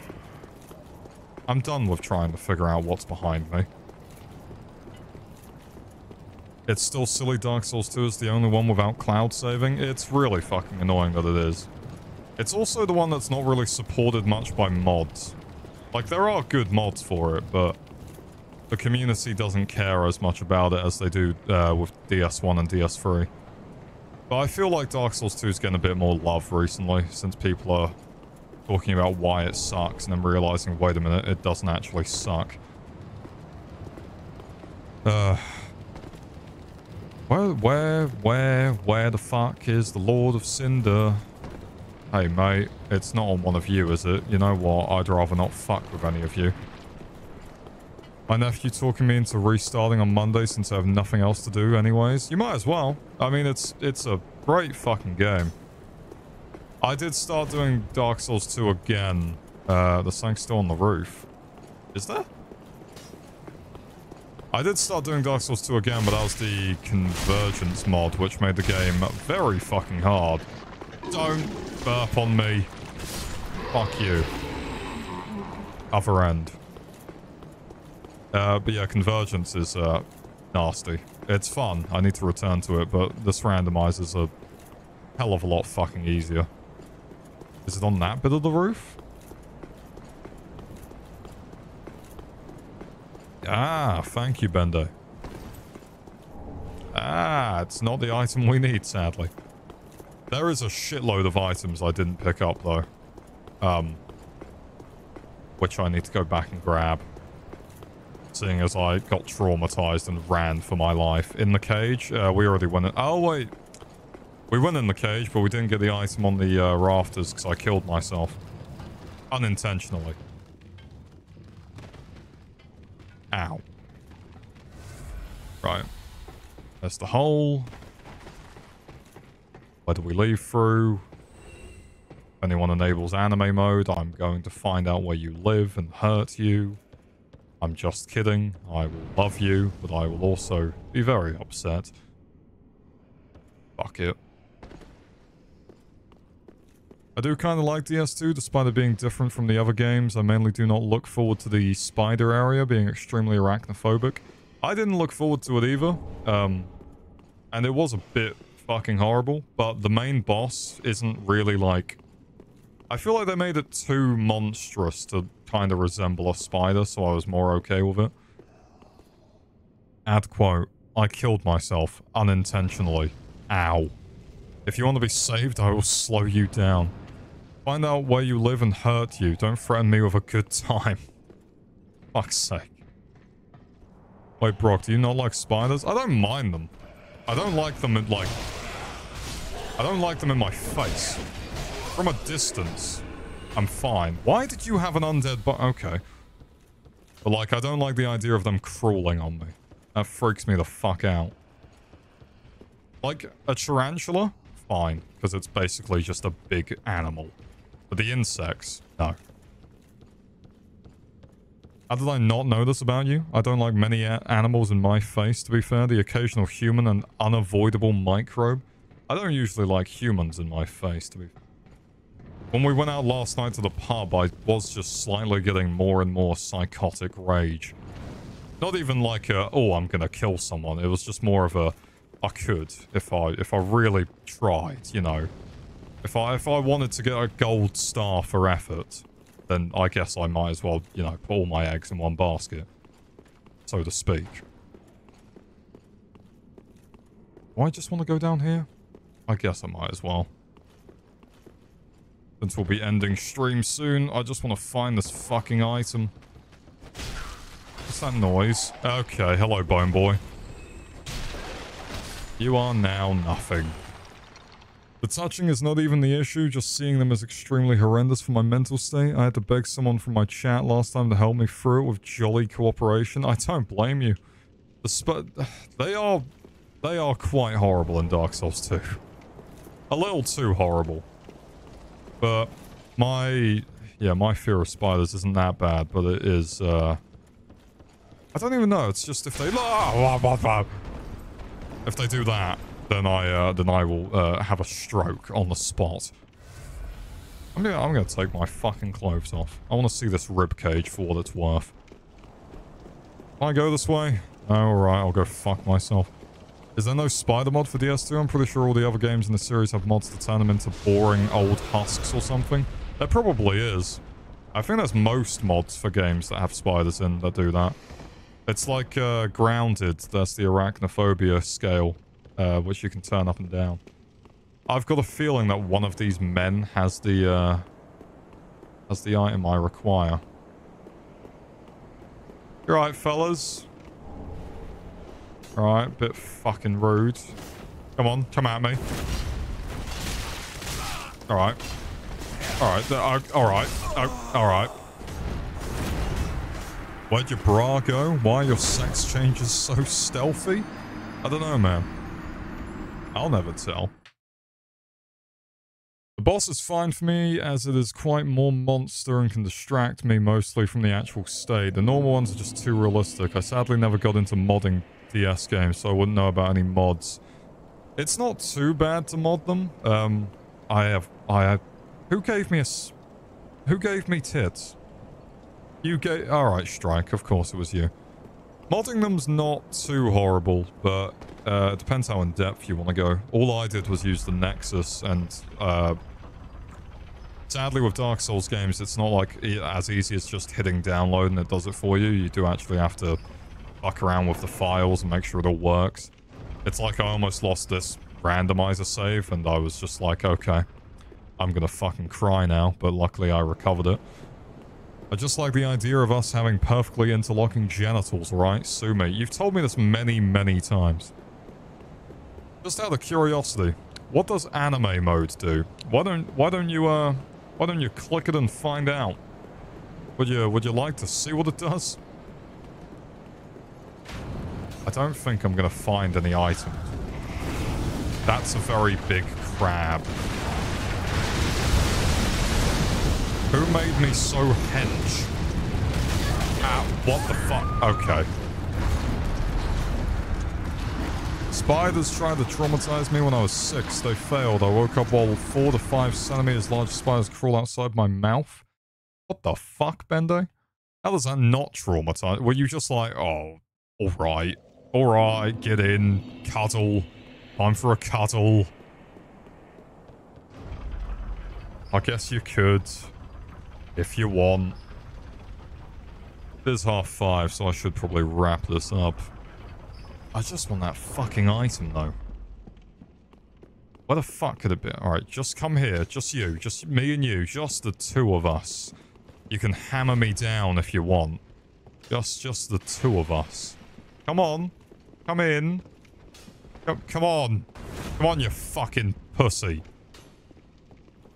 Speaker 2: I'm done with trying to figure out what's behind me. It's still silly Dark Souls 2 is the only one without cloud saving. It's really fucking annoying that it is. It's also the one that's not really supported much by mods. Like, there are good mods for it, but the community doesn't care as much about it as they do uh, with DS1 and DS3. But I feel like Dark Souls 2 is getting a bit more love recently, since people are talking about why it sucks and then realizing, wait a minute, it doesn't actually suck. Uh, where, where, where, where the fuck is the Lord of Cinder? Hey, mate, it's not on one of you, is it? You know what? I'd rather not fuck with any of you. My nephew talking me into restarting on Monday since I have nothing else to do anyways. You might as well. I mean, it's it's a great fucking game. I did start doing Dark Souls 2 again. Uh, the thing's still on the roof. Is there? I did start doing Dark Souls 2 again, but that was the Convergence mod, which made the game very fucking hard. Don't burp on me. Fuck you. Other end. Uh, but yeah, Convergence is uh, nasty. It's fun. I need to return to it, but this randomizer's a hell of a lot fucking easier. Is it on that bit of the roof? Ah, thank you, Bendo. Ah, it's not the item we need, sadly. There is a shitload of items I didn't pick up, though. Um, which I need to go back and grab seeing as I got traumatized and ran for my life. In the cage, uh, we already went in. Oh, wait. We went in the cage, but we didn't get the item on the uh, rafters because I killed myself. Unintentionally. Ow. Right. There's the hole. Where do we leave through? If anyone enables anime mode, I'm going to find out where you live and hurt you. I'm just kidding. I will love you, but I will also be very upset. Fuck it. I do kind of like DS2 despite it being different from the other games. I mainly do not look forward to the spider area being extremely arachnophobic. I didn't look forward to it either. Um, and it was a bit fucking horrible, but the main boss isn't really like... I feel like they made it too monstrous to kind of resemble a spider, so I was more okay with it. Add quote, I killed myself unintentionally. Ow. If you want to be saved, I will slow you down. Find out where you live and hurt you. Don't threaten me with a good time. Fuck's sake. Wait, Brock, do you not like spiders? I don't mind them. I don't like them in, like... I don't like them in my face. From a distance, I'm fine. Why did you have an undead but Okay. But, like, I don't like the idea of them crawling on me. That freaks me the fuck out. Like, a tarantula? Fine, because it's basically just a big animal. But the insects, no. How did I not know this about you? I don't like many animals in my face, to be fair. The occasional human and unavoidable microbe. I don't usually like humans in my face, to be fair. When we went out last night to the pub, I was just slightly getting more and more psychotic rage. Not even like a, oh, I'm gonna kill someone. It was just more of a, I could if I if I really tried, you know. If I if I wanted to get a gold star for effort, then I guess I might as well, you know, put all my eggs in one basket, so to speak. Do I just want to go down here? I guess I might as well. Since we'll be ending stream soon, I just want to find this fucking item. What's that noise? Okay, hello, Bone Boy. You are now nothing. The touching is not even the issue, just seeing them is extremely horrendous for my mental state. I had to beg someone from my chat last time to help me through it with jolly cooperation. I don't blame you. The sp they are they are quite horrible in Dark Souls 2. A little too horrible. But my yeah, my fear of spiders isn't that bad, but it is uh I don't even know, it's just if they if they do that, then I uh, then I will uh, have a stroke on the spot. I'm gonna I'm gonna take my fucking clothes off. I want to see this rib cage for what it's worth. I go this way? Oh, alright, I'll go fuck myself. Is there no spider mod for DS2? I'm pretty sure all the other games in the series have mods to turn them into boring old husks or something. There probably is. I think there's most mods for games that have spiders in that do that. It's like uh, Grounded. That's the arachnophobia scale uh, which you can turn up and down. I've got a feeling that one of these men has the, uh, has the item I require. You right, fellas? Alright, bit fucking rude. Come on, come at me. Alright. Alright, uh, alright, uh, alright. Where'd your bra go? Why are your sex changes so stealthy? I don't know, man. I'll never tell. The boss is fine for me, as it is quite more monster and can distract me mostly from the actual state. The normal ones are just too realistic. I sadly never got into modding DS games, so I wouldn't know about any mods. It's not too bad to mod them. Um, I have... I have... Who gave me a... Who gave me tits? You gave... Alright, Strike. Of course it was you. Modding them's not too horrible, but uh, it depends how in-depth you want to go. All I did was use the Nexus, and uh, sadly with Dark Souls games, it's not like as easy as just hitting download and it does it for you. You do actually have to fuck around with the files and make sure it all works. It's like I almost lost this randomizer save, and I was just like, okay, I'm gonna fucking cry now, but luckily I recovered it. I just like the idea of us having perfectly interlocking genitals, right? Sue me. You've told me this many, many times. Just out of curiosity, what does anime mode do? Why don't why don't you uh why don't you click it and find out? Would you would you like to see what it does? I don't think I'm gonna find any items. That's a very big crab. Who made me so hench? Ah, what the fuck? Okay. Spiders tried to traumatize me when I was six. They failed. I woke up while four to five centimeters large spiders crawl outside my mouth. What the fuck, Bendo? How does that not traumatize? Were you just like, oh, alright, alright, get in, cuddle, time for a cuddle. I guess you could, if you want. It is half five, so I should probably wrap this up. I just want that fucking item, though. Where the fuck could it be? Alright, just come here. Just you. Just me and you. Just the two of us. You can hammer me down if you want. Just, just the two of us. Come on. Come in. Come, come on. Come on, you fucking pussy.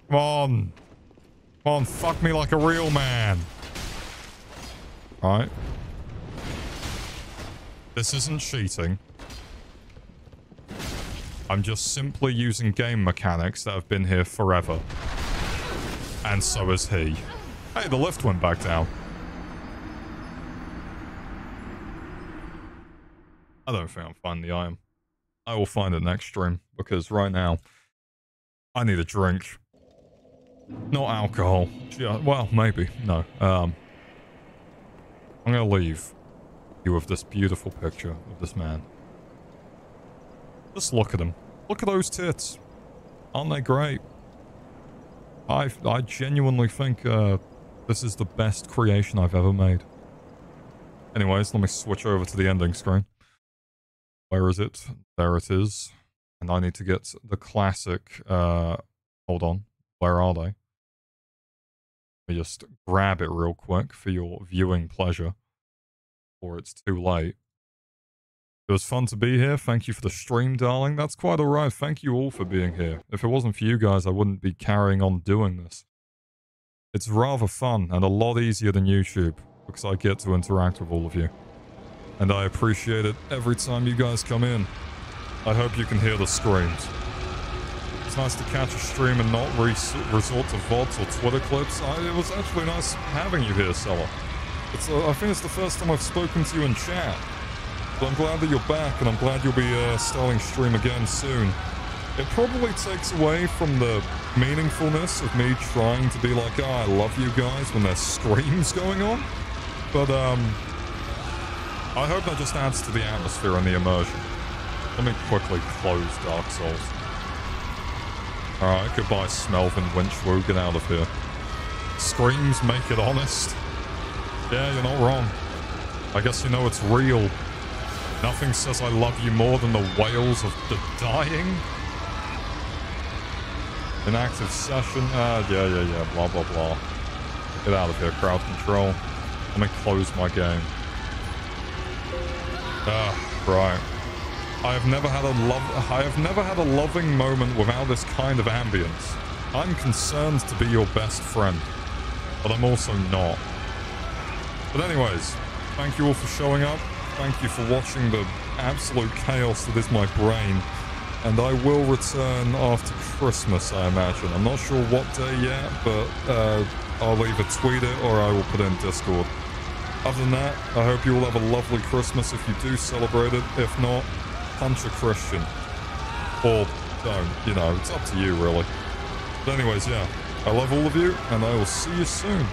Speaker 2: Come on. Come on, fuck me like a real man. Alright. This isn't cheating. I'm just simply using game mechanics that have been here forever. And so is he. Hey, the lift went back down. I don't think I'm finding the item. I will find it next stream, because right now, I need a drink. Not alcohol. Yeah, well, maybe. No. Um, I'm gonna leave you with this beautiful picture of this man. Just look at him. Look at those tits. Aren't they great? I, I genuinely think uh, this is the best creation I've ever made. Anyways, let me switch over to the ending screen. Where is it? There it is. And I need to get the classic... Uh, hold on. Where are they? Let me just grab it real quick for your viewing pleasure before it's too late. It was fun to be here. Thank you for the stream, darling. That's quite alright. Thank you all for being here. If it wasn't for you guys, I wouldn't be carrying on doing this. It's rather fun and a lot easier than YouTube because I get to interact with all of you. And I appreciate it every time you guys come in. I hope you can hear the screams. Nice to catch a stream and not res resort to VODs or Twitter clips. I, it was actually nice having you here, Sella. It's, uh, I think it's the first time I've spoken to you in chat. But I'm glad that you're back, and I'm glad you'll be uh, starting stream again soon. It probably takes away from the meaningfulness of me trying to be like, oh, I love you guys when there's screams going on. But, um, I hope that just adds to the atmosphere and the immersion. Let me quickly close Dark Souls. Alright, goodbye, Smelvin Winchwu. Get out of here. Screams make it honest. Yeah, you're not wrong. I guess you know it's real. Nothing says I love you more than the wails of the dying. Inactive session. Ah, uh, yeah, yeah, yeah. Blah, blah, blah. Get out of here, crowd control. Let me close my game. Ah, right. I have never had a love. I have never had a loving moment without this kind of ambience. I'm concerned to be your best friend, but I'm also not. But anyways, thank you all for showing up. Thank you for watching the absolute chaos that is my brain. And I will return after Christmas, I imagine. I'm not sure what day yet, but uh, I'll either tweet it or I will put it in Discord. Other than that, I hope you all have a lovely Christmas if you do celebrate it. If not, punch a Christian. Or don't, you know, it's up to you really. But anyways, yeah, I love all of you, and I will see you soon.